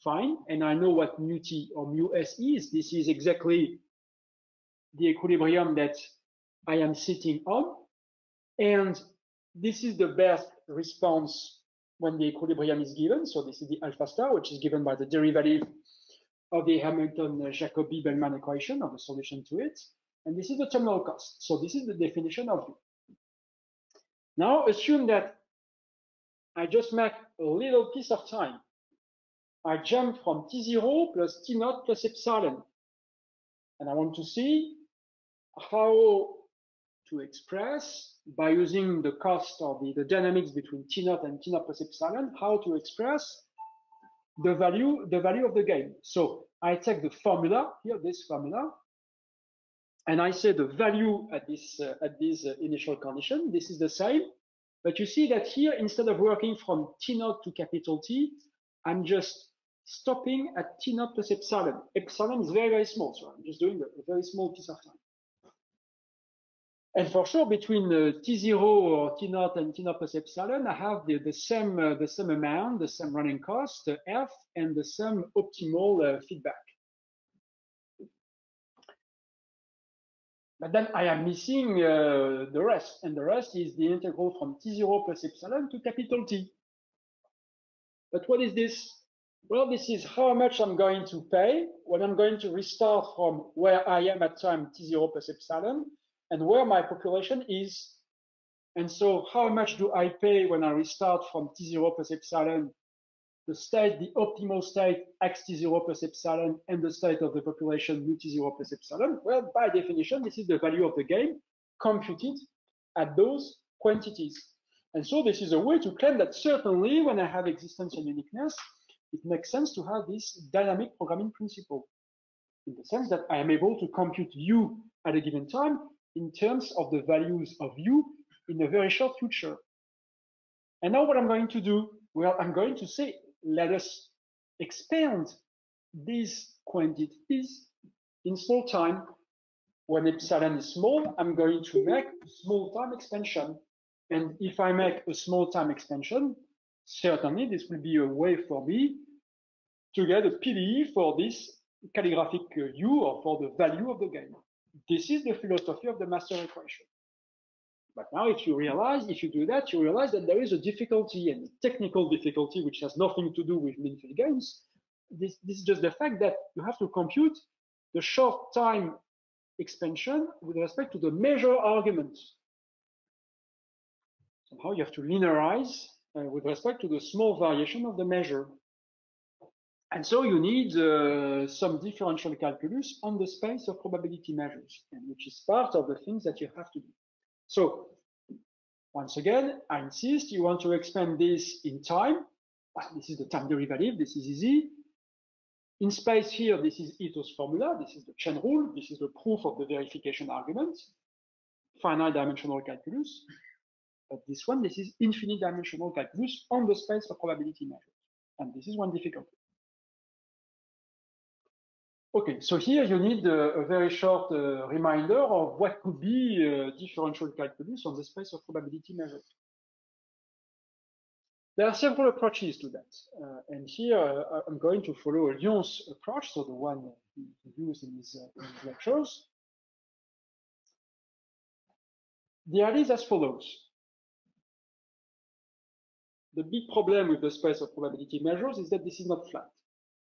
fine. And I know what mu T or mu S is. This is exactly the equilibrium that I am sitting on. And this is the best response when the equilibrium is given. So this is the alpha star, which is given by the derivative of the Hamilton-Jacobi-Bellman equation of the solution to it. And this is the terminal cost. So this is the definition of U. Now assume that I just make a little piece of time. I jump from T0 plus T naught plus epsilon. And I want to see how to express by using the cost or the, the dynamics between T naught and T naught plus epsilon, how to express the value, the value of the game. So I take the formula here, this formula, and I say the value at this uh, at this uh, initial condition. This is the same, but you see that here instead of working from T naught to capital T, I'm just stopping at T naught plus epsilon. Epsilon is very very small, so I'm just doing a, a very small piece of time. And for sure, between uh, T0 or T naught and T naught plus epsilon, I have the, the same uh, the same amount, the same running cost, uh, F, and the same optimal uh, feedback. But then I am missing uh, the rest, and the rest is the integral from t0 plus epsilon to capital T. But what is this? Well, this is how much I'm going to pay when I'm going to restart from where I am at time t0 plus epsilon and where my population is. And so how much do I pay when I restart from t0 plus epsilon the state, the optimal state, x t0 plus epsilon, and the state of the population, mu t0 plus epsilon, well, by definition, this is the value of the game computed at those quantities. And so this is a way to claim that certainly when I have existence and uniqueness, it makes sense to have this dynamic programming principle in the sense that I am able to compute u at a given time in terms of the values of u in a very short future. And now what I'm going to do, well, I'm going to say let us expand these quantities in small time. When epsilon is small, I'm going to make a small time expansion. And if I make a small time expansion, certainly this will be a way for me to get a PDE for this calligraphic uh, U or for the value of the game. This is the philosophy of the master equation. But now if you realize, if you do that, you realize that there is a difficulty and technical difficulty, which has nothing to do with mean-field games. This, this is just the fact that you have to compute the short time expansion with respect to the measure argument. Somehow you have to linearize uh, with respect to the small variation of the measure. And so you need uh, some differential calculus on the space of probability measures, which is part of the things that you have to do. So once again, I insist, you want to expand this in time. Ah, this is the time derivative, this is easy. In space here, this is Ito's formula, this is the chain rule, this is the proof of the verification argument, finite dimensional calculus. But this one, this is infinite dimensional calculus on the space of probability measures. And this is one difficulty. Okay, so here you need a, a very short uh, reminder of what could be uh, differential calculus on the space of probability measures. There are several approaches to that. Uh, and here uh, I'm going to follow Lions' approach, so the one he, used in his, uh, in his lectures. The idea is as follows. The big problem with the space of probability measures is that this is not flat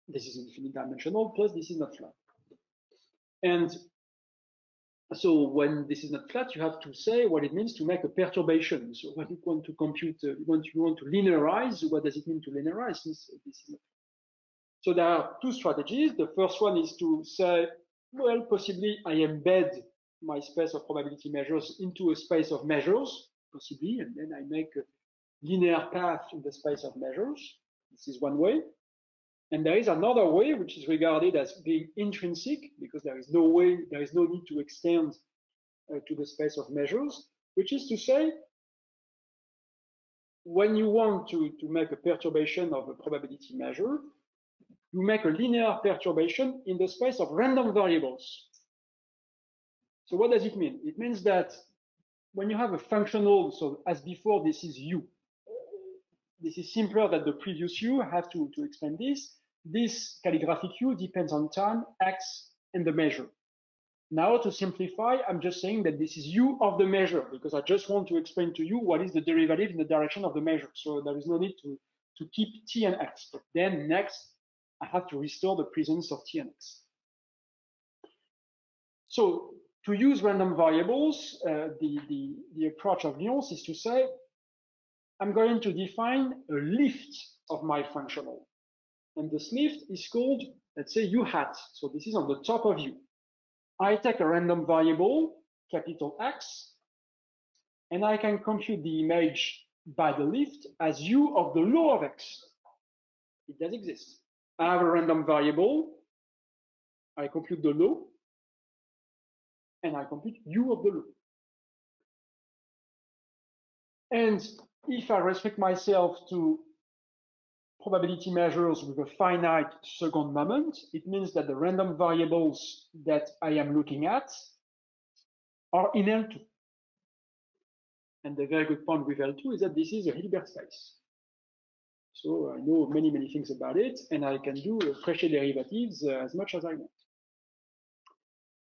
this is infinite dimensional, plus this is not flat. And so when this is not flat, you have to say what it means to make a perturbation. So when you want to compute, uh, you, want, you want to linearize, what does it mean to linearize? This is not so there are two strategies. The first one is to say, well, possibly I embed my space of probability measures into a space of measures, possibly, and then I make a linear path in the space of measures. This is one way. And there is another way, which is regarded as being intrinsic, because there is no way, there is no need to extend uh, to the space of measures, which is to say, when you want to, to make a perturbation of a probability measure, you make a linear perturbation in the space of random variables. So what does it mean? It means that when you have a functional, so as before, this is u. This is simpler than the previous u. Have to, to explain this. This calligraphic U depends on time, X, and the measure. Now to simplify, I'm just saying that this is U of the measure because I just want to explain to you what is the derivative in the direction of the measure. So there is no need to, to keep T and X. But then next, I have to restore the presence of T and X. So to use random variables, uh, the, the, the approach of Lions is to say, I'm going to define a lift of my functional. And this lift is called, let's say, u hat. So this is on the top of u. I take a random variable, capital X, and I can compute the image by the lift as u of the low of x. It does exist. I have a random variable, I compute the low, and I compute u of the low. And if I restrict myself to probability measures with a finite second moment, it means that the random variables that I am looking at are in L2. And the very good point with L2 is that this is a Hilbert space. So I know many, many things about it, and I can do Frechet derivatives uh, as much as I want.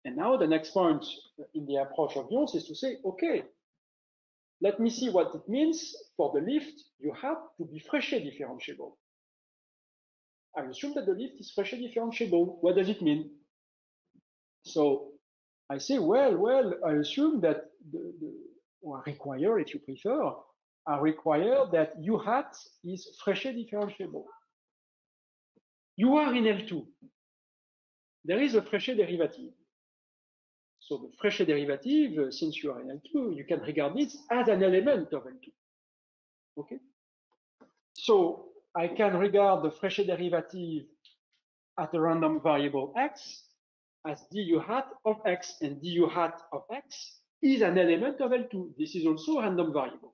And now the next point in the approach of Lions is to say, okay, let me see what it means for the lift you have to be Frechet differentiable. I assume that the lift is Frechet differentiable. What does it mean? So I say, well, well, I assume that the, the or require, if you prefer, I require that U hat is Frechet differentiable. You are in L2. There is a Frechet derivative. So the Frechet derivative, uh, since you are in L2, you can regard this as an element of L2. Okay? So I can regard the Frechet derivative at a random variable x as du hat of x, and du hat of x is an element of L2. This is also a random variable.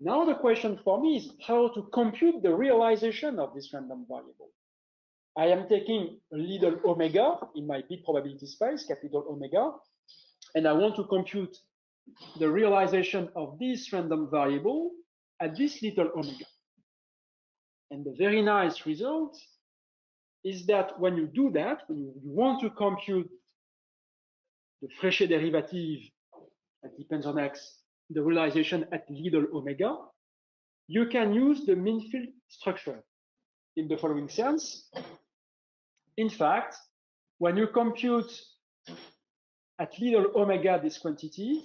Now the question for me is how to compute the realization of this random variable. I am taking a little omega in my big probability space, capital omega, and I want to compute the realization of this random variable at this little omega. And the very nice result is that when you do that, when you, you want to compute the Frechet derivative that depends on x, the realization at little omega, you can use the mean field structure in the following sense. In fact, when you compute at little omega this quantity,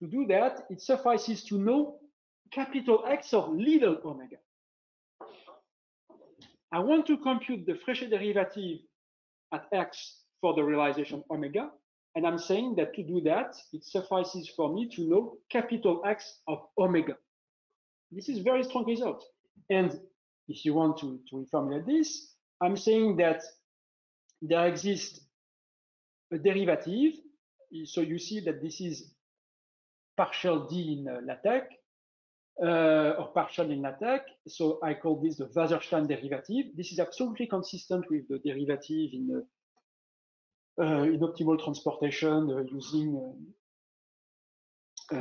to do that, it suffices to know capital X of little omega. I want to compute the Frechet derivative at X for the realization omega. And I'm saying that to do that, it suffices for me to know capital X of omega. This is very strong result. And if you want to, to reformulate this, I'm saying that there exists a derivative. So you see that this is partial D in uh, LaTeX, uh, or partial in LaTeX. So I call this the Wasserstein derivative. This is absolutely consistent with the derivative in uh, uh, in optimal transportation uh, using uh,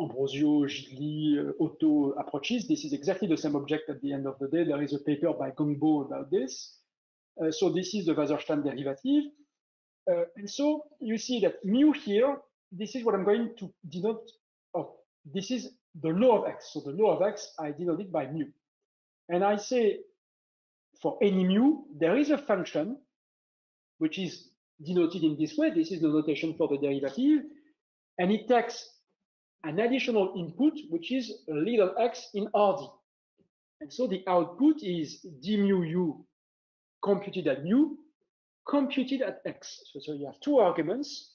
Ambrosio, Gigli, Otto approaches. This is exactly the same object at the end of the day. There is a paper by Gangbo about this. Uh, so this is the Wasserstein derivative. Uh, and so you see that mu here, this is what I'm going to denote. Oh, this is the law of x. So the law of x, I denote it by mu. And I say for any mu, there is a function which is denoted in this way. This is the notation for the derivative. And it takes an additional input, which is a little x in RD. And so the output is d mu u computed at mu, computed at x. So, so you have two arguments,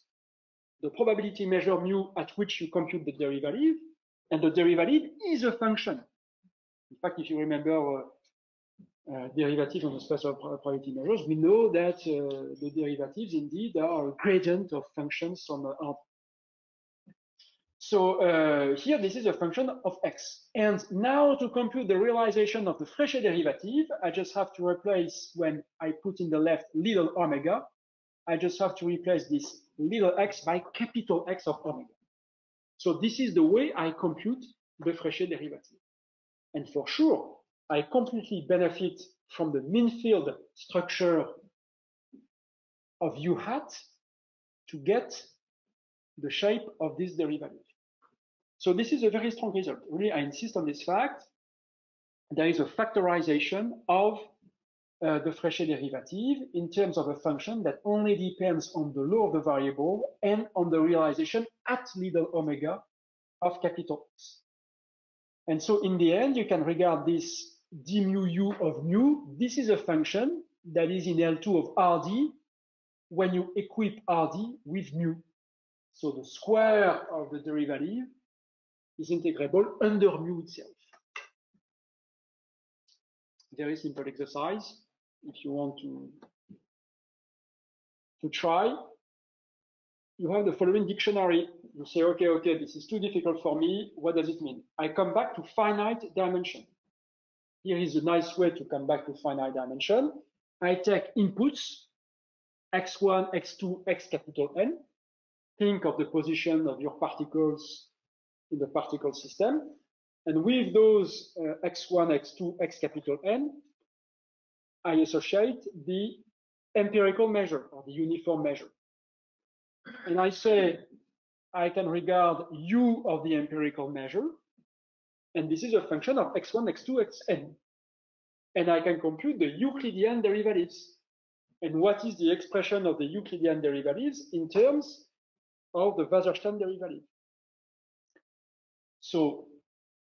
the probability measure mu at which you compute the derivative, and the derivative is a function. In fact, if you remember uh, uh, on the space of probability measures, we know that uh, the derivatives indeed are a gradient of functions on the R. So uh, here, this is a function of x. And now to compute the realization of the Frechet derivative, I just have to replace, when I put in the left little omega, I just have to replace this little x by capital X of omega. So this is the way I compute the Frechet derivative. And for sure, I completely benefit from the mean field structure of u hat to get the shape of this derivative. So this is a very strong result. Really, I insist on this fact. There is a factorization of uh, the Frechet derivative in terms of a function that only depends on the law of the variable and on the realization at little omega of capital X. And so in the end, you can regard this d mu u of mu, this is a function that is in L2 of Rd when you equip Rd with mu. So the square of the derivative is integrable under mu itself. Very simple exercise. If you want to, to try, you have the following dictionary. You say, okay, okay, this is too difficult for me. What does it mean? I come back to finite dimension. Here is a nice way to come back to finite dimension. I take inputs, x1, x2, x capital N. Think of the position of your particles in the particle system. And with those uh, x1, x2, x capital N, I associate the empirical measure or the uniform measure. And I say I can regard u of the empirical measure, and this is a function of x1, x2, xn. And I can compute the Euclidean derivatives. And what is the expression of the Euclidean derivatives in terms of the Wasserstein derivative? So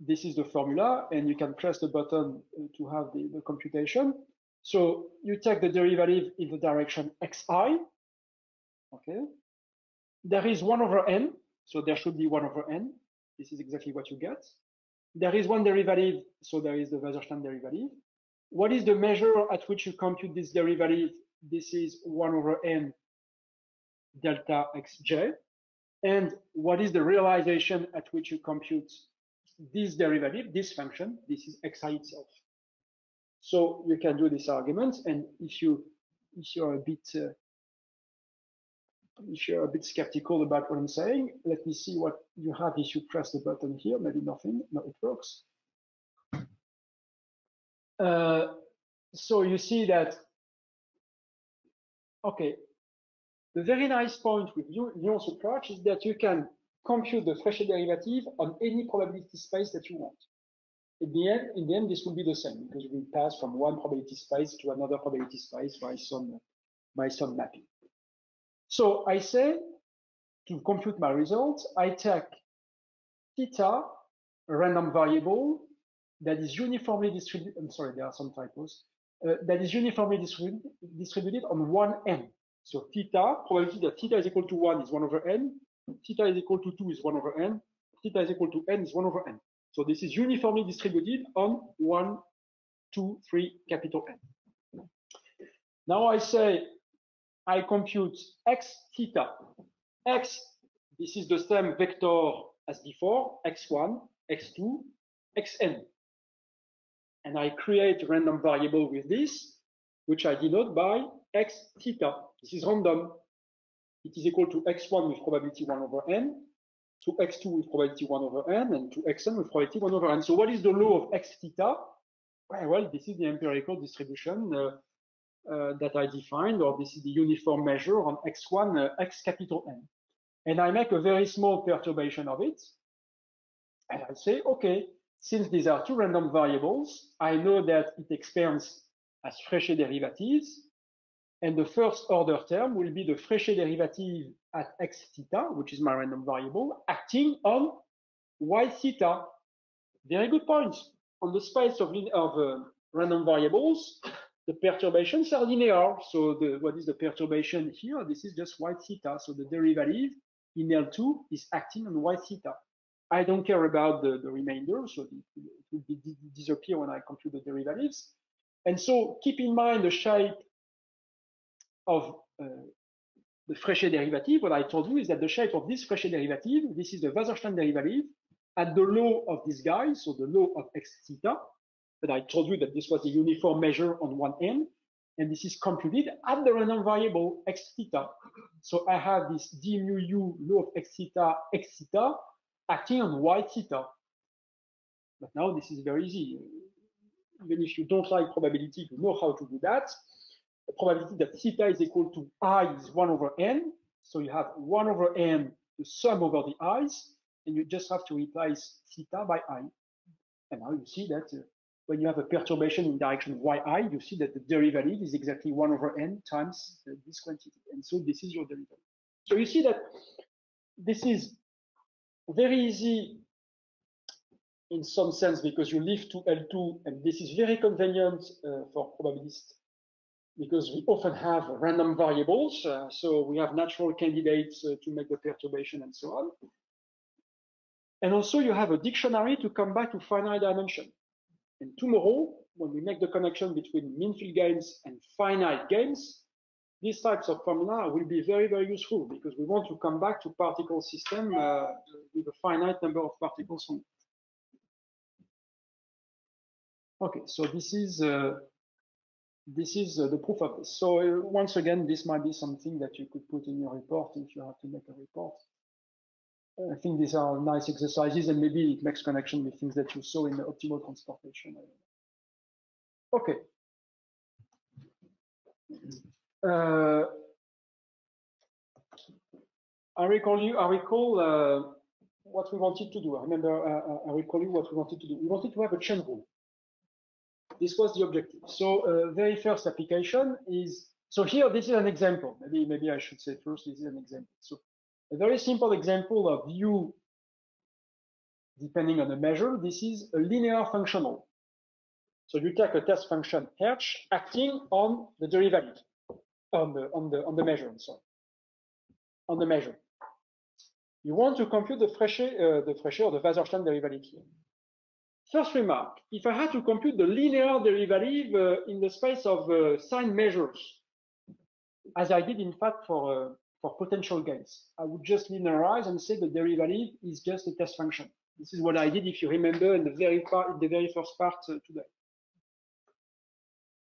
this is the formula, and you can press the button uh, to have the, the computation. So you take the derivative in the direction xi, okay? There is 1 over n, so there should be 1 over n. This is exactly what you get. There is one derivative, so there is the Wasserstein derivative. What is the measure at which you compute this derivative? This is 1 over n delta xj. And what is the realization at which you compute this derivative, this function? This is xi itself. So you can do this argument, and if you if you're a bit uh, if you're a bit skeptical about what I'm saying, let me see what you have if you press the button here. Maybe nothing. No, it works. Uh, so you see that, okay, the very nice point with Lions' approach is that you can compute the Frechet derivative on any probability space that you want. In the end, in the end, this will be the same because we pass from one probability space to another probability space by some by some mapping. So I say to compute my results, I take theta, a random variable that is uniformly distributed. I'm sorry, there are some typos. Uh, that is uniformly distributed, distributed on one n. So theta, probability that theta is equal to one is one over n, theta is equal to two is one over n, theta is equal to n is one over n. So this is uniformly distributed on one, two, three, capital N. Now I say I compute x theta. x, this is the same vector as before, x1, x2, xn. And I create a random variable with this, which I denote by x theta. This is random. It is equal to x1 with probability 1 over n, to x2 with probability 1 over n, and to xn with probability 1 over n. So what is the law of x theta? Well, this is the empirical distribution uh, uh, that I defined, or this is the uniform measure on x1, uh, x capital N. And I make a very small perturbation of it. And I say, okay, since these are two random variables, I know that it expands as Frechet derivatives. And the first order term will be the Frechet derivative at x theta, which is my random variable, acting on y theta. Very good point. On the space of, of uh, random variables, the perturbations are linear. So the, what is the perturbation here? This is just y theta. So the derivative in L2 is acting on y theta. I don't care about the, the remainder, so it, it will be, disappear when I compute the derivatives. And so keep in mind the shape of uh, the Frechet derivative. What I told you is that the shape of this Frechet derivative, this is the Wasserstein derivative at the law of this guy, so the law of x theta, but I told you that this was a uniform measure on one end, and this is computed at the random variable x theta. So I have this d mu u law of x theta x theta acting on y theta. But now this is very easy. Even if you don't like probability, you know how to do that. The probability that theta is equal to i is 1 over n. So you have 1 over n, the sum over the i's, and you just have to replace theta by i. And now you see that uh, when you have a perturbation in direction yi, you see that the derivative is exactly 1 over n times this quantity. And so this is your derivative. So you see that this is very easy in some sense because you live to L2, and this is very convenient uh, for probabilists because we often have random variables. Uh, so we have natural candidates uh, to make the perturbation and so on. And also you have a dictionary to come back to finite dimension. And tomorrow, when we make the connection between mean field games and finite games, these types of formula will be very, very useful because we want to come back to particle system uh, with a finite number of particles Okay, so this is uh, this is uh, the proof of this. So uh, once again, this might be something that you could put in your report if you have to make a report. I think these are nice exercises and maybe it makes connection with things that you saw in the optimal transportation. Okay. uh, I recall you. I recall uh, what we wanted to do. I remember. Uh, I recall you what we wanted to do. We wanted to have a chain rule. This was the objective. So, uh, very first application is. So here, this is an example. Maybe, maybe I should say first. This is an example. So, a very simple example of u depending on the measure. This is a linear functional. So you take a test function h acting on the derivative on the on the on the measure. Sorry, on the measure. You want to compute the Frechet, uh, the Frechet or the Wasserstein derivative here. First remark, if I had to compute the linear derivative uh, in the space of uh, sign measures, as I did in fact for, uh, for potential games, I would just linearize and say the derivative is just a test function. This is what I did, if you remember, in the very part, the very first part uh, today.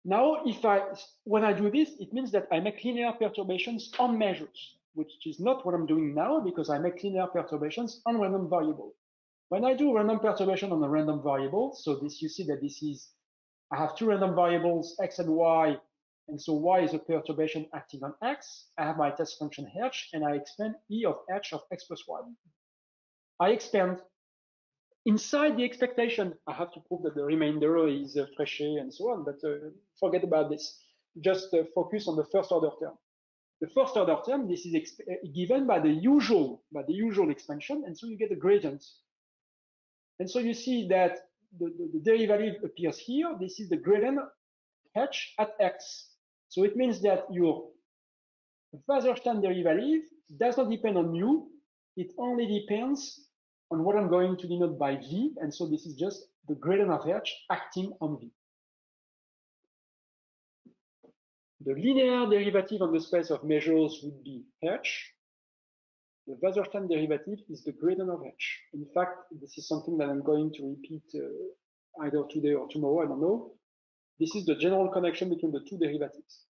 Now, if I, when I do this, it means that I make linear perturbations on measures which is not what I'm doing now because I make linear perturbations on random variable. When I do random perturbation on a random variable, so this you see that this is, I have two random variables, x and y, and so y is a perturbation acting on x. I have my test function h, and I expand e of h of x plus y. I expand inside the expectation. I have to prove that the remainder is uh, and so on, but uh, forget about this. Just uh, focus on the first order term the first order term, this is given by the usual, by the usual expansion, and so you get a gradient. And so you see that the, the, the derivative appears here. This is the gradient h at x. So it means that your Wasserstein derivative does not depend on mu. It only depends on what I'm going to denote by v. And so this is just the gradient of h acting on v. The linear derivative on the space of measures would be h. The Wasserstein derivative is the gradient of h. In fact, this is something that I'm going to repeat uh, either today or tomorrow, I don't know. This is the general connection between the two derivatives.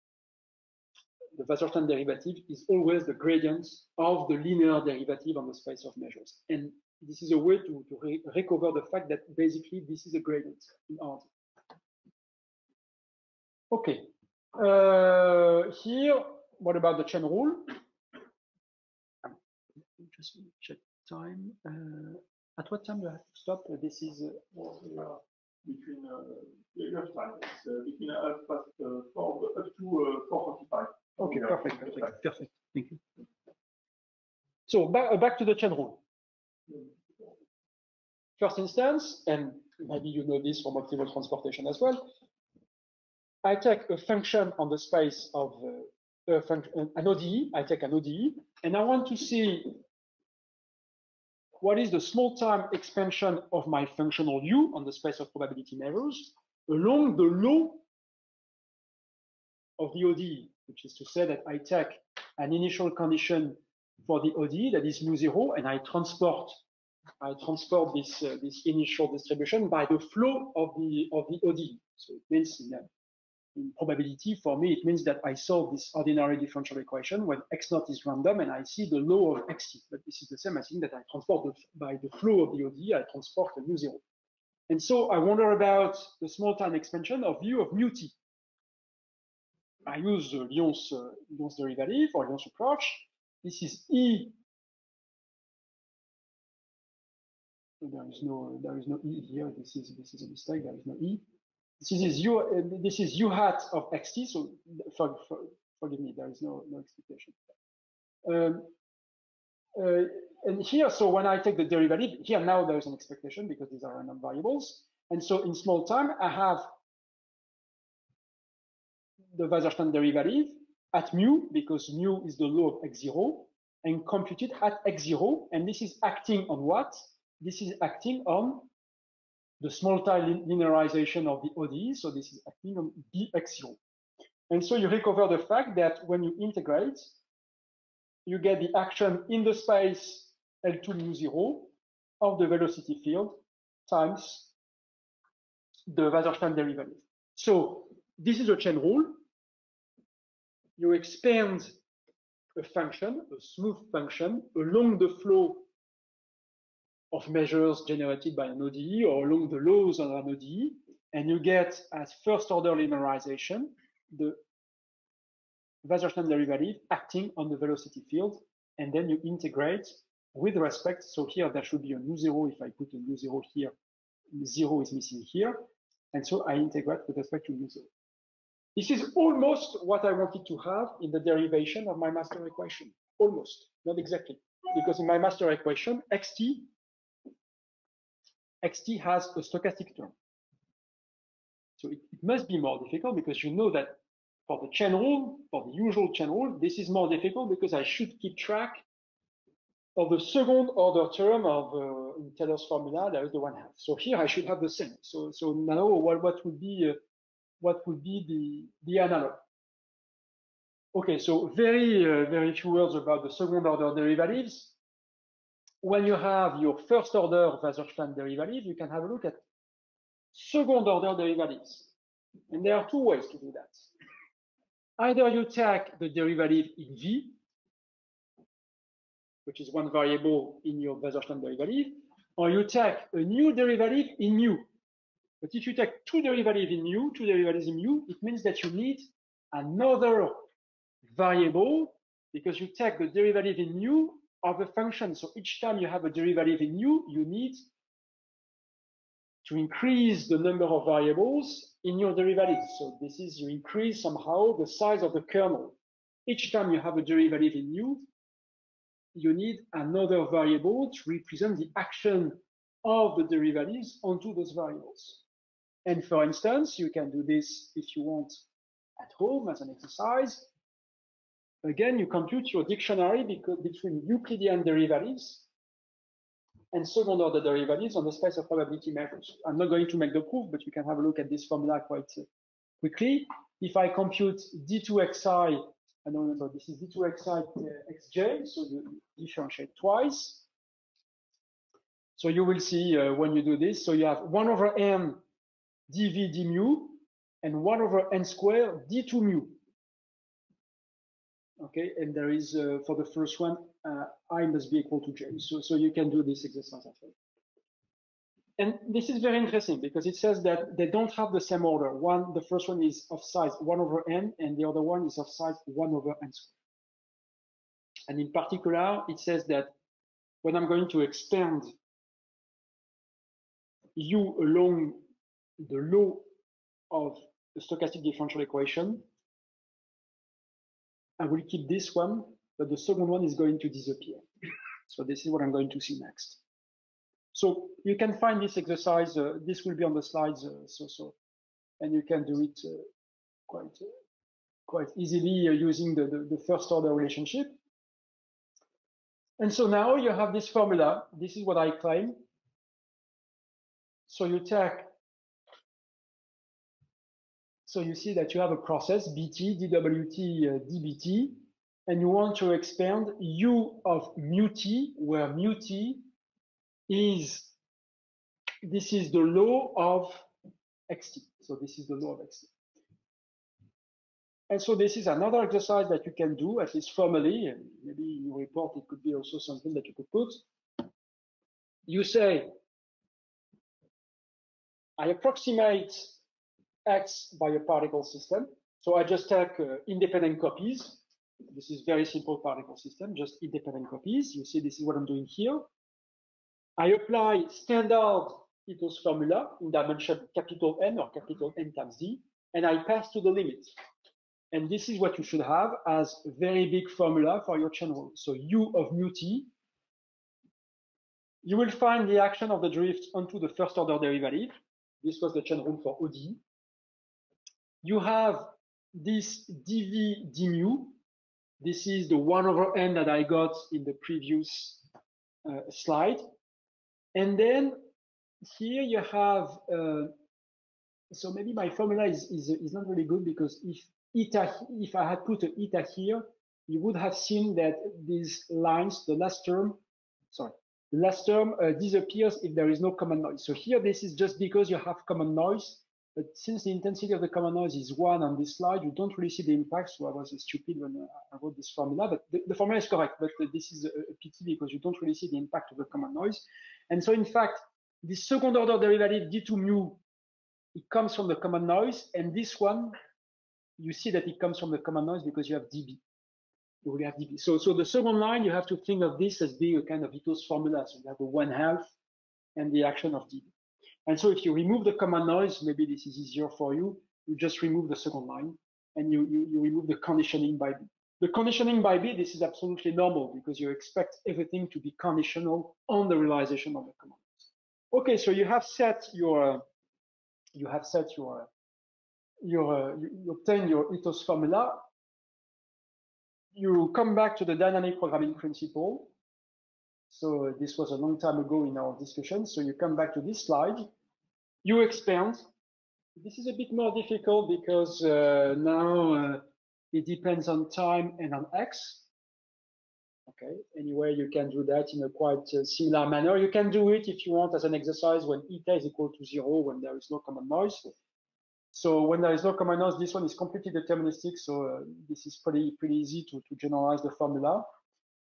The Wasserstein derivative is always the gradient of the linear derivative on the space of measures. And this is a way to, to re recover the fact that basically this is a gradient in R. Okay, uh, here, what about the chain rule? Just check time. Uh, at what time do I have to stop? Uh, this is uh, between uh, you have time. It's uh, between half past uh, four up to four forty-five. Okay, perfect, perfect, perfect. Thank you. So back back to the chain rule. First instance, and maybe you know this from optimal transportation as well. I take a function on the space of uh, an ODE, I take an ODE, and I want to see what is the small time expansion of my functional U on the space of probability measures along the law of the ODE, which is to say that I take an initial condition for the ODE that is mu zero, and I transport I transport this uh, this initial distribution by the flow of the of the ODE. So it means in, in probability, for me, it means that I solve this ordinary differential equation when x naught is random and I see the law of xt. But this is the same, think that I transport the, by the flow of the ODE, I transport a mu zero. And so I wonder about the small time expansion of u of mu t. I use uh, Lions', uh, Lions' derivative or Lions' approach. This is E. There is no, there is no E here. This is, this is a mistake. There is no E this is u uh, this is u hat of xt. So for, for, forgive me, there is no no expectation. Um, uh, and here, so when I take the derivative, here now there is an expectation because these are random variables. And so in small time, I have the Wasserstein derivative at mu, because mu is the law of x0, and computed at x0. And this is acting on what? This is acting on the small time linearization of the ODE. So this is acting on dx0. And so you recover the fact that when you integrate, you get the action in the space L2 mu 0 of the velocity field times the Wasserstein derivative. So this is a chain rule. You expand a function, a smooth function, along the flow of measures generated by an ODE or along the laws of an ODE, and you get as first order linearization the Wasserstein derivative acting on the velocity field, and then you integrate with respect. So here there should be a nu zero. If I put a nu zero here, zero is missing here. And so I integrate with respect to nu zero. This is almost what I wanted to have in the derivation of my master equation. Almost, not exactly. Because in my master equation, xt, xt has a stochastic term. So it, it must be more difficult because you know that for the chain rule, for the usual chain rule, this is more difficult because I should keep track of the second order term of uh, in Taylor's formula, there is the one half. So here I should have the same. So so now what what would be uh, what would be the the analog? Okay, so very uh, very few words about the second order derivatives. When you have your first order Wasserstein derivative, you can have a look at second order derivatives, and there are two ways to do that. Either you take the derivative in v, which is one variable in your Wasserstein derivative, or you take a new derivative in mu. But if you take two derivatives in mu, two derivatives in mu, it means that you need another variable because you take the derivative in mu of a function. So each time you have a derivative in mu, you need to increase the number of variables in your derivative. So this is you increase somehow the size of the kernel. Each time you have a derivative in mu, you need another variable to represent the action of the derivatives onto those variables. And for instance, you can do this if you want at home as an exercise. Again, you compute your dictionary between Euclidean derivatives and second order derivatives on the space of probability measures. I'm not going to make the proof, but you can have a look at this formula quite quickly. If I compute d2xi I don't remember, this is d2xi uh, xj, so you differentiate twice. So you will see uh, when you do this, so you have 1 over n dv d mu and 1 over n squared d2 mu. Okay, and there is, uh, for the first one, uh, i must be equal to j. So, so you can do this exercise. And this is very interesting because it says that they don't have the same order. One, the first one is of size 1 over n, and the other one is of size 1 over n squared. And in particular, it says that when I'm going to expand u along the law of the stochastic differential equation, I will keep this one, but the second one is going to disappear. So this is what I'm going to see next. So you can find this exercise. Uh, this will be on the slides. Uh, so so, and you can do it uh, quite uh, quite easily uh, using the, the, the first order relationship. And so now you have this formula. This is what I claim. So you take. So you see that you have a process bt dwt uh, dbt, and you want to expand u of mu t, where mu t is this is the law of xt. So this is the law of xt. And so this is another exercise that you can do, at least formally, and maybe in your report it could be also something that you could put. You say, I approximate x by a particle system. So I just take uh, independent copies. This is very simple particle system, just independent copies. You see, this is what I'm doing here. I apply standard Ito's formula in dimension capital N or capital N times D, and I pass to the limit. And this is what you should have as very big formula for your channel. So U of mu t, you will find the action of the drift onto the first order derivative. This was the chain rule for ODE. You have this dv d mu. This is the 1 over n that I got in the previous uh, slide. And then here you have, uh, so maybe my formula is, is, is not really good because if eta, if I had put a eta here, you would have seen that these lines, the last term, sorry, the last term uh, disappears if there is no common noise. So here, this is just because you have common noise. But since the intensity of the common noise is one on this slide, you don't really see the impact. So I was stupid when uh, I wrote this formula, but the, the formula is correct. But uh, this is a, a pity because you don't really see the impact of the common noise. And so in fact, this second order derivative d2 mu, it comes from the common noise, and this one you see that it comes from the common noise because you have dB. You will have dB. So, so the second line, you have to think of this as being a kind of Ito's formula. So you have the one half and the action of dB. And so if you remove the common noise, maybe this is easier for you. You just remove the second line and you, you, you remove the conditioning by B. The conditioning by B, this is absolutely normal because you expect everything to be conditional on the realization of the command. Okay, so you have set your, you have set your, your, you, you obtain your Ito's formula. You come back to the dynamic programming principle. So this was a long time ago in our discussion. So you come back to this slide. You expand. This is a bit more difficult because uh, now uh, it depends on time and on X. Okay, anyway, you can do that in a quite uh, similar manner. You can do it if you want as an exercise when eta is equal to zero, when there is no common noise. So when there is no common noise, this one is completely deterministic. So uh, this is pretty, pretty easy to, to generalize the formula.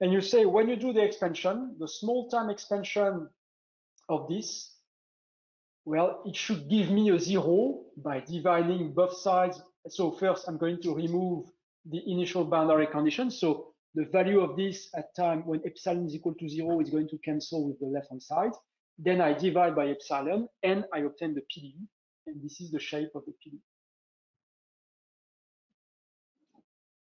And you say, when you do the expansion, the small time expansion of this, well, it should give me a zero by dividing both sides so first I'm going to remove the initial boundary condition. So the value of this at time when epsilon is equal to zero is going to cancel with the left-hand side. Then I divide by epsilon and I obtain the PDE. And this is the shape of the PDE.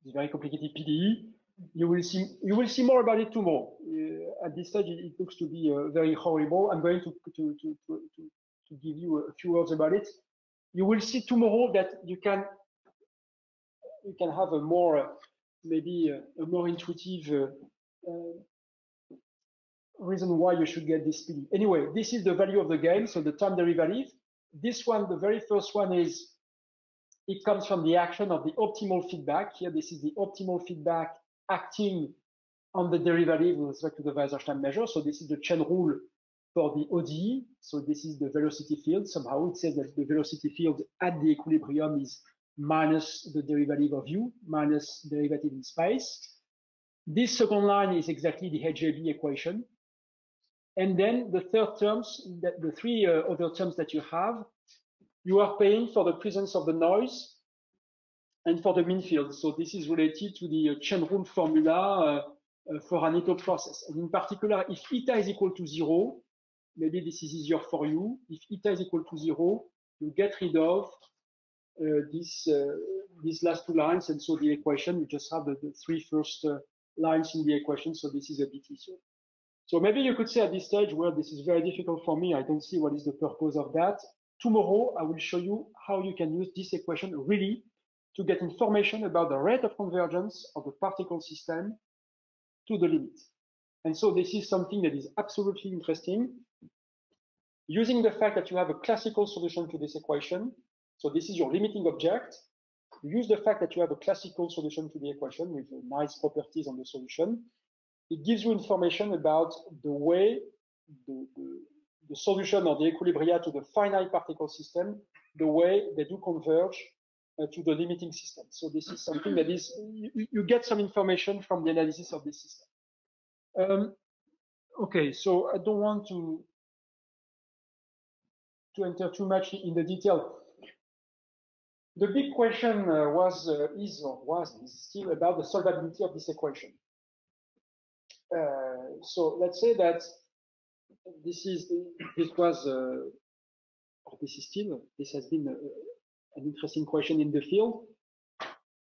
It's very complicated PDE. You will see you will see more about it tomorrow. Uh, at this stage, it, it looks to be uh, very horrible. I'm going to to, to to to give you a few words about it. You will see tomorrow that you can you can have a more uh, maybe a, a more intuitive uh, uh, reason why you should get this PD. Anyway, this is the value of the game, so the time derivative. This one, the very first one is, it comes from the action of the optimal feedback. Here, this is the optimal feedback acting on the derivative with respect to the Weierstrass measure. So this is the chain rule for the ODE. So this is the velocity field. Somehow it says that the velocity field at the equilibrium is minus the derivative of u minus derivative in space. This second line is exactly the HJB equation. And then the third terms, the three uh, other terms that you have, you are paying for the presence of the noise and for the mean field. So this is related to the chain rule formula uh, uh, for an Ito process. And in particular, if eta is equal to zero, maybe this is easier for you. If eta is equal to zero, you get rid of uh, these uh, these last two lines, and so the equation, you just have the, the three first uh, lines in the equation, so this is a bit easier. So maybe you could say at this stage, well, this is very difficult for me, I don't see what is the purpose of that. Tomorrow, I will show you how you can use this equation really to get information about the rate of convergence of the particle system to the limit. And so this is something that is absolutely interesting. Using the fact that you have a classical solution to this equation, so this is your limiting object. Use the fact that you have a classical solution to the equation with nice properties on the solution. It gives you information about the way the, the, the solution or the equilibria to the finite particle system, the way they do converge to the limiting system. So this is something that is, you, you, get some information from the analysis of this system. Um, okay, so I don't want to to enter too much in the detail the big question uh, was, uh, is or was is still about the solvability of this equation. Uh, so let's say that this is this was uh, this is still this has been a, an interesting question in the field.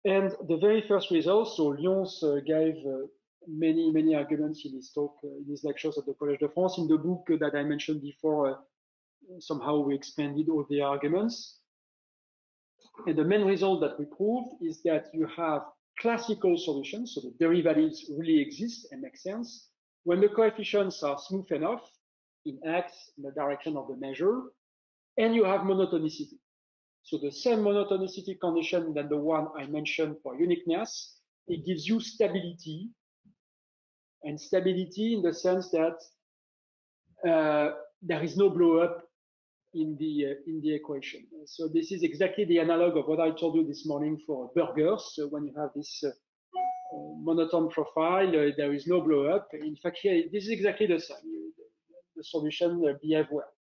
And the very first result, so Lions uh, gave uh, many many arguments in his talk in his lectures at the Collège de France. In the book that I mentioned before, somehow we expanded all the arguments. And the main result that we proved is that you have classical solutions, so the derivatives really exist and make sense, when the coefficients are smooth enough in x, in the direction of the measure, and you have monotonicity. So the same monotonicity condition than the one I mentioned for uniqueness, it gives you stability, and stability in the sense that uh, there is no blow up in the uh, in the equation. So this is exactly the analog of what I told you this morning for burgers. So when you have this uh, monotone profile, uh, there is no blow up. In fact, here this is exactly the same. The solution behave well.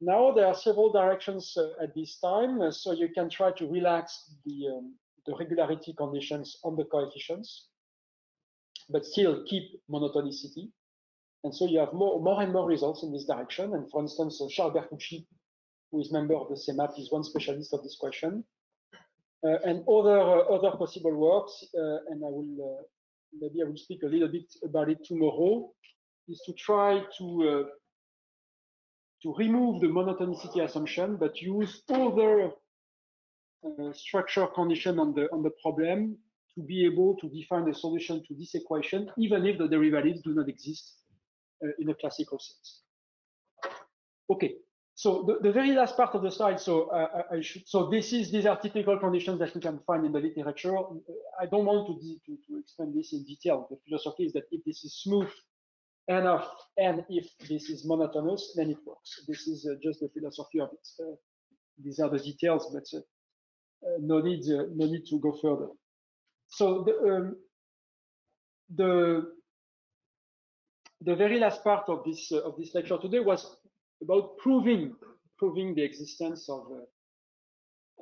Now there are several directions uh, at this time, uh, so you can try to relax the, um, the regularity conditions on the coefficients, but still keep monotonicity. And so you have more, more and more results in this direction. And for instance, uh, Charles Bertucci, who is member of the CMAP, is one specialist of this question. Uh, and other uh, other possible works, uh, and I will maybe I will speak a little bit about it tomorrow, is to try to to remove the monotonicity assumption, but use other uh, structure condition on the on the problem to be able to define a solution to this equation, even if the derivatives do not exist uh, in a classical sense. Okay, so the, the, very last part of the slide, so uh, I should, so this is, these are typical conditions that we can find in the literature. I don't want to, to, to explain this in detail. The philosophy is that if this is smooth enough and if this is monotonous, then it works. This is uh, just the philosophy of it. Uh, these are the details, but uh, uh no need, uh, no need to go further. So the, um, the the very last part of this of this lecture today was about proving proving the existence of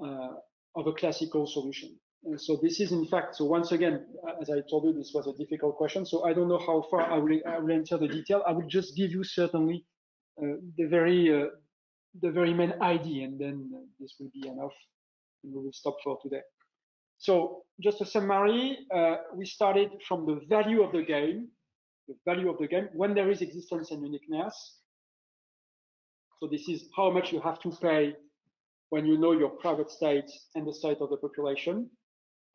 uh, of a classical solution. So this is in fact, so once again, as I told you, this was a difficult question. So I don't know how far I will, I will enter the detail. I will just give you certainly uh, the very uh, the very main idea, and then this will be enough. And we will stop for today. So just a summary, uh, we started from the value of the game, the value of the game when there is existence and uniqueness. So this is how much you have to pay when you know your private state and the state of the population.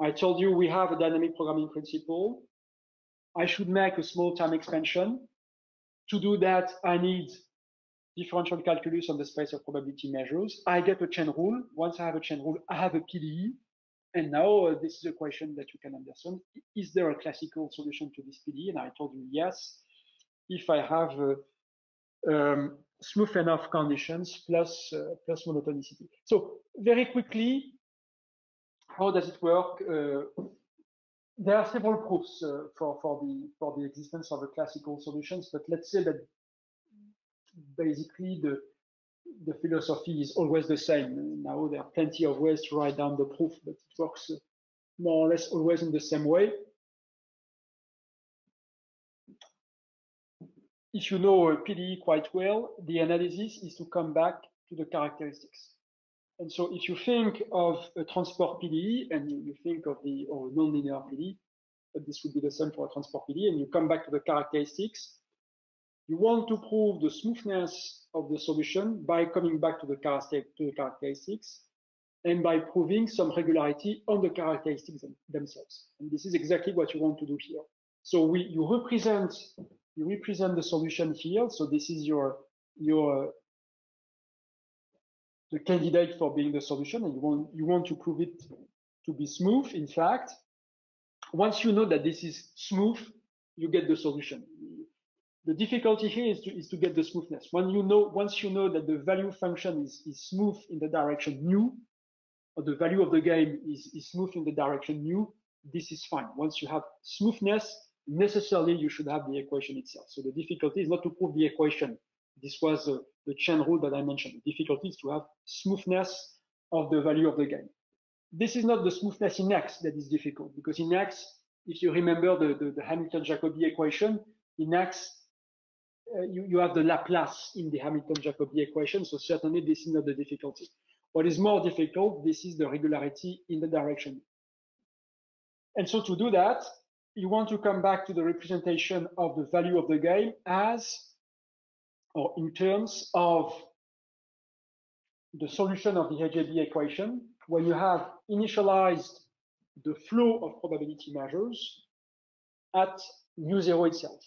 I told you we have a dynamic programming principle. I should make a small time expansion. To do that, I need differential calculus on the space of probability measures. I get a chain rule. Once I have a chain rule, I have a PDE. And now uh, this is a question that you can understand. Is there a classical solution to this PDE? And I told you yes. If I have uh, um, smooth enough conditions plus uh, plus monotonicity. So very quickly, how does it work? Uh, there are several proofs uh, for for the for the existence of the classical solutions, but let's say that basically the the philosophy is always the same. Now there are plenty of ways to write down the proof, but it works more or less always in the same way. if you know PDE quite well, the analysis is to come back to the characteristics. And so if you think of a transport PDE and you, think of the or nonlinear PDE, but this would be the same for a transport PDE, and you come back to the characteristics, you want to prove the smoothness of the solution by coming back to the, to the characteristics and by proving some regularity on the characteristics themselves. And this is exactly what you want to do here. So we, you represent you represent the solution here. So this is your your the candidate for being the solution, and you want you want to prove it to be smooth. In fact, once you know that this is smooth, you get the solution. The difficulty here is to is to get the smoothness. When you know once you know that the value function is is smooth in the direction nu, or the value of the game is is smooth in the direction nu, this is fine. Once you have smoothness, necessarily you should have the equation itself. So the difficulty is not to prove the equation. This was uh, the chain rule that I mentioned. The difficulty is to have smoothness of the value of the game. This is not the smoothness in X that is difficult because in X, if you remember the, the, the Hamilton-Jacobi equation, in X, uh, you, you have the Laplace in the Hamilton-Jacobi equation. So certainly this is not the difficulty. What is more difficult, this is the regularity in the direction. And so to do that, you want to come back to the representation of the value of the game as or in terms of the solution of the HJB equation when you have initialized the flow of probability measures at mu zero itself.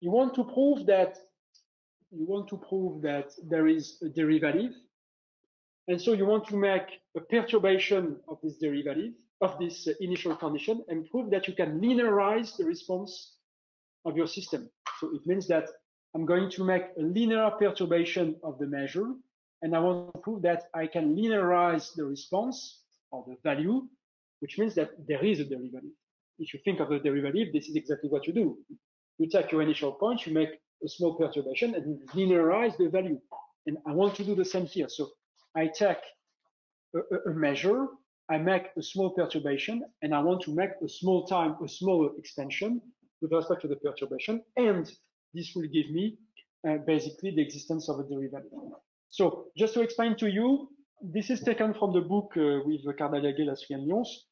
You want to prove that you want to prove that there is a derivative. And so you want to make a perturbation of this derivative of this initial condition and prove that you can linearize the response of your system. So it means that I'm going to make a linear perturbation of the measure, and I want to prove that I can linearize the response or the value, which means that there is a derivative. If you think of the derivative, this is exactly what you do. You take your initial point, you make a small perturbation and linearize the value. And I want to do the same here. So I take a, a, measure, I make a small perturbation, and I want to make a small time, a small extension with respect to the perturbation. And this will give me uh, basically the existence of a derivative. So just to explain to you, this is taken from the book uh, with Cardaliaguet, Lasry and Lions.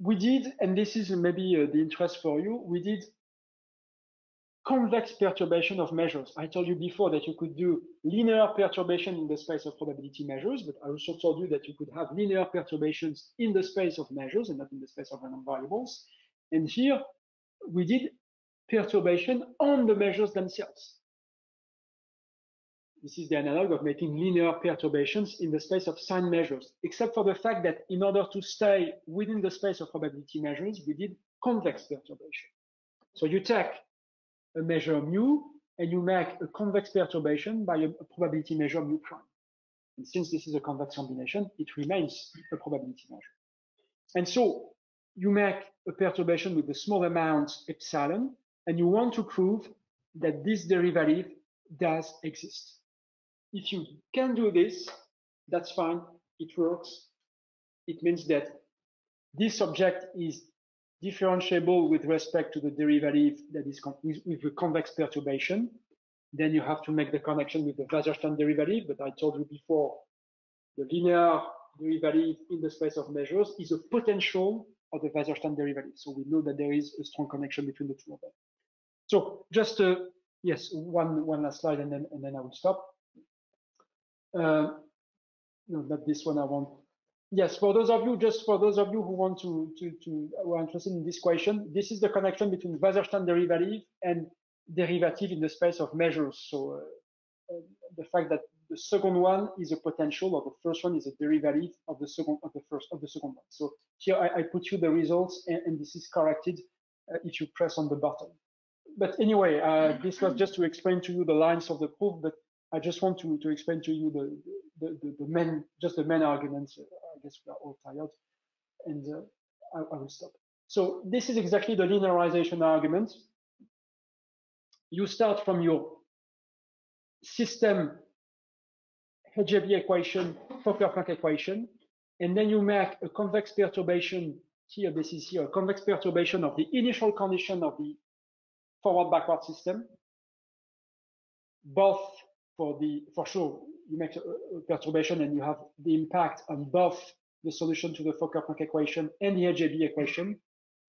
We did, and this is maybe uh, the interest for you, we did convex perturbation of measures. I told you before that you could do linear perturbation in the space of probability measures, but I also told you that you could have linear perturbations in the space of measures and not in the space of random variables. And here we did perturbation on the measures themselves. This is the analog of making linear perturbations in the space of sign measures, except for the fact that in order to stay within the space of probability measures, we did convex perturbation. So you take a measure mu and you make a convex perturbation by a, probability measure mu prime. And since this is a convex combination, it remains a probability measure. And so you make a perturbation with a small amount epsilon, and you want to prove that this derivative does exist. If you can do this, that's fine, it works. It means that this object is differentiable with respect to the derivative that is with, with the convex perturbation. Then you have to make the connection with the Wasserstein derivative, but I told you before, the linear derivative in the space of measures is a potential of the Wasserstein derivative. So we know that there is a strong connection between the two of them. So just uh, yes, one one last slide, and then and then I will stop. Uh, no, not this one. I want yes, for those of you, just for those of you who want to, to, to who are interested in this question, this is the connection between Wasserstein derivative and derivative in the space of measures. So uh, uh, the fact that the second one is a potential or the first one is a derivative of the second of the first of the second one. So here I, I put you the results and, and this is corrected uh, if you press on the button. But anyway, uh, this was just to explain to you the lines of the proof, but I just want to, to explain to you the, the, the, the main, just the main arguments. I guess we are all tired and uh, I, I, will stop. So this is exactly the linearization argument. You start from your system HJB equation, Fokker-Planck equation, and then you make a convex perturbation here, this is here, a convex perturbation of the initial condition of the forward-backward system, both for the, for sure, you make a, a, perturbation and you have the impact on both the solution to the Fokker-Planck equation and the HJB equation.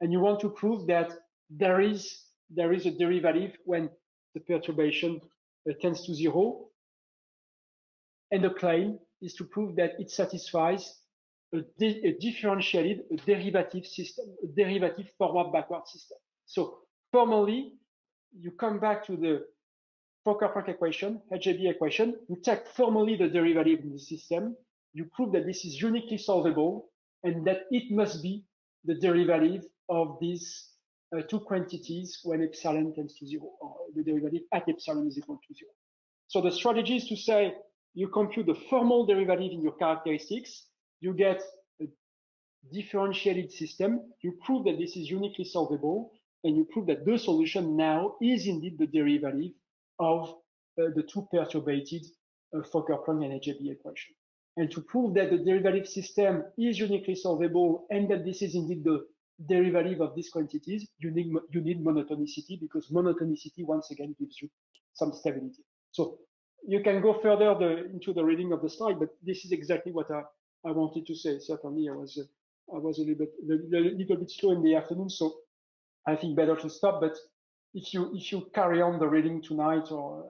And you want to prove that there is, there is a derivative when the perturbation uh, tends to zero. And the claim is to prove that it satisfies a, a differentiated a derivative system, a derivative forward-backward system. So formally, you come back to the Fokker-Planck equation, HJB equation, you take formally the derivative in the system, you prove that this is uniquely solvable and that it must be the derivative of these uh, two quantities when epsilon tends to zero, or the derivative at epsilon is equal to zero. So the strategy is to say you compute the formal derivative in your characteristics, you get a differentiated system, you prove that this is uniquely solvable, and you prove that the solution now is indeed the derivative of uh, the two perturbated uh, Fokker-Planck and HJB equation. And to prove that the derivative system is uniquely solvable and that this is indeed the derivative of these quantities, you need, you need monotonicity because monotonicity once again gives you some stability. So you can go further the, into the reading of the slide, but this is exactly what I, I wanted to say. Certainly, I was uh, I was a little bit a little bit slow in the afternoon, so I think better to stop. But if you if you carry on the reading tonight or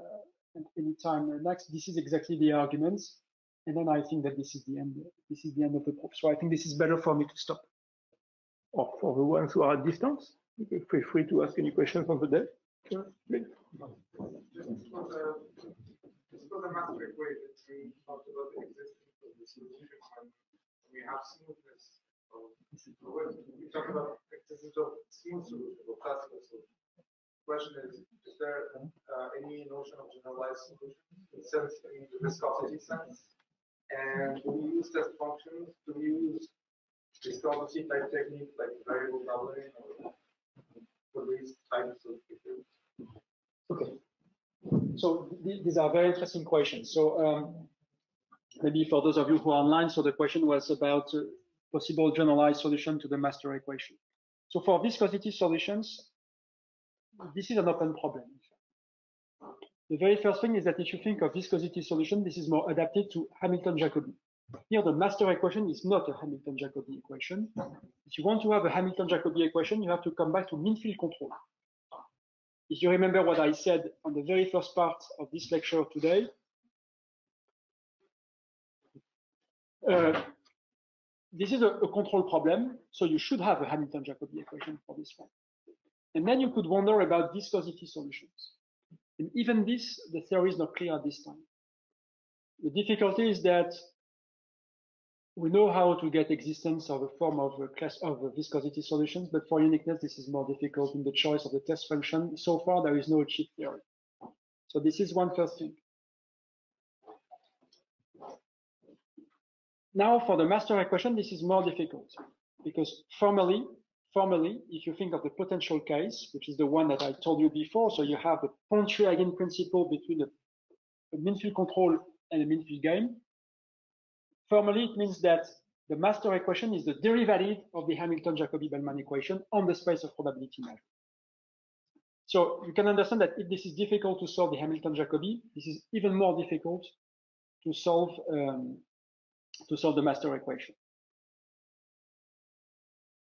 uh, any time next, this is exactly the arguments, and then I think that this is the end. This is the end of the proof. So I think this is better for me to stop. Or for the ones who are at distance, feel free to ask any questions on the day. Sure, please. For the, master equation, we talked about the existence of the solution. and We have smoothness. We talk about existence of smooth solution or classical solution question is, is there uh, any notion of generalized solution in sense in the viscosity sense? And do we use test functions? Do we use viscosity type technique like variable doubling or for these types of issues? So th these are very interesting questions. So um, maybe for those of you who are online, so the question was about uh, possible generalized solution to the master equation. So for viscosity solutions, this is an open problem. The very first thing is that if you think of viscosity solution, this is more adapted to Hamilton-Jacobi. Here, the master equation is not a Hamilton-Jacobi equation. If you want to have a Hamilton-Jacobi equation, you have to come back to mean field control. If you remember what I said on the very first part of this lecture today, uh, this is a, a, control problem, so you should have a Hamilton-Jacobi equation for this one. And then you could wonder about viscosity solutions. And even this, the theory is not clear at this time. The difficulty is that we know how to get existence of a form of a class of a viscosity solutions, but for uniqueness, this is more difficult in the choice of the test function. So far, there is no cheap theory. So this is one first thing. Now for the master equation, this is more difficult because formally, formally, if you think of the potential case, which is the one that I told you before, so you have the Pontryagin principle between a, a mean field control and a mean field game. Formally, it means that the master equation is the derivative of the Hamilton-Jacobi-Bellman equation on the space of probability measure. So you can understand that if this is difficult to solve the Hamilton-Jacobi, this is even more difficult to solve um, to solve the master equation.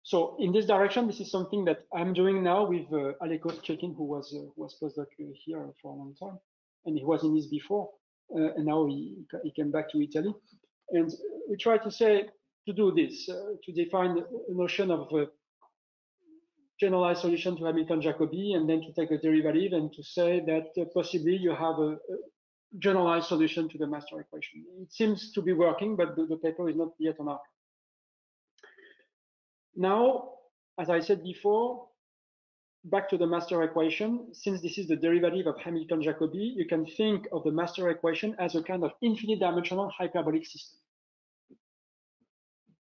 So in this direction, this is something that I'm doing now with uh, Alekos Cecchin, who was uh, was postdoc here for a long time, and he was in this before, uh, and now he, he came back to Italy. And we try to say, to do this, uh, to define a notion of a generalized solution to Hamilton-Jacobi, and then to take a derivative and to say that uh, possibly you have a, a, generalized solution to the master equation. It seems to be working, but the, the paper is not yet on our. Now, as I said before, back to the master equation, since this is the derivative of Hamilton-Jacobi, you can think of the master equation as a kind of infinite dimensional hyperbolic system.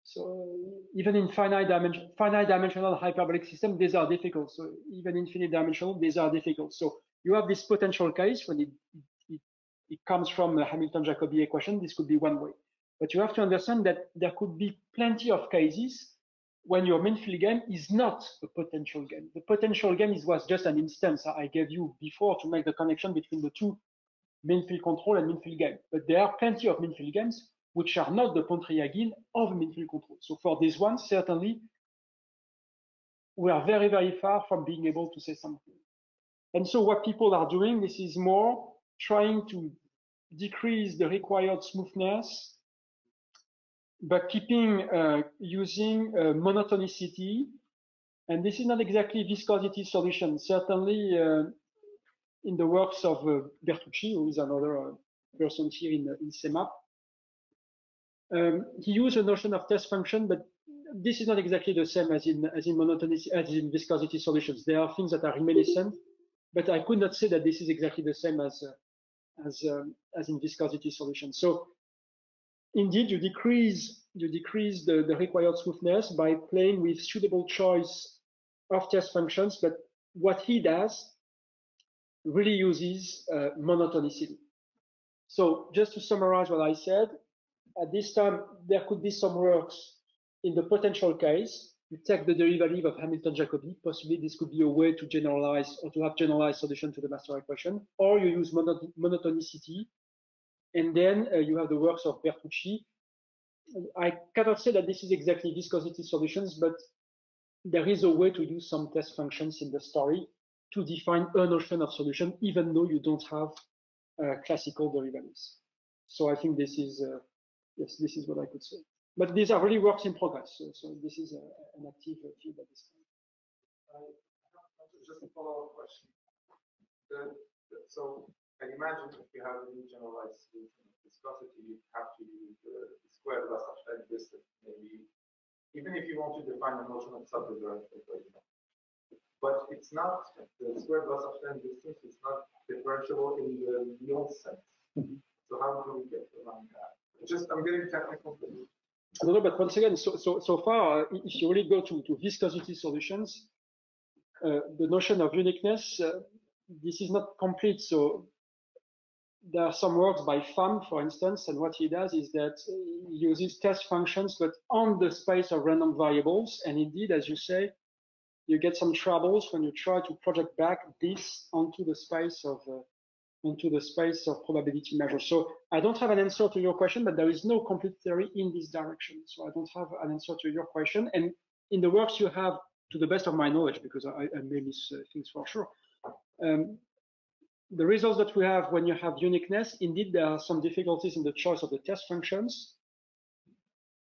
So even in finite, dimension, finite dimensional hyperbolic system, these are difficult. So even infinite dimensional, these are difficult. So you have this potential case when it, it, it comes from the Hamilton-Jacobi equation. This could be one way. But you have to understand that there could be plenty of cases when your mean field game is not a potential game. The potential game is, was just an instance I gave you before to make the connection between the two mean field control and mean field game. But there are plenty of mean field games which are not the Pontryagin of mean field control. So for this one, certainly, we are very, very far from being able to say something. And so what people are doing, this is more trying to decrease the required smoothness but keeping uh, using uh, monotonicity. And this is not exactly viscosity solution. Certainly, uh, in the works of Bertucci, who is another person here in, in CMAP, um, he used a notion of test function, but this is not exactly the same as in as in monotonicity as in viscosity solutions. There are things that are reminiscent, but I could not say that this is exactly the same as uh, as um, as in viscosity solutions. So indeed you decrease you decrease the, the required smoothness by playing with suitable choice of test functions, but what he does really uses uh, monotonicity. So just to summarize what I said, at this time, there could be some works in the potential case. You take the derivative of Hamilton-Jacobi. Possibly this could be a way to generalize or to have generalized solution to the master equation, or you use monotonicity and then uh, you have the works of Bertucci. I cannot say that this is exactly viscosity solutions, but there is a way to use some test functions in the story to define a notion of solution, even though you don't have uh, classical derivatives. So I think this is, uh, yes, this is what I could say. But these are really works in progress. So, so this is a, an active field at this time. just a follow-up question. The, the, so and imagine if you have a new generalized solution of viscosity, you have to use the, the square Wasserstein distance, maybe, even if you want to define a notion of subdifferential equation. But it's not, the square Wasserstein distance is not differentiable in the real sense. Mm -hmm. So how do we get around that? Just, I'm getting technical. No, no, but once again, so, so, so far, if you really go to, to viscosity solutions, uh, the notion of uniqueness, uh, this is not complete. So there are some works by Pham, for instance, and what he does is that he uses test functions, but on the space of random variables. And indeed, as you say, you get some troubles when you try to project back this onto the space of uh, onto the space of probability measures. So I don't have an answer to your question, but there is no complete theory in this direction. So I don't have an answer to your question. And in the works you have, to the best of my knowledge, because I, I may miss uh, things for sure, um, the results that we have when you have uniqueness, indeed, there are some difficulties in the choice of the test functions.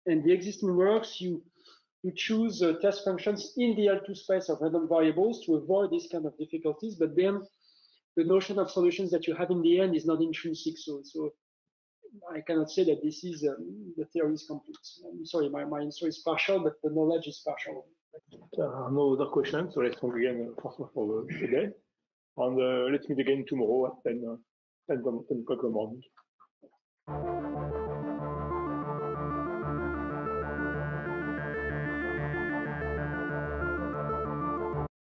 And the existing works, you you choose uh, test functions in the L2 space of random variables to avoid these kind of difficulties. But then the notion of solutions that you have in the end is not intrinsic. So, so I cannot say that this is um, the theory is complete. I'm sorry, my, my answer is partial, but the knowledge is partial. Are no other questions, so let's thank again François for today. And let's meet again tomorrow at 10, uh, 10, 10 o'clock in the morning.